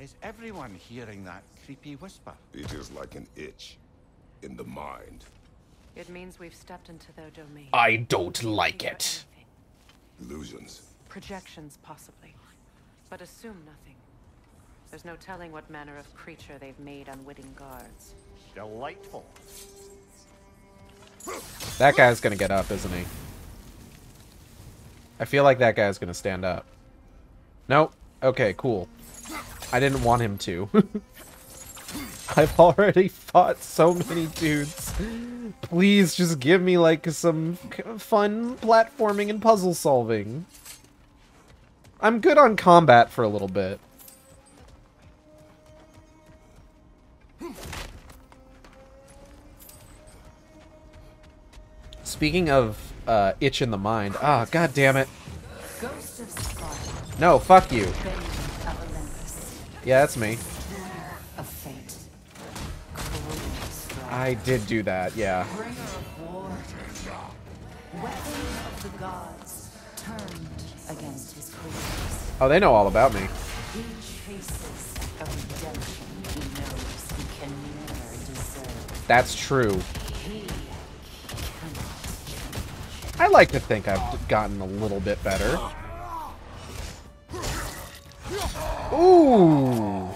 Is everyone hearing that creepy whisper?
It is like an itch in the mind.
It means we've stepped into their domain.
I don't like it.
Illusions.
Projections, possibly. But assume nothing. There's no telling what manner of creature they've made unwitting guards.
Delightful.
That guy's gonna get up, isn't he? I feel like that guy's gonna stand up. Nope. Okay, cool. I didn't want him to. I've already fought so many dudes. Please just give me, like, some fun platforming and puzzle solving. I'm good on combat for a little bit. Speaking of uh, itch in the mind, ah, god damn it.
Ghost of Sparta,
No, fuck you.
Bane of Olympus,
Yeah, that's me.
of fate, cruel strike,
I did do that, yeah.
bringer of war, weapon of the gods, turned against his creatures.
Oh, they know all about me. That's
chases
I like to think I've gotten a little bit better. Ooh.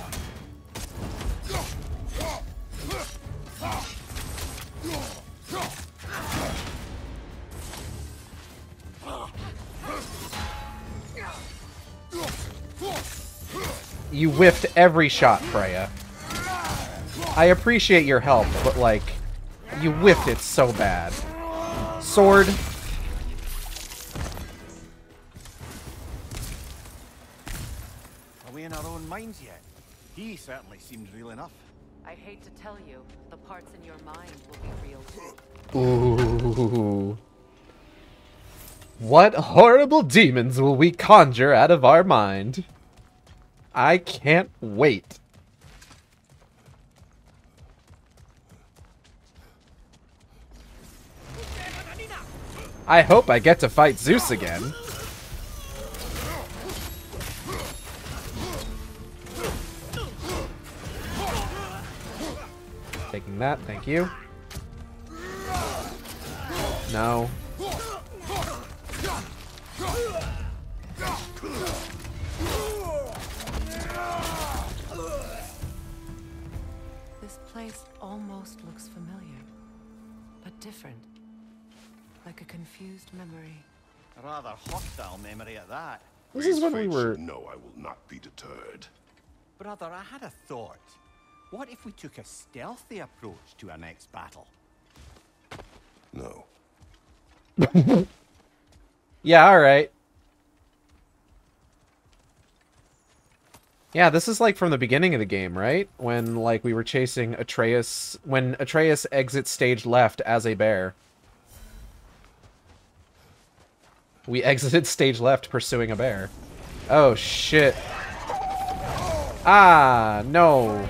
You whiffed every shot, Freya. I appreciate your help, but like, you whiffed it so bad. Sword.
He certainly seems real enough.
I hate to tell you, the parts in your mind will be real too.
Ooh. What horrible demons will we conjure out of our mind? I can't wait. I hope I get to fight Zeus again. Taking that, thank you. No.
This place almost looks familiar, but different. Like a confused memory.
A rather hostile memory at that.
This is when we were-
No, I will not be deterred.
Brother, I had a thought. What if we took a stealthy approach to our next battle?
No.
Yeah, alright. Yeah, this is like from the beginning of the game, right? When like we were chasing Atreus when Atreus exits stage left as a bear. We exited stage left pursuing a bear. Oh shit. Ah, no.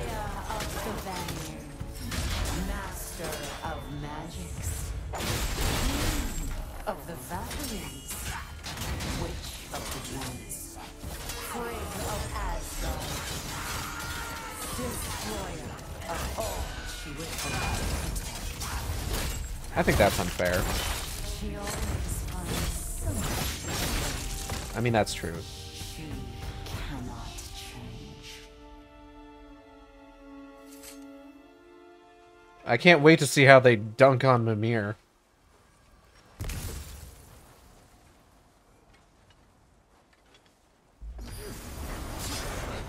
I think that's unfair. I mean that's true. I can't wait to see how they dunk on Mimir.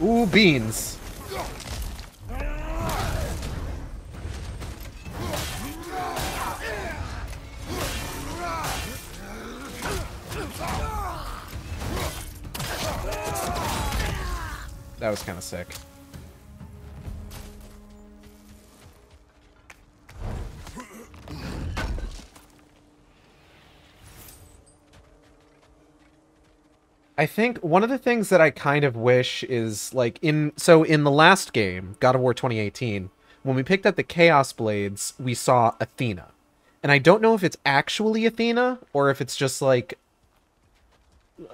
Ooh, beans. That was kind of sick. I think one of the things that I kind of wish is like in so in the last game, God of War 2018, when we picked up the Chaos Blades, we saw Athena. And I don't know if it's actually Athena or if it's just like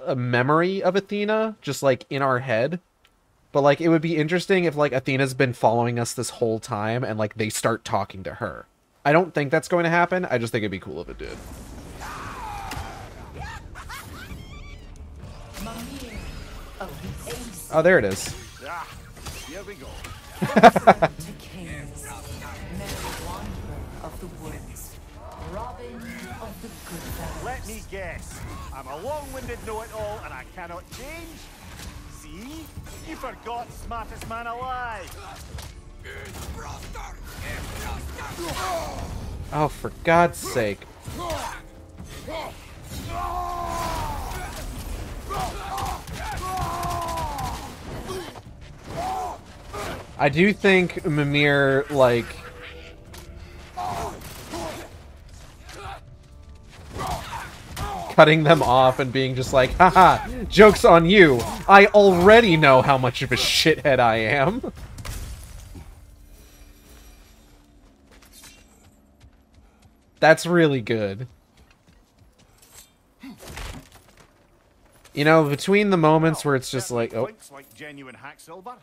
a memory of Athena just like in our head. But like it would be interesting if like Athena's been following us this whole time and like they start talking to her. I don't think that's going to happen. I just think it'd be cool if it did. Oh, there it is.
Let me guess. I'm a long-winded know-it-all and I cannot change? You forgot smartest man alive.
Oh, for God's sake. I do think Mimir, like... Cutting them off and being just like, haha, joke's on you. I already know how much of a shithead I am. That's really good. You know, between the moments where it's just like, oh,
Looks like genuine hack silver.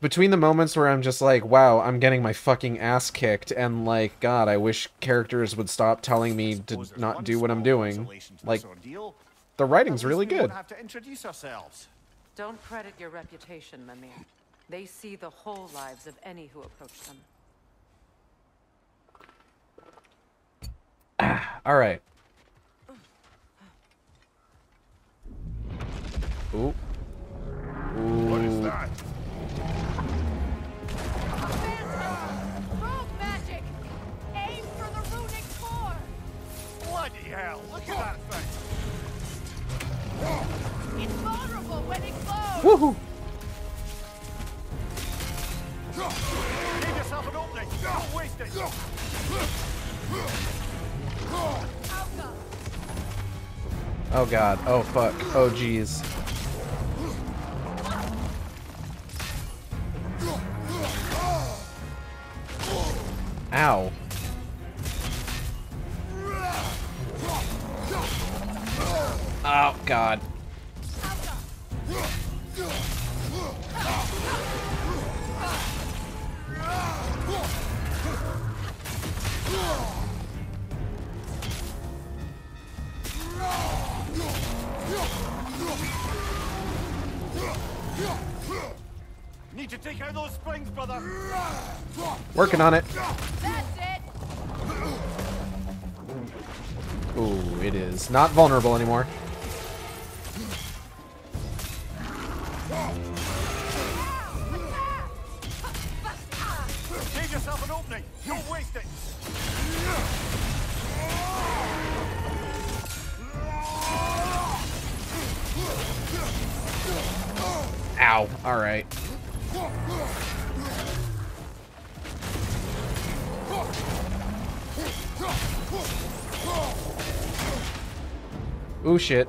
Between the moments where I'm just like, wow, I'm getting my fucking ass kicked, and like, God, I wish characters would stop telling me to not do what I'm doing. Like, the writing's really good.
have to introduce ourselves.
Don't credit your reputation, Mimir. They see the whole lives of any who approach them.
All right. Ooh.
What is that?
Hell, look at that thing!
It's vulnerable when it glows!
Woohoo!
Give yourself an opening! Don't waste it!
Oh god. Oh fuck. Oh jeez. Ow. Oh god.
Need to take out those springs, brother!
Working on it.
That's it!
Ooh, it is not vulnerable anymore. Ow. All right. Ooh shit.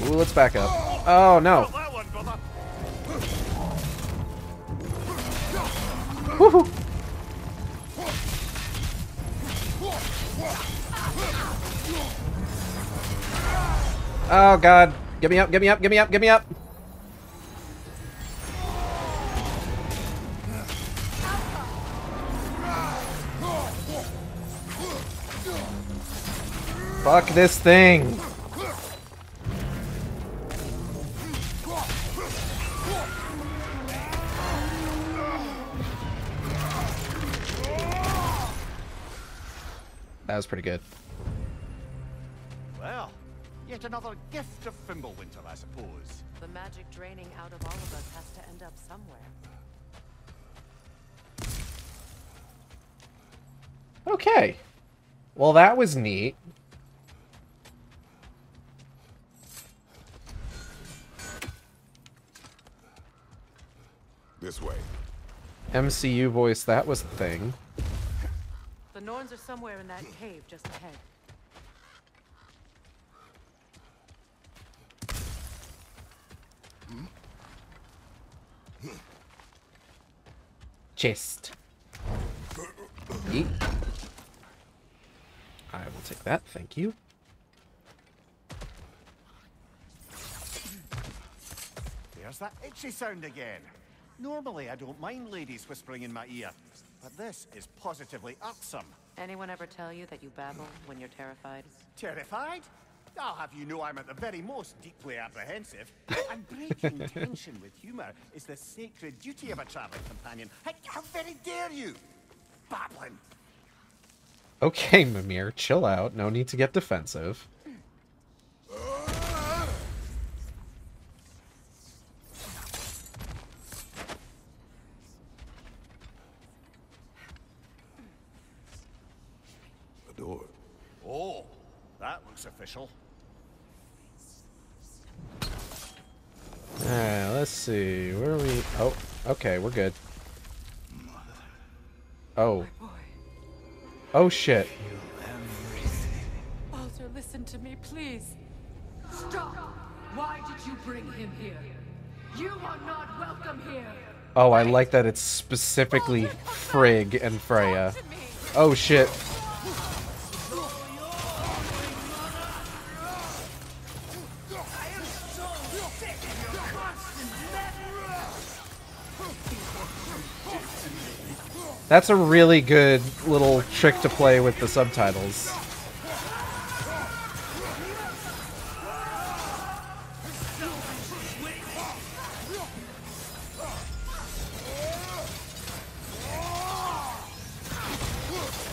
Ooh, let's back up. Oh no.
That one!
Woohoo. Oh god. Get me up, get me up, get me up, get me up. Fuck this thing. That was pretty good.
Well, yet another gift of Fimbulwinter, I suppose.
The magic draining out of all of us has to end up somewhere.
Okay. Well, that was neat.
This way.
MCU voice, that was the thing.
The Norns are somewhere in that cave just ahead.
Chest. Yeet. I will take that, thank you.
There's that itchy sound again. Normally, I don't mind ladies whispering in my ear, but this is positively irksome.
Anyone ever tell you that you babble when you're terrified?
Terrified? I'll have you know I'm at the very most deeply apprehensive. and breaking tension with humour is the sacred duty of a travelling companion. How, how very dare you? Babbling.
Okay, Mimir, chill out. No need to get defensive.
A door.
Oh, that looks official.
Alright, let's see. Where are we? Oh, okay, we're good. Oh. Oh shit.
Baldur, listen to me, please. Stop! Why did you bring him here? You are not welcome here!
Oh, I like that it's specifically Frigg and Freya. Oh shit. That's a really good little trick to play with the subtitles.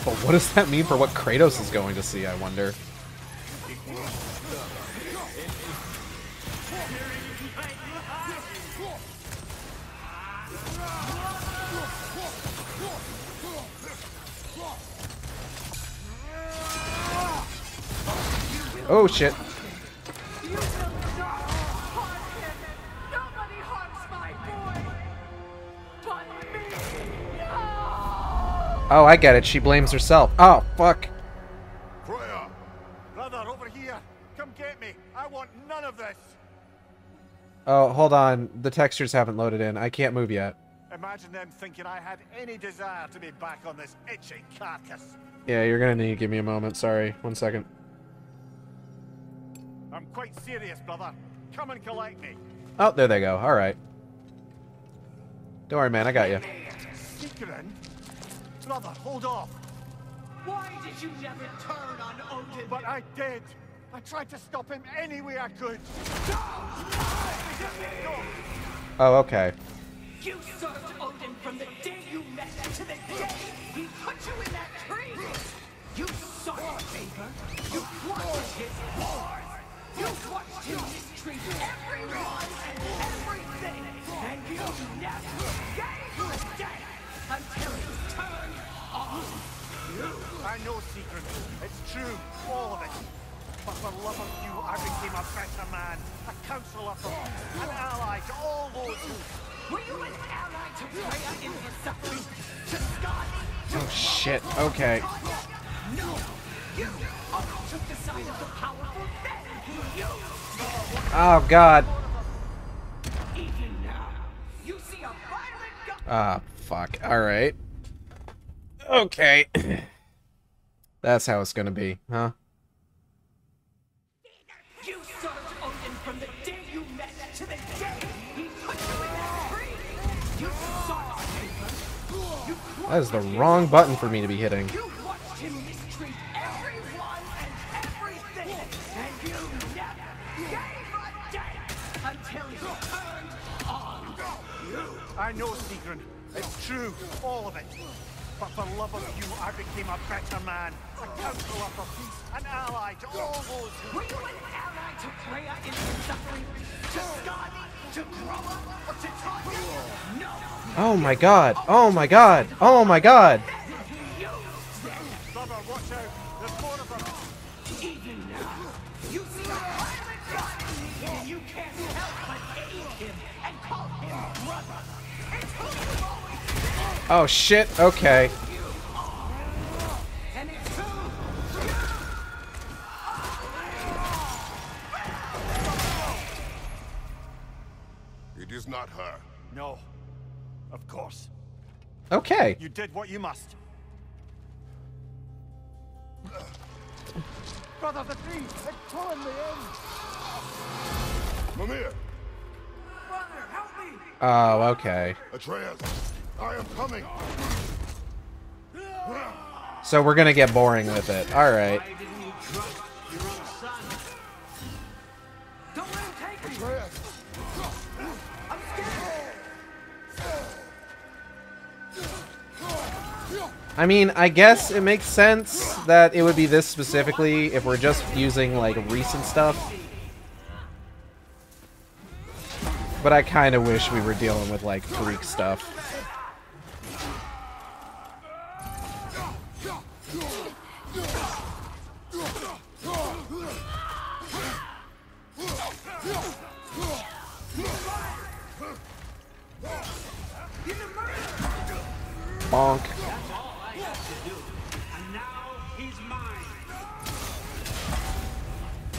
But what does that mean for what Kratos is going to see, I wonder? Oh shit. Oh, I get it. She blames herself. Oh, fuck.
Freya! Brother, over here! Come get me! I want none of this!
Oh, hold on. The textures haven't loaded in. I can't move yet.
Imagine them thinking I had any desire to be back on this itching carcass.
Yeah, you're gonna need to give me a moment. Sorry. One second.
I'm quite serious, brother. Come and collect me.
Oh, there they go. Alright. Don't worry, man. I got you.
Sigrun? Brother, hold off.
Why did you never turn on Odin?
But I did. I tried to stop him any way I could.
Oh, okay.
You served Odin from the day you met him to the day he put you in that tree. You sought his favor. You wanted his wars. You
for love of you, I became a better man, a counselor for peace, an ally to all those who...
Were you an ally to Freya in her suffering? To Scott?
Oh, shit. Okay.
No! You only took the side of the powerful then! You!
Oh, God.
Even now, you see a violent
Ah, fuck. Alright. Okay. That's how it's gonna be, huh?
That
is the wrong button for me to be hitting.
You watched him mistreat everyone and everything, and you never gave a damn until he turned on you.
I know, Sigrun. It's true, all of it. But for love of you, I became a better man, a counselor for peace, an ally to all those who...
Were you an ally to Freya in her suffering? To Scott? To Groa? Or to Tanya? No!
Oh my god. Oh my god. Oh my god. Oh shit. Okay. Okay.
You did what you must. Brother, the tree! It's pulling me in!
Mimir!
Brother, help me!
Oh, okay.
Atreus! I am coming!
So we're gonna get boring with it. Alright.
Don't let him take me!
Atreus!
I mean, I guess it makes sense that it would be this specifically if we're just using, like, recent stuff. But I kind of wish we were dealing with, like, freak stuff. Bonk.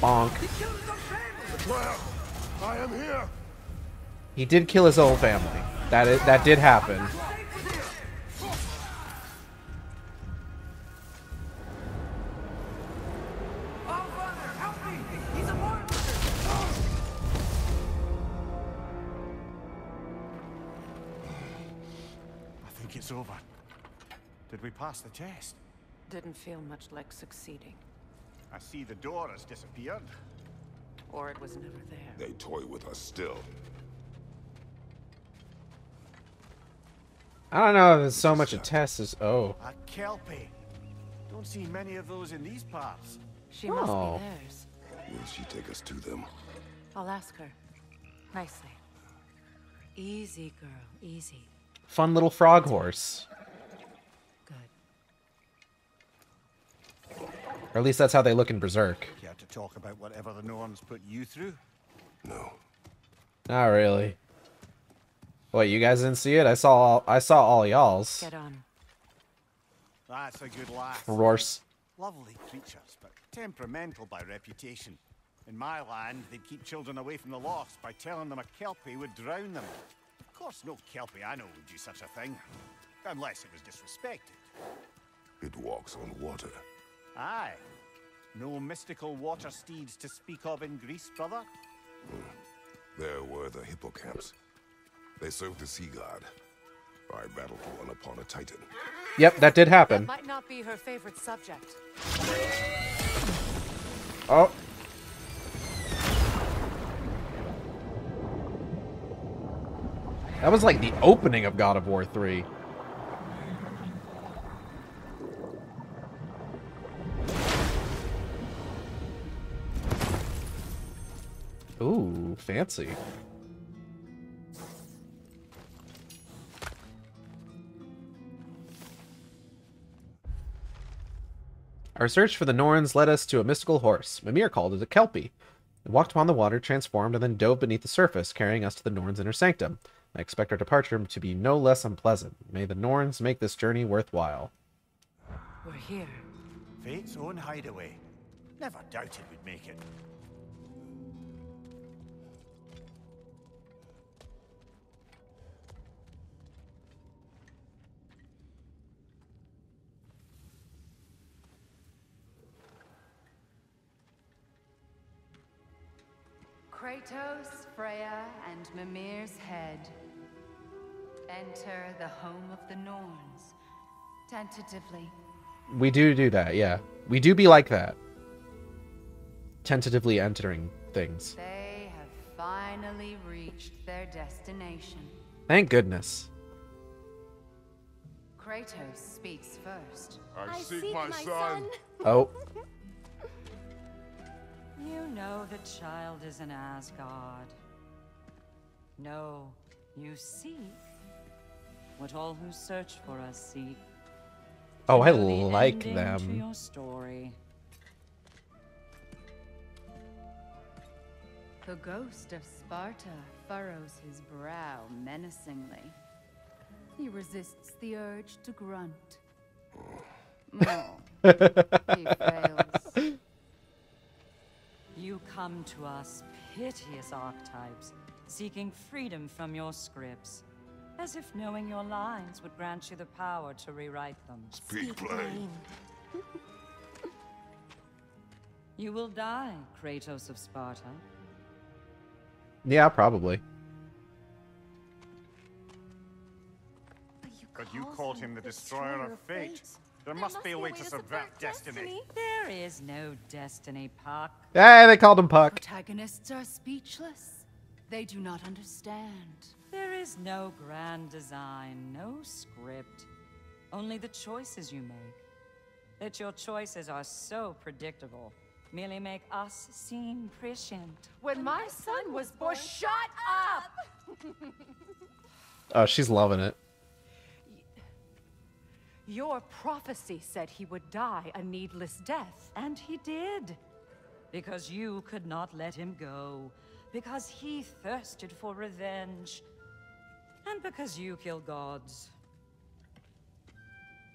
Bonk.
Atreus! I am here!
He did kill his own family. That is, that did happen.
Oh, brother, help me! He's a monster! Oh.
it's over. Did we pass the test?
Didn't feel much like succeeding.
I see the door has disappeared.
Or it was never there.
They toy with us still.
I don't know if it's so much a test as oh.
A kelpie. Don't see many of those in these parts.
She must
Oh.
be theirs.
Will she take us to them?
I'll ask her. Nicely. Easy, girl. Easy.
Fun little frog horse. Or at least that's how they look in Berserk.
Care to talk about whatever the Norns put you through?
No.
Not really. What, you guys didn't see it? I saw all, I saw all y'all's.
Get on.
That's a good lass.
Roars.
Lovely creatures, but temperamental by reputation. In my land, they'd keep children away from the lost by telling them a kelpie would drown them. Of course, no kelpie I know would do such a thing. Unless it was disrespected.
It walks on water.
Aye. No mystical water steeds to speak of in Greece, brother? Hmm.
There were the hippocamps. They served the sea god. I battled one upon a titan.
Yep, that did
That
happen.
might not be her favorite subject.
Oh. That was like the opening of God of War 3. Ooh, fancy. Our search for the Norns led us to a mystical horse. Mimir called it a Kelpie. It walked upon the water, transformed, and then dove beneath the surface, carrying us to the Norns' inner sanctum. I expect our departure to be no less unpleasant. May the Norns make this journey worthwhile.
We're here.
Fate's own hideaway. Never doubted we'd make it.
Kratos, Freya, and Mimir's head. Enter the home of the Norns. Tentatively.
We do do that, yeah. We do be like that. Tentatively entering things.
They have finally reached their destination.
Thank goodness.
Kratos speaks first.
I, seek, my, son.
Oh.
You know the child is an Asgard. No, you seek what all who search for us seek.
Oh, I
know the
like them.
To your story.
The ghost of Sparta furrows his brow menacingly. He resists the urge to grunt. No, he fails.
You come to us, piteous archetypes, seeking freedom from your scripts, as if knowing your lines would grant you the power to rewrite them.
Speak plain.
You will die, Kratos of Sparta.
Yeah, probably.
But you called him the destroyer of fate. There must be a way to subvert destiny.
There is no destiny, Puck.
Hey, they called him Puck.
Protagonists are speechless. They do not understand.
There is no grand design, no script. Only the choices you make. That your choices are so predictable merely make us seem prescient.
When my son was born, shut up!
Oh, she's loving it.
Your prophecy said he would die a needless death.
And he did. Because you could not let him go. Because he thirsted for revenge. And because you kill gods.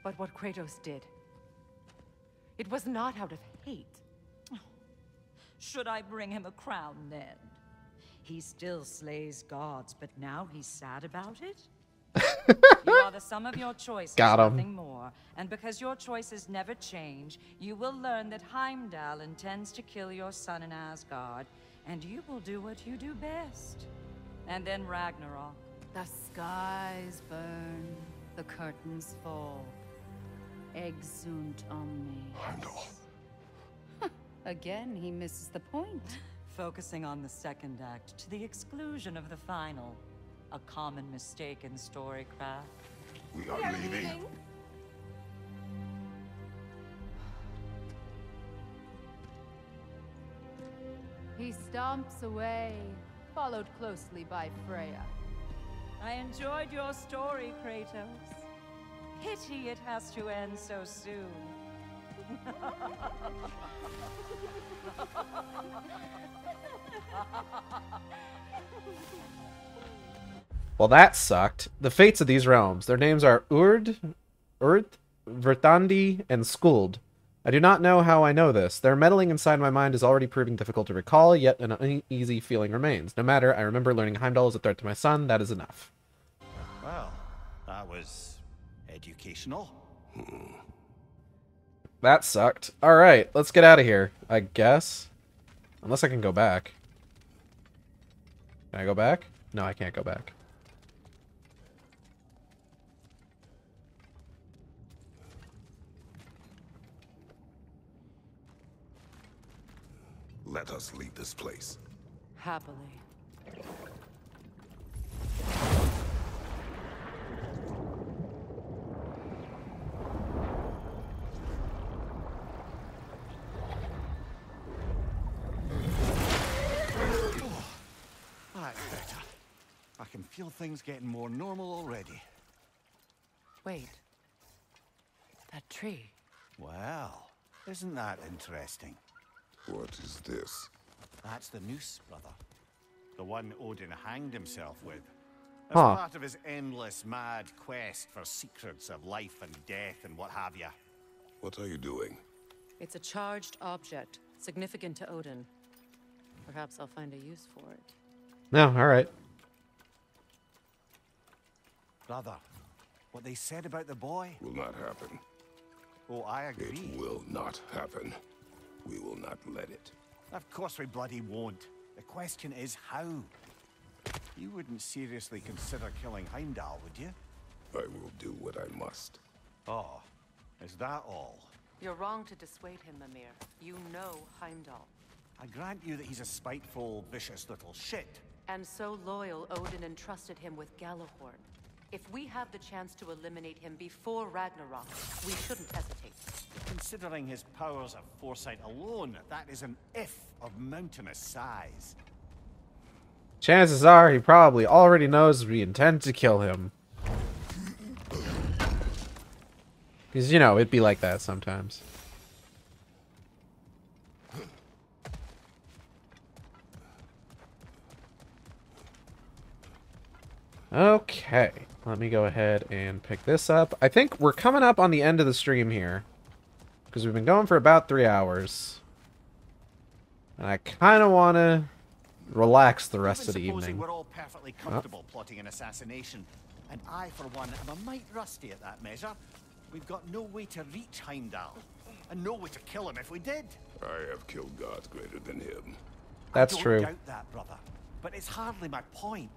But what Kratos did, it was not out of hate.
Should I bring him a crown then? He still slays gods, but now he's sad about it? You are the sum of your choices,
Got 'em.
nothing more. And because your choices never change, you will learn that Heimdall intends to kill your son in Asgard, and you will do what you do best. And then Ragnarok.
The skies burn. The curtains fall. Exeunt omnes.
Heimdall.
Again, he misses the point.
Focusing on the second act to the exclusion of the final. A common mistake in storycraft.
We are leaving.
He stomps away, followed closely by Freya.
I enjoyed your story, Kratos. Pity it has to end so soon.
Well, that sucked. The fates of these realms. Their names are Urd, Urd, Verdandi, and Skuld. I do not know how I know this. Their meddling inside my mind is already proving difficult to recall, yet an uneasy feeling remains. No matter, I remember learning Heimdall is a threat to my son. That is enough.
Well, that was educational.
That sucked. Alright, let's get out of here, I guess. Unless I can go back. Can I go back? No, I can't go back.
Let us leave this place.
Happily.
That's better. I can feel things getting more normal already.
Wait. That tree.
Well, isn't that interesting?
What is this?
That's the noose, brother. The one Odin hanged himself with. As
Huh.
part of his endless, mad quest for secrets of life and death and what have you.
What are you doing?
It's a charged object, significant to Odin. Perhaps I'll find a use for it.
No, alright.
Brother, what they said about the boy?
Will not happen.
Oh, I agree.
It will not happen. We will not let it.
Of course we bloody won't. The question is how. You wouldn't seriously consider killing Heimdall, would you?
I will do what I must.
Oh, is that all?
You're wrong to dissuade him, Mimir. You know Heimdall.
I grant you that he's a spiteful, vicious little shit.
And so loyal, Odin entrusted him with Gjallarhorn. If we have the chance to eliminate him before Ragnarok, we shouldn't hesitate.
Considering his powers of foresight alone, that is an if of mountainous size.
Chances are he probably already knows we intend to kill him. Because, you know, it'd be like that sometimes. Okay, let me go ahead and pick this up. I think we're coming up on the end of the stream here. Because we've been going for about three hours. And I kind of want to relax the rest
Even
of the
supposing
evening.
we're all perfectly oh. comfortable plotting an assassination, and I, for one, am a mite rusty at that measure, we've got no way to reach Heimdall, and no way to kill him if we did.
I have killed gods greater than him.
That's
I don't
true.
doubt that, brother, but it's hardly my point.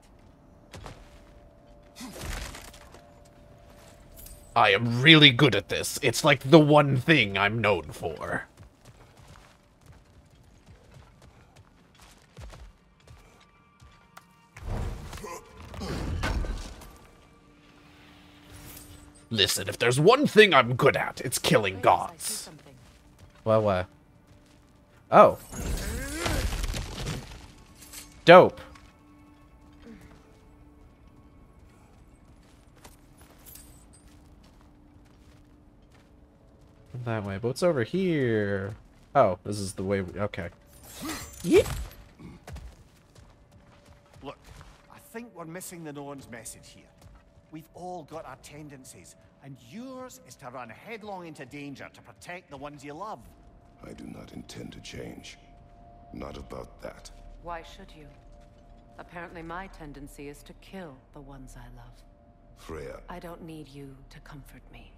I am really good at this. It's like the one thing I'm known for. Listen, if there's one thing I'm good at, it's killing gods.
Well, what? Oh. Dope. That way, but what's over here? Oh, this is the way. We, okay. Yeet.
Look, I think we're missing the Norn's message here. We've all got our tendencies, and yours is to run headlong into danger to protect the ones you love.
I do not intend to change. Not about that.
Why should you? Apparently my tendency is to kill the ones I love.
Freya,
I don't need you to comfort me.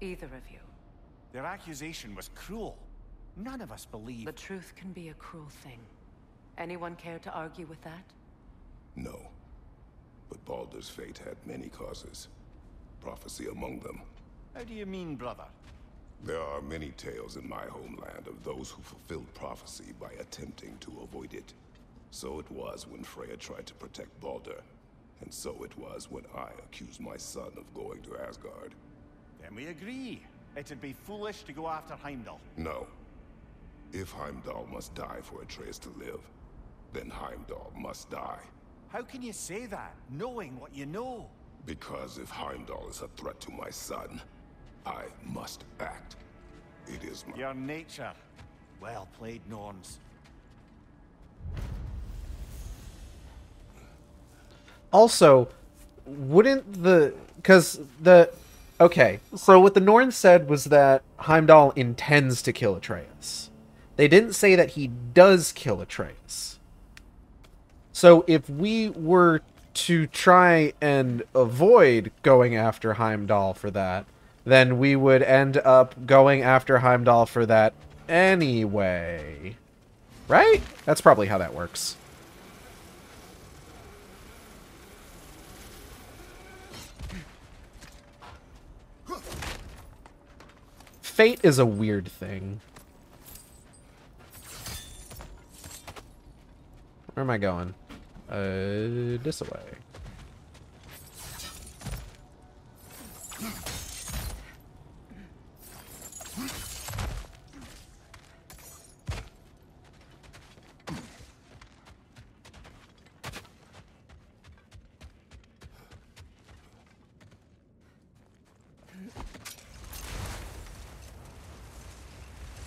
Either of you.
Their accusation was cruel. None of us believe.
The truth can be a cruel thing. Anyone care to argue with that?
no. But Baldur's fate had many causes. prophecy among them.
How do you mean, brother?
There are many tales in my homeland of those who fulfilled prophecy by attempting to avoid it. So it was when Freya tried to protect Baldur, and so it was when I accused my son of going to Asgard.
Then we agree. It'd be foolish to go after Heimdall.
No. If Heimdall must die for Atreus to live, then Heimdall must die.
How can you say that, knowing what you know?
Because if Heimdall is a threat to my son, I must act. It is my...
Your nature. Well played, Norns.
Also, wouldn't the because the okay, so what the Norns said was that Heimdall intends to kill Atreus. They didn't say that he does kill Atreus. So if we were to try and avoid going after Heimdall for that, then we would end up going after Heimdall for that anyway. Right? That's probably how that works. Fate is a weird thing. Where am I going? Uh, this way.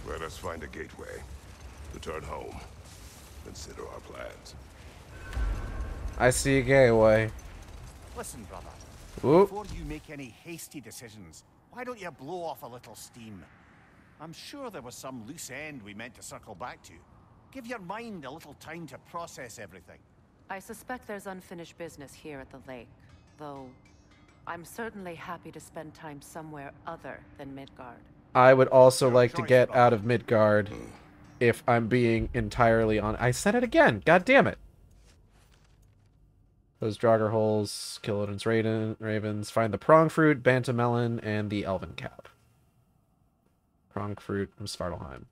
Let us find a gateway. Return home. Consider our plans.
I see a gateway.
Listen, brother.
Whoop.
Before you make any hasty decisions, why don't you blow off a little steam? I'm sure there was some loose end we meant to circle back to. Give your mind a little time to process everything.
I suspect there's unfinished business here at the lake, though I'm certainly happy to spend time somewhere other than Midgard.
I would also like to get out of Midgard if I'm being entirely on. I said it again. God damn it. Those Draugr holes, kill Odin's raven, ravens, find the prong fruit, Bantamelon, and the elven cap. Prong fruit from Svartalfheim.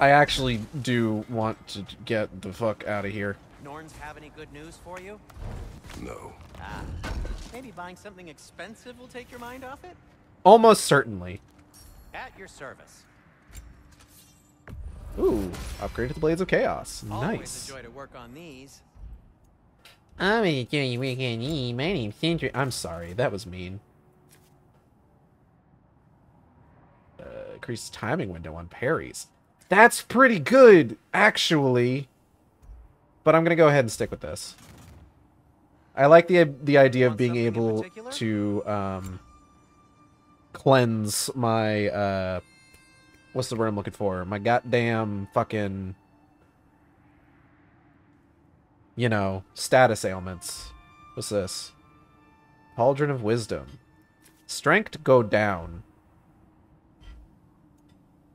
I actually do want to get the fuck out of here.
Norns have any good news for you?
No.
Ah, maybe buying something expensive will take your mind off it?
Almost certainly.
At your service.
Ooh, upgraded the Blades of Chaos.
Always
Nice.
a joy to work on these.
I'm a doing weekend. My name's Sandra. I'm sorry, that was mean. Uh, increased timing window on parries. That's pretty good, actually. But I'm gonna go ahead and stick with this. I like the the idea of being able to um, cleanse my uh, what's the word I'm looking for? My goddamn fucking you know, status ailments. What's this? Pauldron of Wisdom. Strength go down.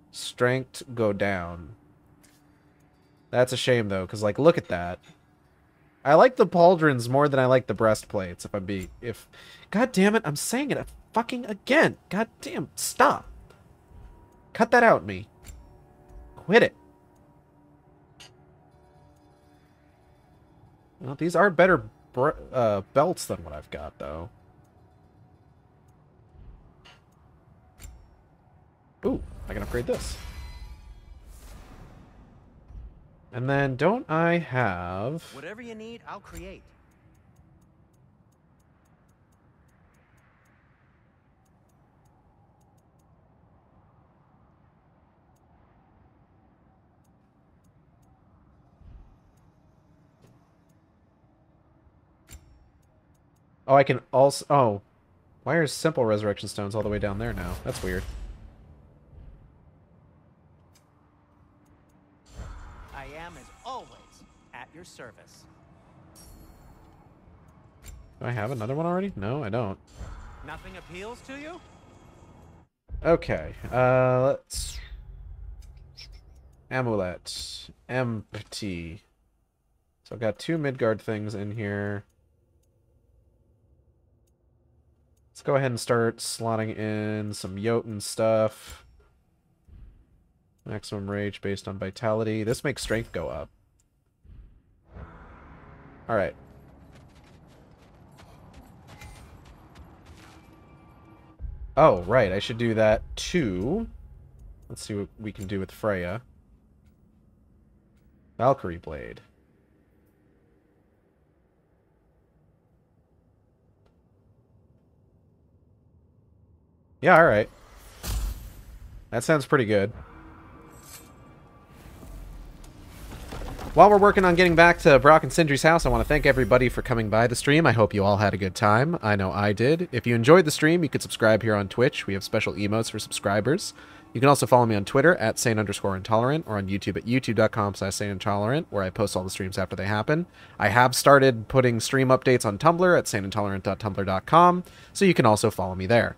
Strength go down. That's a shame though, because like look at that. I like the pauldrons more than I like the breastplates, if I'm being if God damn it, I'm saying it fucking again. God damn, stop. Cut that out, me. Quit it. Well, these are better uh, belts than what I've got, though. Ooh, I can upgrade this. And then, don't I have...
Whatever you need, I'll create.
Oh, I can also... Oh. Why are simple resurrection stones all the way down there now? That's weird.
I am, as always, at your service.
Do I have another one already? No, I don't.
Nothing appeals to you?
Okay, uh, let's... Amulet. Empty. So I've got two Midgard things in here. Let's go ahead and start slotting in some Jotun stuff. Maximum rage based on vitality. This makes strength go up. Alright. Oh, right. I should do that too. Let's see what we can do with Freya. Valkyrie Blade. Yeah, alright. That sounds pretty good. While we're working on getting back to Brok and Sindri's house, I want to thank everybody for coming by the stream. I hope you all had a good time. I know I did. If you enjoyed the stream, you could subscribe here on Twitch. We have special emotes for subscribers. You can also follow me on Twitter at sane underscore intolerant or on YouTube at youtube.com slash sane intolerant, where I post all the streams after they happen. I have started putting stream updates on Tumblr at saneintolerant.tumblr.com, so you can also follow me there.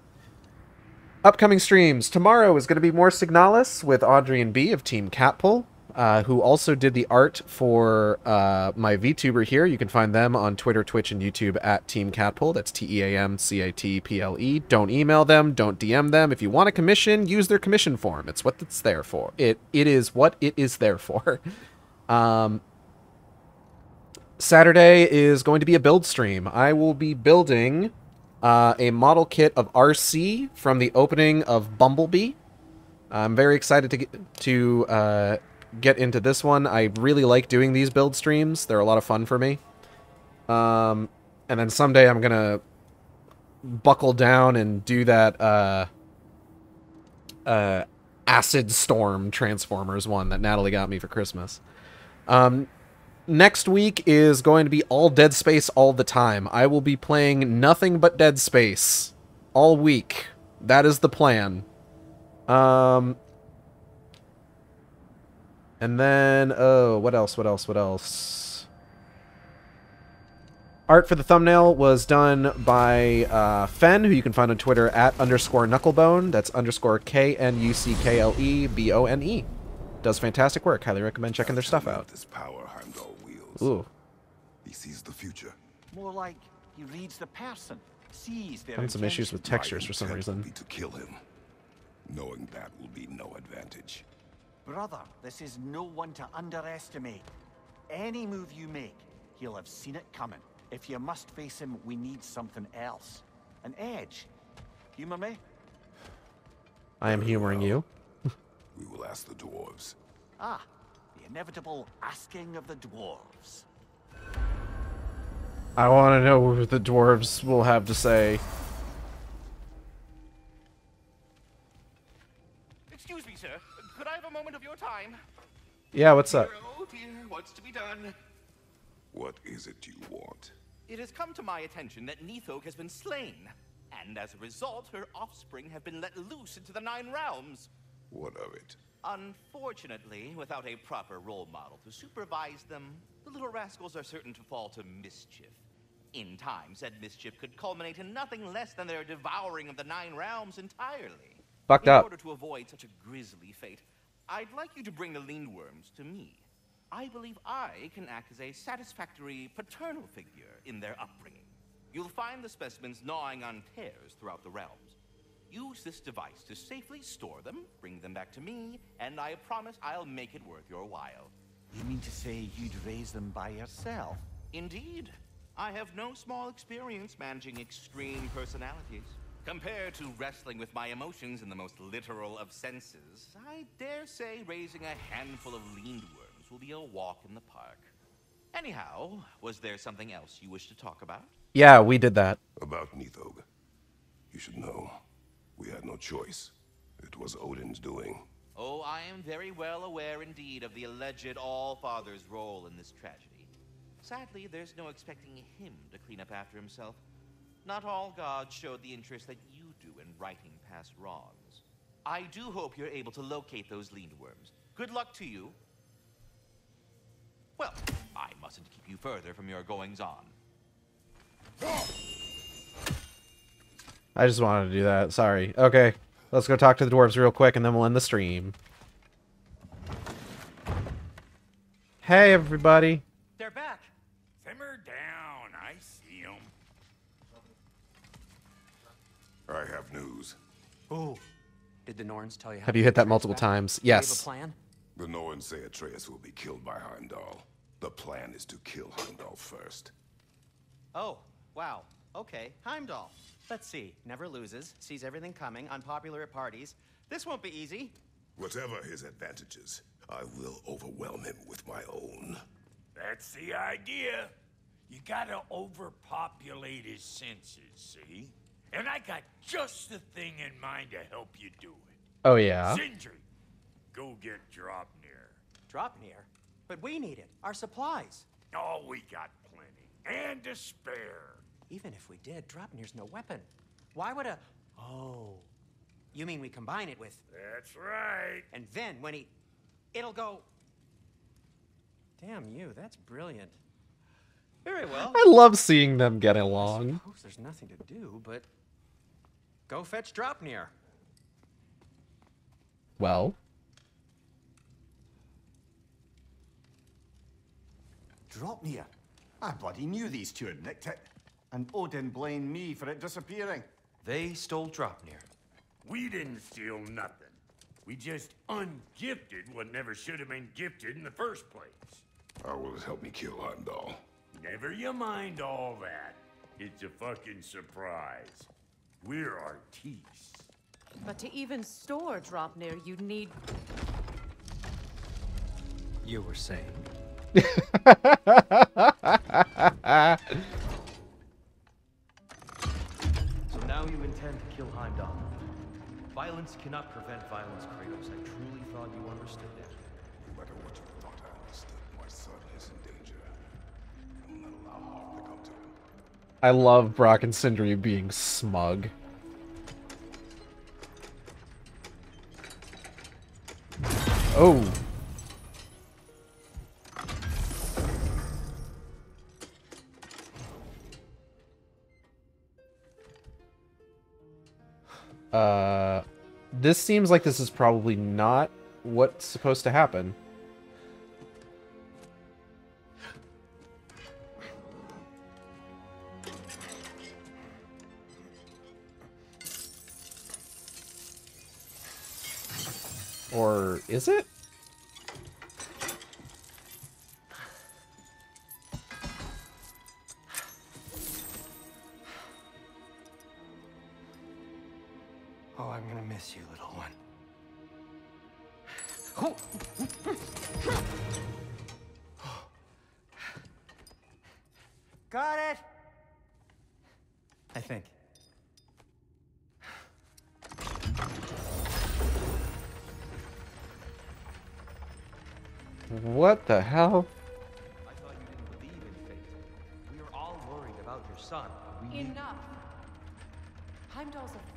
Upcoming streams. Tomorrow is going to be more Signalis with Audrey and B of Team Catple uh, who also did the art for uh, my VTuber here. You can find them on Twitter, Twitch, and YouTube at Team Catple. That's T E A M C A T P L E. Don't email them. Don't DM them. If you want a commission, use their commission form. It's what it's there for. It it is what it is there for. Um, Saturday is going to be a build stream. I will be building uh, a model kit of Arcee from the opening of Bumblebee. I'm very excited to get to uh, get into this one. I really like doing these build streams. They're a lot of fun for me. Um, and then someday I'm gonna buckle down and do that uh, uh, Acid Storm Transformers one that Natalie got me for Christmas. Um, next week is going to be all Dead Space all the time. I will be playing nothing but Dead Space all week. That is the plan. Um, and then, oh, what else, what else, what else? Art for the thumbnail was done by uh, Fen, who you can find on Twitter at underscore knucklebone. That's underscore K-N-U-C-K-L-E-B-O-N-E. Does fantastic work. Highly recommend checking their stuff out.
This power.
Ooh.
He sees the future.
More like he reads the person, sees their
Having some issues with textures for some reason.
Be to kill him. Knowing that will be no advantage.
Brother, this is no one to underestimate. Any move you make, he'll have seen it coming. If you must face him, we need something else. An edge. Humor me?
I am humoring you.
We will ask the dwarves.
Ah, the inevitable asking of the dwarves.
I want to know what the dwarves will have to say.
Excuse me, sir. Could I have a moment of your time?
Yeah, what's up?
Oh dear, what's to be done?
What is it you want?
It has come to my attention that Nidhogg has been slain, and as a result, her offspring have been let loose into the Nine Realms.
What of it?
Unfortunately, without a proper role model to supervise them, the little rascals are certain to fall to mischief. In time, said mischief could culminate in nothing less than their devouring of the Nine Realms entirely.
Fucked up.
in order to avoid such a grisly fate, I'd like you to bring the Lindworms to me. I believe I can act as a satisfactory paternal figure in their upbringing. You'll find the specimens gnawing on tears throughout the realms. Use this device to safely store them, bring them back to me, and I promise I'll make it worth your while.
You mean to say you'd raise them by yourself?
Indeed. I have no small experience managing extreme personalities. Compared to wrestling with my emotions in the most literal of senses, I dare say raising a handful of lindworms will be a walk in the park. Anyhow, was there something else you wish to talk about?
Yeah, we did that.
About Nidhogg. You should know. We had no choice. It was Odin's doing.
Oh, I am very well aware indeed of the alleged All-Father's role in this tragedy. Sadly, there's no expecting him to clean up after himself. Not all gods showed the interest that you do in righting past wrongs. I do hope you're able to locate those lindworms. Good luck to you. Well, I mustn't keep you further from your goings-on.
I just wanted to do that. Sorry. Okay. Let's go talk to the dwarves real quick and then we'll end the stream. Hey, everybody.
They're back. Simmer down. I see them.
I have news.
Oh, did the Norns tell you? How
Have you hit that multiple
back?
times?
Do have
Yes.
a plan?
The Norns say Atreus will be killed by Heimdall. The plan is to kill Heimdall first.
Oh, wow. Okay, Heimdall. Let's see. Never loses, sees everything coming, unpopular at parties. This won't be easy.
Whatever his advantages, I will overwhelm him with my own.
That's the idea. You gotta overpopulate his senses, see? And I got just the thing in mind to help you do it.
Oh, yeah?
Sindri, go get Draupnir.
Draupnir? But we need it. Our supplies.
Oh, we got plenty. And to spare.
Even if we did, Draupnir's no weapon. Why would a... Oh. You mean we combine it with...
That's right.
And then when he... It'll go... Damn you, that's brilliant. Very well.
I love seeing them get along.
suppose there's nothing to do, but... Go fetch Draupnir.
Well,
Draupnir. I bloody knew these two had nicked it. And Odin blamed me for it disappearing.
They stole Draupnir.
We didn't steal nothing. We just ungifted what never should have been gifted in the first place.
How will it help me kill Heimdall?
Never you mind all that. It's a fucking surprise. We're artistes.
But to even store Draupnir, you'd need.
You were saying.
Violence cannot prevent violence, Kratos. I truly thought you understood that.
No matter what you thought I understood, my son is in danger. I will not allow harm to come to him.
I love Brok and Sindri being smug. Oh. Uh, this seems like this is probably not what's supposed to happen. Or is it?
Oh, I'm gonna miss you, little one. Got it! I think.
What the hell?
I thought you didn't believe in fate. We were all worried about your son. We
Enough! Heimdall's a threat,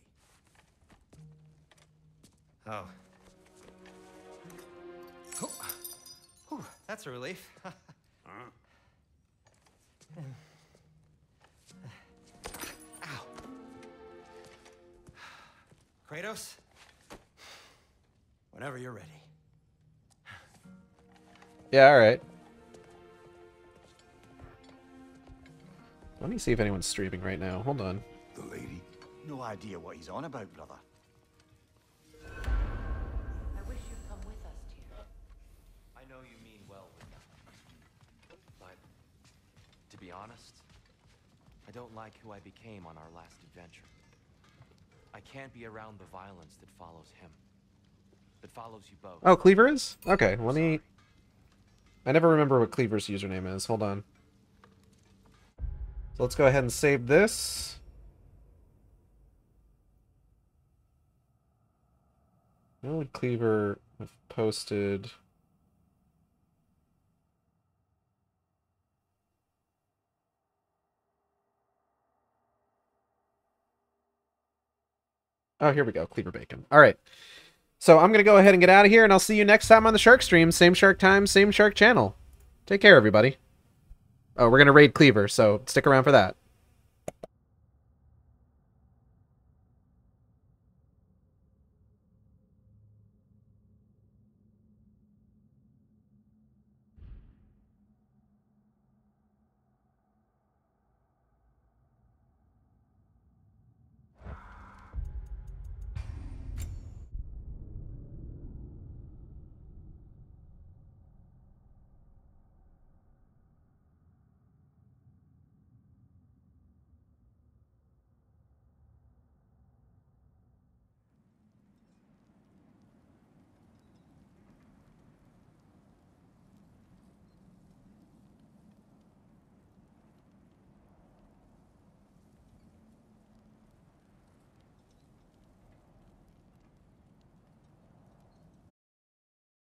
Oh. Oh. Whew, that's a relief. Ow. Kratos? Whenever you're ready.
Yeah, alright. Let me see if anyone's streaming right now. Hold on.
The lady? No idea what he's on about, brother.
I don't like who I became on our last adventure. I can't be around the violence that follows him. That follows you both.
Oh, Cleaver is? Okay, let me... I never remember what Cleaver's username is. Hold on. So let's go ahead and save this. When would Cleaver have posted... Oh, here we go. Cleaver bacon. All right. So I'm going to go ahead and get out of here, and I'll see you next time on the Shark Stream. Same Shark time, same Shark channel. Take care, everybody. Oh, we're going to raid Cleaver, so stick around for that.